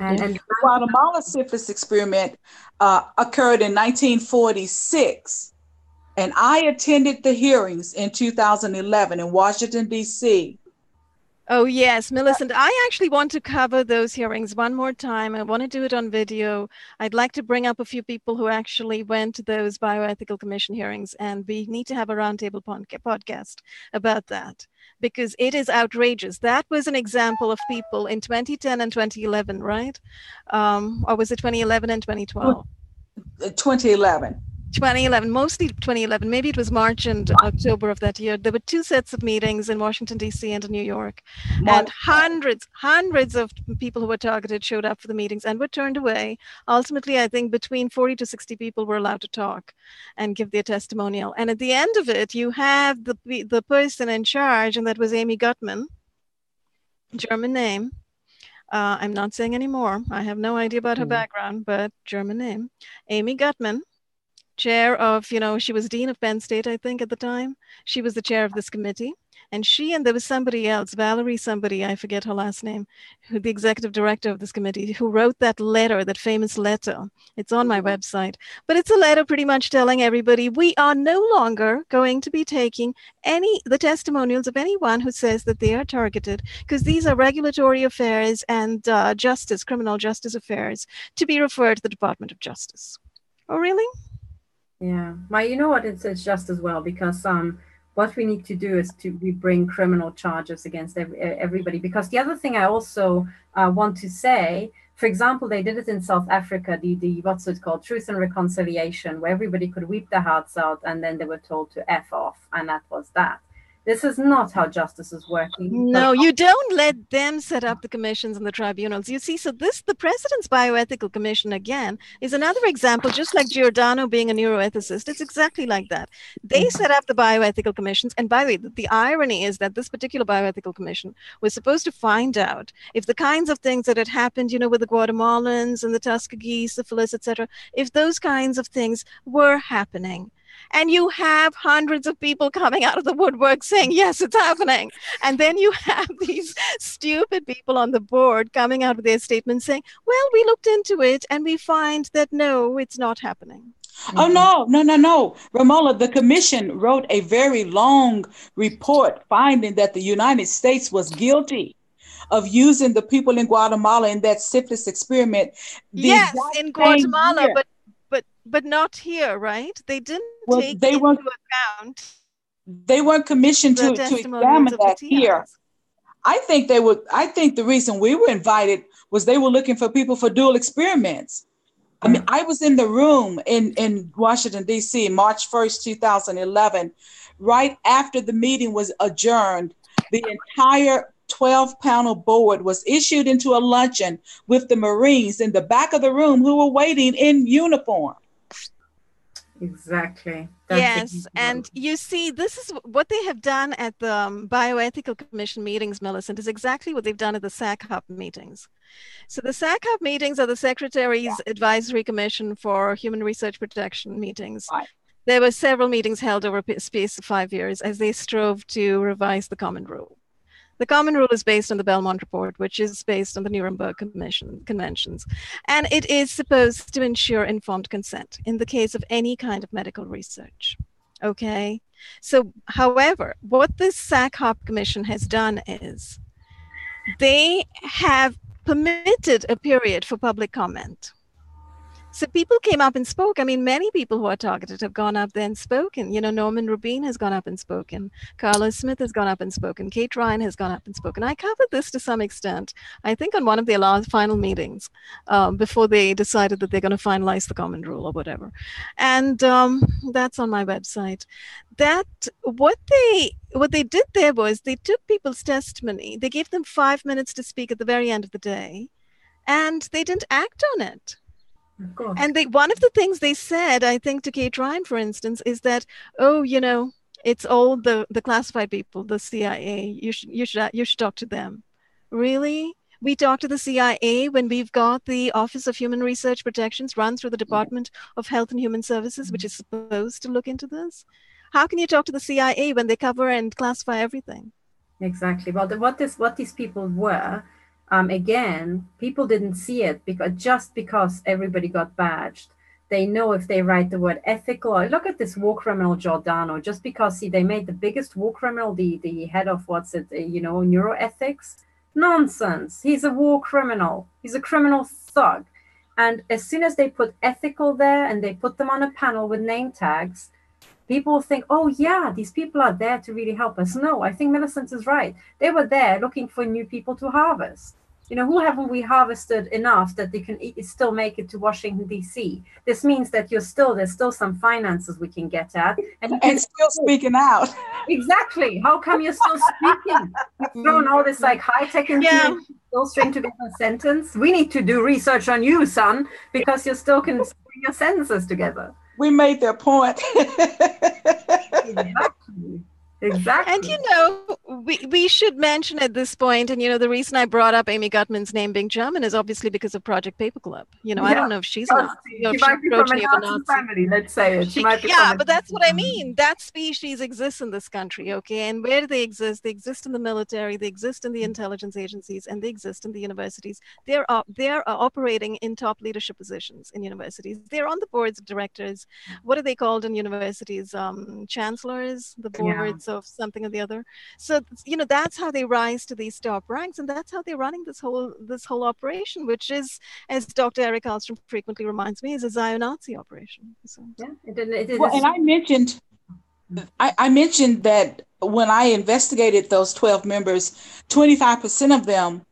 Speaker 3: and, and
Speaker 4: The Guatemala syphilis experiment uh, occurred in 1946, and I attended the hearings in 2011 in Washington, D.C.
Speaker 2: Oh, yes, Millicent. I actually want to cover those hearings one more time. I want to do it on video. I'd like to bring up a few people who actually went to those bioethical commission hearings, and we need to have a roundtable podcast about that because it is outrageous. That was an example of people in 2010 and 2011, right? Um, or was it 2011 and 2012?
Speaker 4: uh, 2011.
Speaker 2: 2011, mostly 2011. Maybe it was March and October of that year. There were two sets of meetings in Washington, D.C. and in New York. And hundreds, hundreds of people who were targeted showed up for the meetings and were turned away. Ultimately, I think between 40 to 60 people were allowed to talk and give their testimonial. And at the end of it, you have the, the person in charge, and that was Amy Gutmann, German name. Uh, I'm not saying anymore. I have no idea about her
Speaker 1: Mhm.
Speaker 2: background, but German name. Amy Gutmann, chair of, you know, she was dean of Penn State, I think, at the time. She was the chair of this committee. And she and there was somebody else, Valerie somebody, I forget her last name, who the executive director of this committee, who wrote that letter, that famous letter. It's on my website. But it's a letter pretty much telling everybody we are no longer going to be taking any the testimonials of anyone who says that they are targeted, because these are regulatory affairs and uh, justice, criminal justice affairs, to be referred to the Department of Justice. Oh, really?
Speaker 3: Yeah, well, you know what? It's, it's just as well because um, what we need to do is to we bring criminal charges against every, everybody. Because the other thing I also uh, want to say, for example, they did it in South Africa, the the what's it called, Truth and Reconciliation, where everybody could weep their hearts out, and then they were told to f off, and that was that. This is not how justice is working.
Speaker 2: No, you don't let them set up the commissions and the tribunals. You see, so this, the President's Bioethical Commission, again, is another example, just like Giordano being a neuroethicist. It's exactly like that. They mm. set up the bioethical commissions. And by the way, the, the irony is that this particular bioethical commission was supposed to find out if the kinds of things that had happened, you know, with the Guatemalans and the Tuskegee syphilis, etc., if those kinds of things were happening and you have hundreds of people coming out of the woodwork saying yes it's happening and then you have these stupid people on the board coming out with their statements saying well we looked into it and we find that no it's not happening
Speaker 4: Oh mm-hmm. no, no, no, no. Ramola, the commission wrote a very long report finding that the United States was guilty of using the people in Guatemala in that syphilis experiment. the
Speaker 2: yes in guatemala
Speaker 4: year.
Speaker 2: but but not here right they didn't
Speaker 4: Well,
Speaker 2: take
Speaker 4: they
Speaker 2: into
Speaker 4: weren't-
Speaker 2: account
Speaker 4: they weren't commissioned to, to examine that here. I think they would. I think the reason we were invited was they were looking for people for dual experiments. I mean, I was in the room in in Washington D.C. March first, two thousand eleven, right after the meeting was adjourned. The entire twelve panel board was issued into a luncheon with the Marines in the back of the room who were waiting in uniform.
Speaker 3: Exactly. That's
Speaker 2: yes and you see this is what they have done at the um, bioethical commission meetings millicent is exactly what they've done at the sac hub meetings. So the sac hub meetings are the secretary's advisory commission for human research protection meetings.
Speaker 4: Right.
Speaker 2: there were several meetings held over a space of five years as they strove to revise the common rule The common rule is based on the Belmont Report, which is based on the Nuremberg Commission conventions, and it is supposed to ensure informed consent in the case of any kind of medical research. Okay, so however, what this SAC-HOP Commission has done is they have permitted a period for public comment so people came up and spoke. I mean, many people who are targeted have gone up there and spoken. You know, Norman Rubin has gone up and spoken. Carlos Smith has gone up and spoken. Kate Ryan has gone up and spoken. I covered this to some extent, I think, on one of their last final meetings um, before they decided that they're going to finalize the common rule or whatever. And um, that's on my website. That what they what they did there was they took people's testimony. They gave them five minutes to speak at the very end of the day, and they didn't act on it and they one of the things they said, I think, to Kate Ryan, for instance, is that, oh, you know, it's all the the classified people, the CIA. You should you should you should talk to them. Really? We talk to the CIA when we've got the Office of Human Research Protections run through the Department of Health and Human Services, which is mm-hmm. supposed to look into this. How can you talk to the CIA when they cover and classify everything?
Speaker 3: Exactly. Well, the, what this what these people were um, again, people didn't see it because just because everybody got badged, they know if they write the word ethical. Or look at this war criminal Giordano. Just because see, they made the biggest war criminal the the head of what's it, you know, neuroethics. Nonsense. He's a war criminal. He's a criminal thug. And as soon as they put ethical there and they put them on a panel with name tags, people think, oh, yeah, these people are there to really help us. No, I think Millicent is right. They were there looking for new people to harvest you know, who haven't we harvested enough that they can still make it to Washington D.C. This means that you're still there's still some finances we can get at,
Speaker 4: and, and still speaking out.
Speaker 3: Exactly. How come you're still speaking? You've thrown all this like high tech into yeah. still string together a sentence. We need to do research on you, son, because you still can string your sentences together.
Speaker 4: We made their point.
Speaker 3: exactly. Exactly.
Speaker 2: And you know, we, we should mention at this point, and you know, the reason I brought up Amy Gutmann's name being German is obviously because of Project Paperclip. You know, yeah. I don't know if she's not. You know,
Speaker 3: she, might be from a Nazi family, let's say it. She,
Speaker 2: she yeah, but that's what I mean. That species exists in this country, okay? And where do they exist? They exist in the military, they exist in the intelligence agencies, and they exist in the universities. They're uh, they're uh, operating in top leadership positions in universities. They're on the boards of directors. What are they called in universities? Um, chancellors, the boards. Yeah of something or the other. So you know that's how they rise to these top ranks, and that's how they're running this whole this whole operation, which is, as Dr. Eric Karlstrom frequently reminds me, is a Zio-Nazi operation. So,
Speaker 3: yeah, it, it, it
Speaker 4: well, and I mentioned. I, I mentioned that when I investigated those 12 members, 25% of them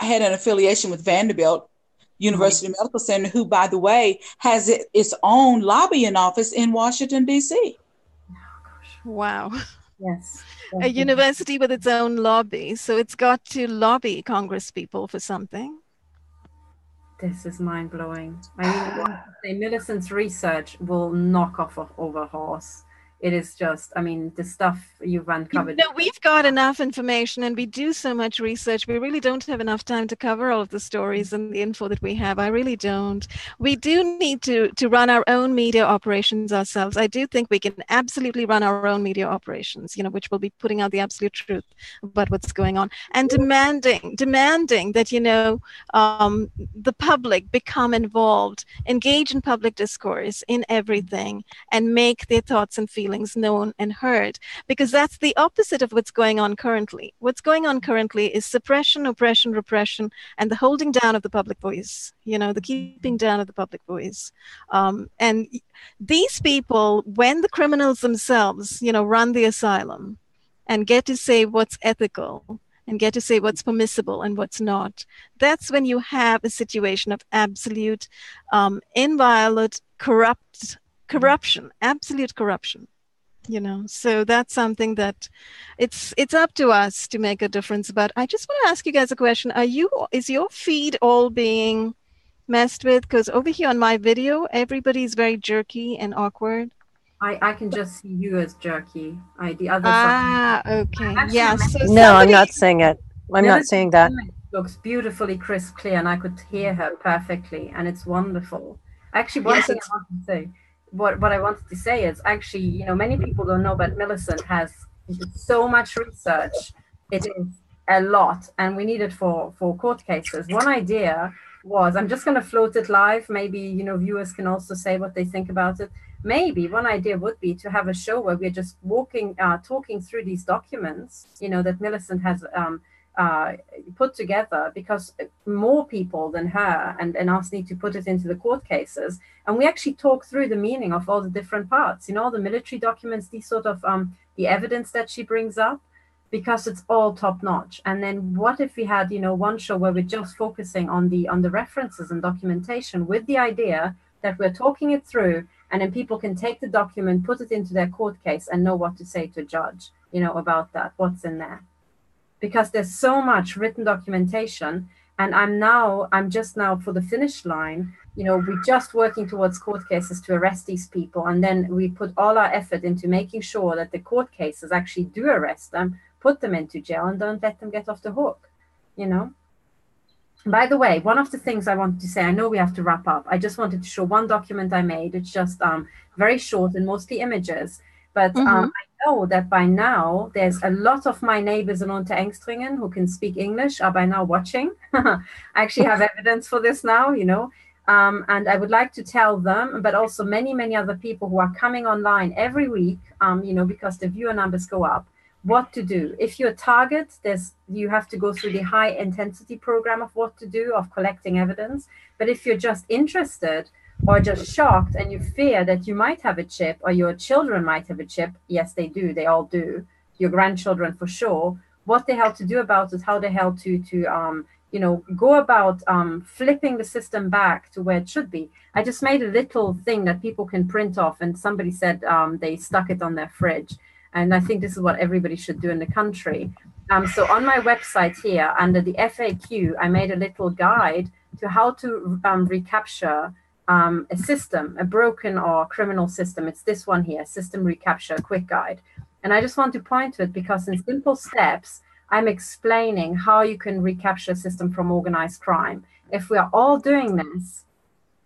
Speaker 4: had an affiliation with Vanderbilt University. Medical Center, who, by the way, has its own lobbying office in Washington, D.C.
Speaker 2: Wow.
Speaker 3: Yes.
Speaker 2: A university with its own lobby. So it's got to lobby Congress people for something.
Speaker 3: This is mind blowing. I mean, Millicent's research will knock off over horse it is just, I mean, the stuff you've uncovered.
Speaker 2: No, we've got enough information and we do so much research. We really don't have enough time to cover all of the stories and the info that we have. I really don't. We do need to, to run our own media operations ourselves. I do think we can absolutely run our own media operations, you know, which will be putting out the absolute truth about what's going on and demanding, demanding that, you know, um, the public become involved, engage in public discourse in everything and make their thoughts and feelings feelings known and heard, because that's the opposite of what's going on currently. What's going on currently is suppression, oppression, repression, and the holding down of the public voice, you know, the keeping down of the public voice. Um, and these people, when the criminals themselves, you know, run the asylum and get to say what's ethical, and get to say what's permissible and what's not. That's when you have a situation of absolute, um, inviolate, corrupt corruption, absolute corruption you know so that's something that it's it's up to us to make a difference but i just want to ask you guys a question. Are you is your feed all being messed with? Because over here on my video everybody's very jerky and awkward.
Speaker 3: I i can just see you as jerky. I the other
Speaker 2: ah okay. Yeah so
Speaker 1: no somebody, i'm not saying it. I'm not saying that.
Speaker 3: looks beautifully crisp clear and i could hear her perfectly and it's wonderful. Actually one yes, thing i want to say what, what I wanted to say is actually, you know, many people don't know, but Millicent has so much research It is a lot, and we need it for for court cases. One idea was I'm just going to float it live. Maybe you know viewers can also say what they think about it. Maybe one idea would be to have a show where we're just walking, uh, talking through these documents. You know that Millicent has um, uh, put together because more people than her and, and us need to put it into the court cases. And we actually talk through the meaning of all the different parts, you know, the military documents, these sort of um, the evidence that she brings up, because it's all top notch. And then what if we had, you know, one show where we're just focusing on the on the references and documentation with the idea that we're talking it through and then people can take the document, put it into their court case and know what to say to a judge, you know, about that, what's in there because there's so much written documentation and i'm now i'm just now for the finish line you know we're just working towards court cases to arrest these people and then we put all our effort into making sure that the court cases actually do arrest them put them into jail and don't let them get off the hook you know? By the way one of the things i wanted to say i know we have to wrap up. I just wanted to show one document i made. It's just um, very short and mostly images but um, mm-hmm. um, I know that by now there's a lot of my neighbors in Unterengstringen who can speak English are by now watching. I actually have evidence for this now, you know. Um, and I would like to tell them, but also many, many other people who are coming online every week, um, you know, because the viewer numbers go up, what to do. If you're a target, there's you have to go through the high intensity program of what to do, of collecting evidence. But if you're just interested, or just shocked and you fear that you might have a chip or your children might have a chip, yes, they do, they all do, your grandchildren for sure, what the hell to do about it, how the hell to, to um, you know, go about um, flipping the system back to where it should be. I just made a little thing that people can print off, and somebody said um, they stuck it on their fridge. And I think this is what everybody should do in the country. Um, so on my website here, under the FAQ, I made a little guide to how to um, recapture um, a system, a broken or criminal system. It's this one here, System Recapture Quick Guide. And I just want to point to it because in simple steps, I'm explaining how you can recapture a system from organized crime. If we are all doing this,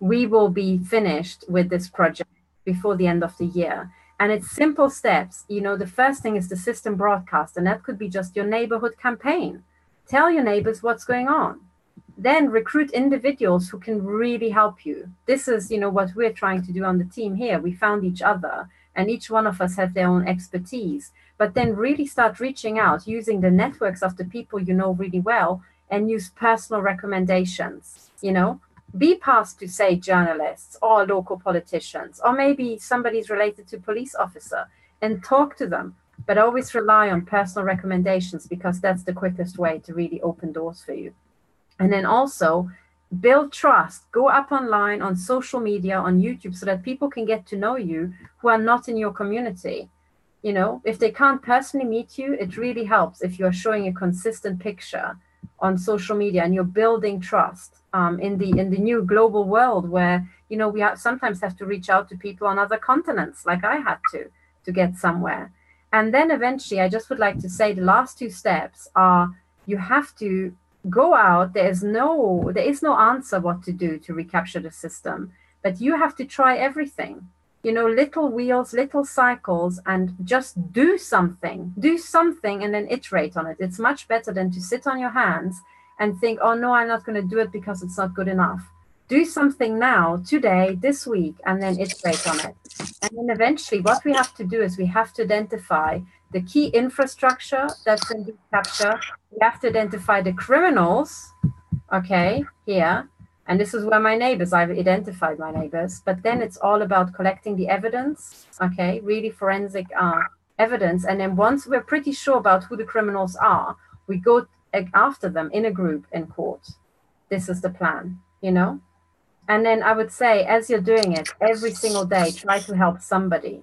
Speaker 3: we will be finished with this project before the end of the year. And it's simple steps. You know, the first thing is the system broadcast, and that could be just your neighborhood campaign. Tell your neighbors what's going on then recruit individuals who can really help you. This is you know what we're trying to do on the team here. We found each other and each one of us have their own expertise. But then really start reaching out using the networks of the people you know really well and use personal recommendations you know. Be passed to say journalists or local politicians or maybe somebody's related to police officer and talk to them but always rely on personal recommendations because that's the quickest way to really open doors for you and then also build trust. Go up online on social media, on YouTube, so that people can get to know you who are not in your community. You know, if they can't personally meet you, it really helps if you're showing a consistent picture on social media and you're building trust um, in the in the new global world where you know we have, sometimes have to reach out to people on other continents like i had to to get somewhere and then eventually i just would like to say the last two steps are you have to go out there is no there is no answer what to do to recapture the system but you have to try everything. You know little wheels little cycles and just do something do something and then iterate on it. It's much better than to sit on your hands and think oh no i'm not going to do it because it's not good enough. Do something now today this week and then iterate on it. And then eventually what we have to do is we have to identify the key infrastructure that's in deep capture. We have to identify the criminals, okay, here. And this is where my neighbors, I've identified my neighbors, but then it's all about collecting the evidence, okay, really forensic uh, evidence. And then once we're pretty sure about who the criminals are, we go after them in a group in court. This is the plan, you know? And then I would say, as you're doing it every single day, try to help somebody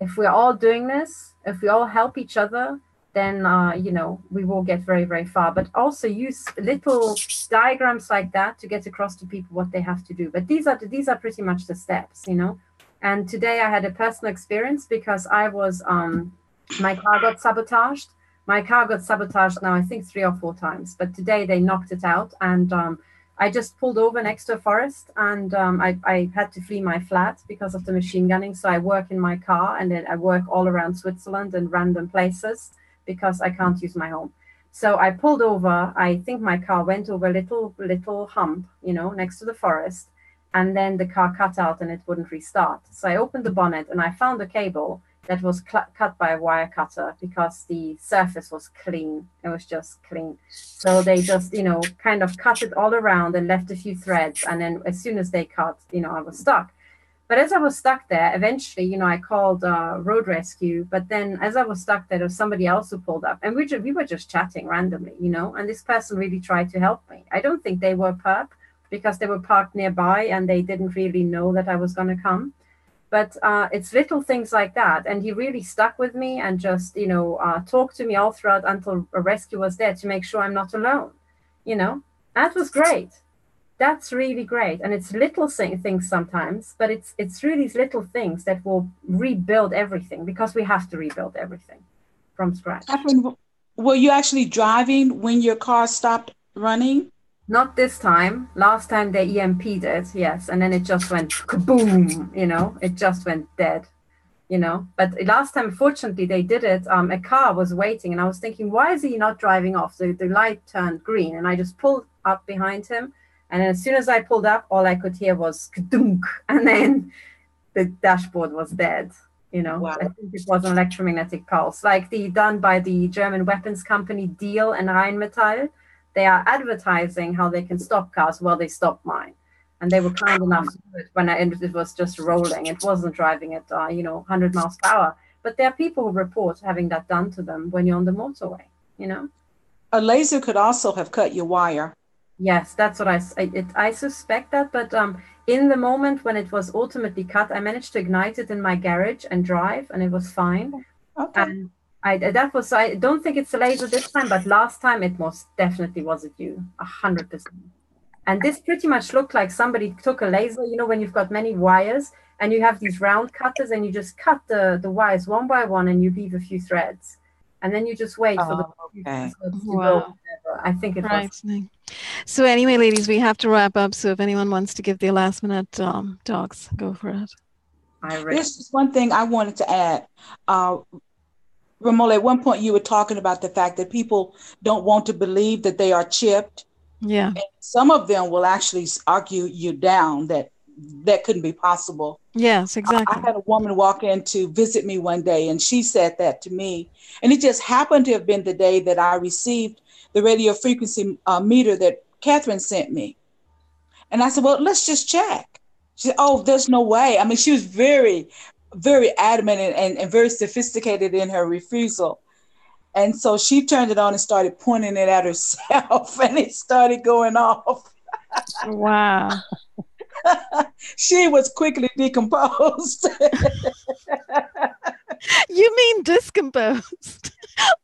Speaker 3: if we're all doing this, if we all help each other, then uh, you know we will get very very far. But also use little diagrams like that to get across to people what they have to do. But these are these are pretty much the steps, you know. And today I had a personal experience because I was um, my car got sabotaged. My car got sabotaged now I think three or four times, but today they knocked it out and. Um, I just pulled over next to a forest and um, I, I, had to flee my flat because of the machine gunning. So I work in my car and then I work all around Switzerland and random places because I can't use my home. So I pulled over. I think my car went over a little little hump, you know, next to the forest, and then the car cut out and it wouldn't restart. So I opened the bonnet and I found a cable that was cl- cut by a wire cutter because the surface was clean. It was just clean. So they just, you know, kind of cut it all around and left a few threads. And then as soon as they cut, you know, I was stuck. But as I was stuck there, eventually, you know, I called uh, road rescue. But then, as I was stuck there, there was somebody else who pulled up, and we just, we were just chatting randomly, you know. And this person really tried to help me. I don't think they were perp because they were parked nearby and they didn't really know that I was going to come but uh, it's little things like that. And he really stuck with me and just you know uh, talked to me all throughout until a rescue was there to make sure i'm not alone you know? That was great. That's really great. And it's little things sometimes but it's it's really these little things that will rebuild everything because we have to rebuild everything from scratch.
Speaker 4: Were you actually driving when your car stopped running
Speaker 3: not this time. Last time they EMP'd it, yes, and then it just went kaboom. You know, it just went dead. You know, but last time, fortunately, they did it. Um, a car was waiting, and I was thinking, why is he not driving off? The the light turned green, and I just pulled up behind him, and as soon as I pulled up, all I could hear was kadunk, and then the dashboard was dead. You know, wow. I think it was an electromagnetic pulse, like the done by the German weapons company Diehl and Rheinmetall they are advertising how they can stop cars while they stop mine. And they were kind enough to do it when I, it was just rolling. It wasn't driving at, uh, you know, 100 miles per hour. But there are people who report having that done to them when you're on the motorway, you know?
Speaker 4: A laser could also have cut your wire.
Speaker 3: Yes, that's what I, it, I suspect that. But um, in the moment when it was ultimately cut, I managed to ignite it in my garage and drive, and it was fine. Okay. And I that was I don't think it's a laser this time, but last time it most definitely was a you, a hundred percent. And this pretty much looked like somebody took a laser. You know, when you've got many wires and you have these round cutters, and you just cut the the wires one by one, and you leave a few threads, and then you just wait oh, for the oh, okay. wow. I think it right. was.
Speaker 2: So anyway, ladies, we have to wrap up. So if anyone wants to give their last minute um, talks, go for it.
Speaker 4: There's just one thing I wanted to add. Uh, Ramola, at one point you were talking about the fact that people don't want to believe that they are chipped.
Speaker 2: Yeah. And
Speaker 4: some of them will actually argue you down that that couldn't be possible.
Speaker 2: Yes, exactly.
Speaker 4: I, I, had a woman walk in to visit me one day and she said that to me. And it just happened to have been the day that I received the radio frequency uh, meter that Katherine sent me. And I said, well, let's just check. She said, oh, there's no way. I mean, she was very, very adamant and, and, and very sophisticated in her refusal. And so she turned it on and started pointing it at herself, and it started going off.
Speaker 2: wow.
Speaker 4: she was quickly decomposed.
Speaker 2: you mean discomposed?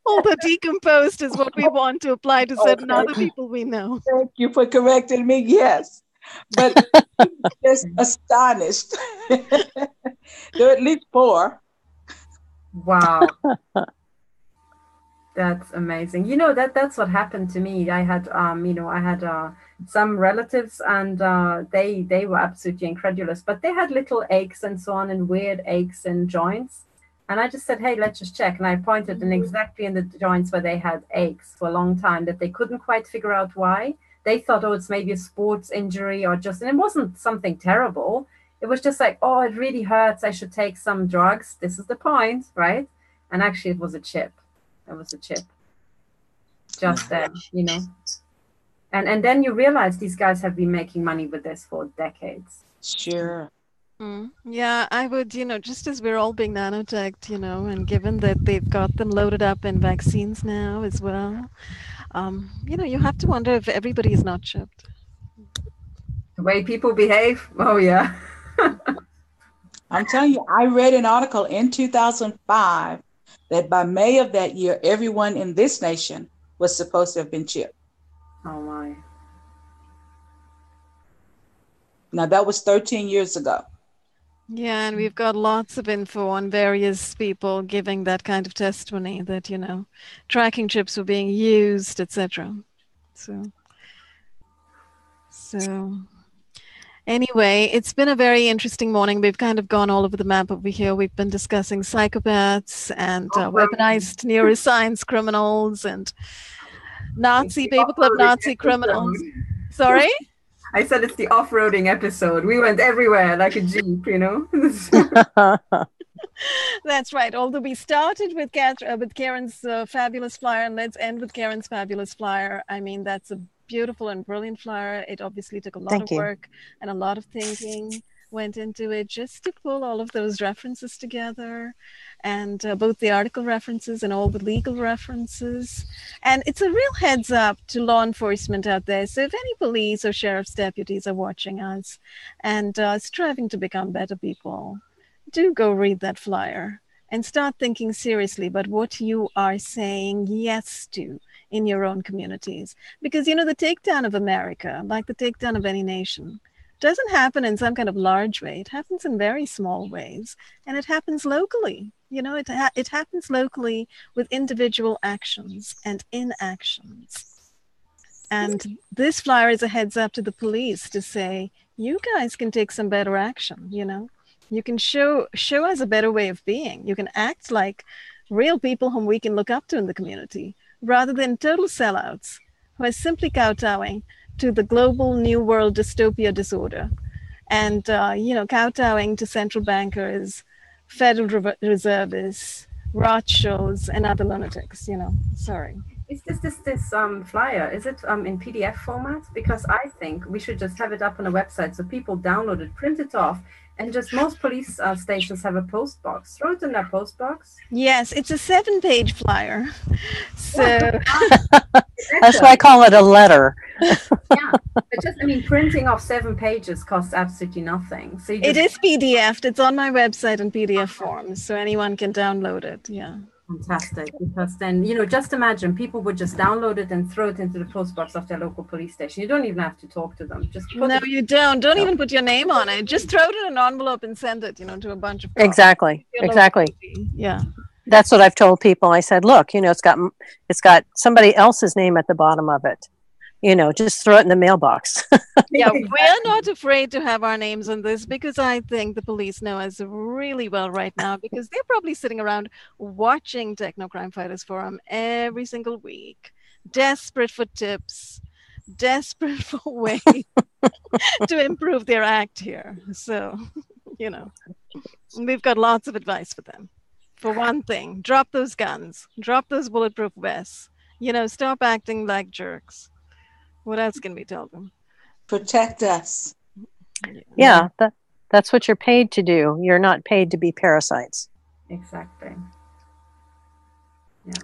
Speaker 2: Although decomposed is what we want to apply to certain okay. other people we know.
Speaker 4: Thank you for correcting me. Yes but just astonished. there are at least four.
Speaker 3: Wow. that's amazing. You know that that's what happened to me. I had um, you know, I had uh some relatives and uh they they were absolutely incredulous, but they had little aches and so on and weird aches and joints. And I just said, hey, let's just check. And I pointed and exactly in the joints where they had aches for a long time that they couldn't quite figure out why they thought, oh, it's maybe a sports injury or just, and it wasn't something terrible. It was just like, oh, it really hurts. I should take some drugs. This is the point, right? And actually, it was a chip. It was a chip. Just then, you know. And and then you realize these guys have been making money with this for decades.
Speaker 4: Sure.
Speaker 2: Mm, yeah, I would, you know, just as we're all being nanotech, you know, and given that they've got them loaded up in vaccines now as well, um, you know, you have to wonder if everybody is not chipped.
Speaker 3: The way people behave? Oh, yeah.
Speaker 4: I'm telling you, I read an article in 2005 that by May of that year, everyone in this nation was supposed to have been chipped.
Speaker 3: Oh, my.
Speaker 4: Now, that was 13 years ago.
Speaker 2: Yeah, and we've got lots of info on various people giving that kind of testimony that, you know, tracking chips were being used, etc. So, so anyway, it's been a very interesting morning. We've kind of gone all over the map over here. We've been discussing psychopaths and uh, weaponized neuroscience criminals and Nazi paper clip, Nazi criminals. Sorry.
Speaker 3: I said it's the off-roading episode. We went everywhere like a jeep, you know.
Speaker 2: That's right. Although we started with Katherine, uh, with Karen's uh, fabulous flyer, and let's end with Karen's fabulous flyer. I mean, that's a beautiful and brilliant flyer. It obviously took a lot
Speaker 1: Thank
Speaker 2: of
Speaker 1: you.
Speaker 2: work and a lot of thinking went into it just to pull all of those references together and uh, both the article references and all the legal references and it's a real heads up to law enforcement out there so if any police or sheriff's deputies are watching us and uh, striving to become better people do go read that flyer and start thinking seriously about what you are saying yes to in your own communities. Because, you know, the takedown of America, like the takedown of any nation, doesn't happen in some kind of large way. It happens in very small ways, and it happens locally. You know, it, ha- it happens locally with individual actions and inactions. And this flyer is a heads up to the police to say, you guys can take some better action, you know? You can show show us a better way of being. You can act like real people whom we can look up to in the community, rather than total sellouts who are simply kowtowing to the global new world dystopia disorder, and uh, you know kowtowing to central bankers, Federal Re- Reservists, Rothschilds, and other lunatics. You know, sorry.
Speaker 3: Is this this this um flyer? Is it um in PDF format? Because I think we should just have it up on a website so people download it, print it off, and just most police uh, stations have a post box. Throw it in their post box.
Speaker 2: Yes, it's a seven-page flyer. So
Speaker 1: That's why I call it a letter.
Speaker 3: yeah, but just I mean, printing off seven pages costs absolutely nothing. So you just,
Speaker 2: is PDF. It's on my website in PDF form, so anyone can download it. Yeah.
Speaker 3: Fantastic because then you know just imagine people would just download it and throw it into the post box of their local police station. You don't even have to talk to them. Just put
Speaker 2: No,
Speaker 3: it,
Speaker 2: you don't. Don't even put your name on it. Just throw it in an envelope and send it, you know, to a bunch of folks.
Speaker 1: Exactly. Exactly.
Speaker 2: PD. Yeah.
Speaker 1: That's what I've told people. I said, look, you know, it's got it's got somebody else's name at the bottom of it. You know, just throw it in the mailbox.
Speaker 2: Yeah, we're not afraid to have our names on this because I think the police know us really well right now because they're probably sitting around watching Techno Crime Fighters Forum every single week, desperate for tips, desperate for ways to improve their act here. So, you know, we've got lots of advice for them. For one thing, drop those guns, drop those bulletproof vests, you know, stop acting like jerks. What else can we tell them?
Speaker 4: Protect us.
Speaker 1: yeah, that, that's what you're paid to do. You're not paid to be parasites.
Speaker 3: exactly.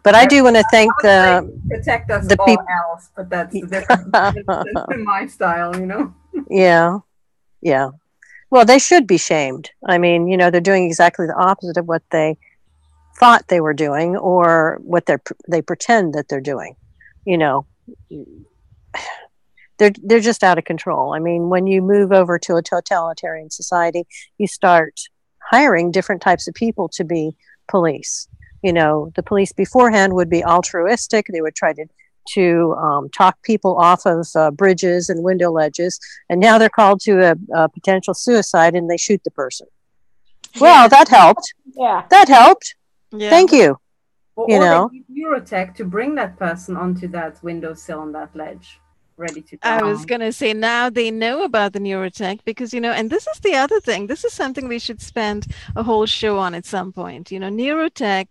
Speaker 1: But I do want to thank the
Speaker 3: protect us
Speaker 1: the
Speaker 3: all
Speaker 1: peop-
Speaker 3: else, but that's different. that's, that's my style, you know.
Speaker 1: yeah, yeah. Well, they should be shamed. I mean, you know, they're doing exactly the opposite of what they thought they were doing, or what they they pretend that they're doing. You know, they're they're just out of control. I mean, when you move over to a totalitarian society, you start hiring different types of people to be police. You know, the police beforehand would be altruistic. They would try to to um, talk people off of uh, bridges and window ledges, and now they're called to a, a potential suicide and they shoot the person. Well, that helped.
Speaker 4: Yeah.
Speaker 1: That helped.
Speaker 2: Yeah.
Speaker 1: Thank you.
Speaker 3: Or,
Speaker 1: You
Speaker 3: or
Speaker 1: know.
Speaker 3: use neurotech to bring that person onto that windowsill on that ledge, ready to.
Speaker 2: I was going to say now they know about the neurotech because, you know, and this is the other thing. This is something we should spend a whole show on at some point. You know, neurotech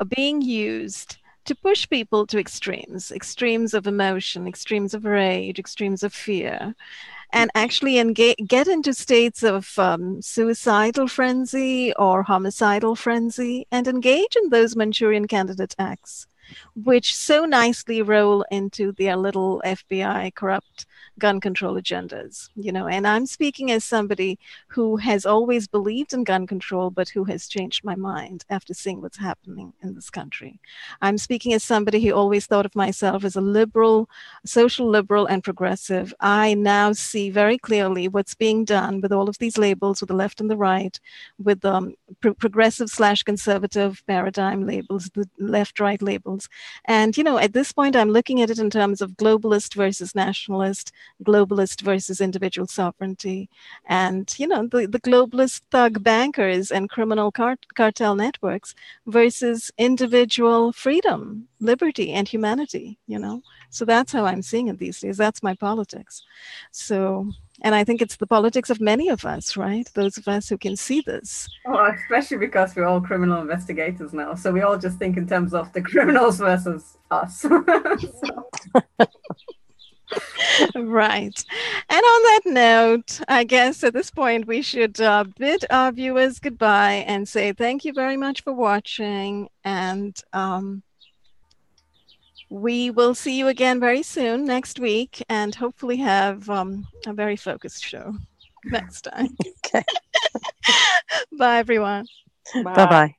Speaker 2: are being used to push people to extremes, extremes of emotion, extremes of rage, extremes of fear, and actually engage, get into states of um, suicidal frenzy or homicidal frenzy and engage in those Manchurian candidate acts which so nicely roll into their little FBI corrupt gun control agendas, you know. And I'm speaking as somebody who has always believed in gun control, but who has changed my mind after seeing what's happening in this country. I'm speaking as somebody who always thought of myself as a liberal, social liberal, and progressive. I now see very clearly what's being done with all of these labels, with the left and the right, with um, pro- progressive slash conservative paradigm labels, the left right labels. And, you know, at this point, I'm looking at it in terms of globalist versus nationalist, globalist versus individual sovereignty, and you know the, the globalist thug bankers and criminal cart- cartel networks versus individual freedom, liberty, and humanity. You know, so that's how I'm seeing it these days. That's my politics. So and I think it's the politics of many of us, right? Those of us who can see this.
Speaker 3: Well, especially because we're all criminal investigators now. So we all just think in terms of the criminals versus us. so.
Speaker 2: Right. And on that note, I guess at this point we should uh, bid our viewers goodbye and say thank you very much for watching. And um, we will see you again very soon next week and hopefully have um, a very focused show next time.
Speaker 1: Okay.
Speaker 2: Bye, everyone.
Speaker 1: Bye bye.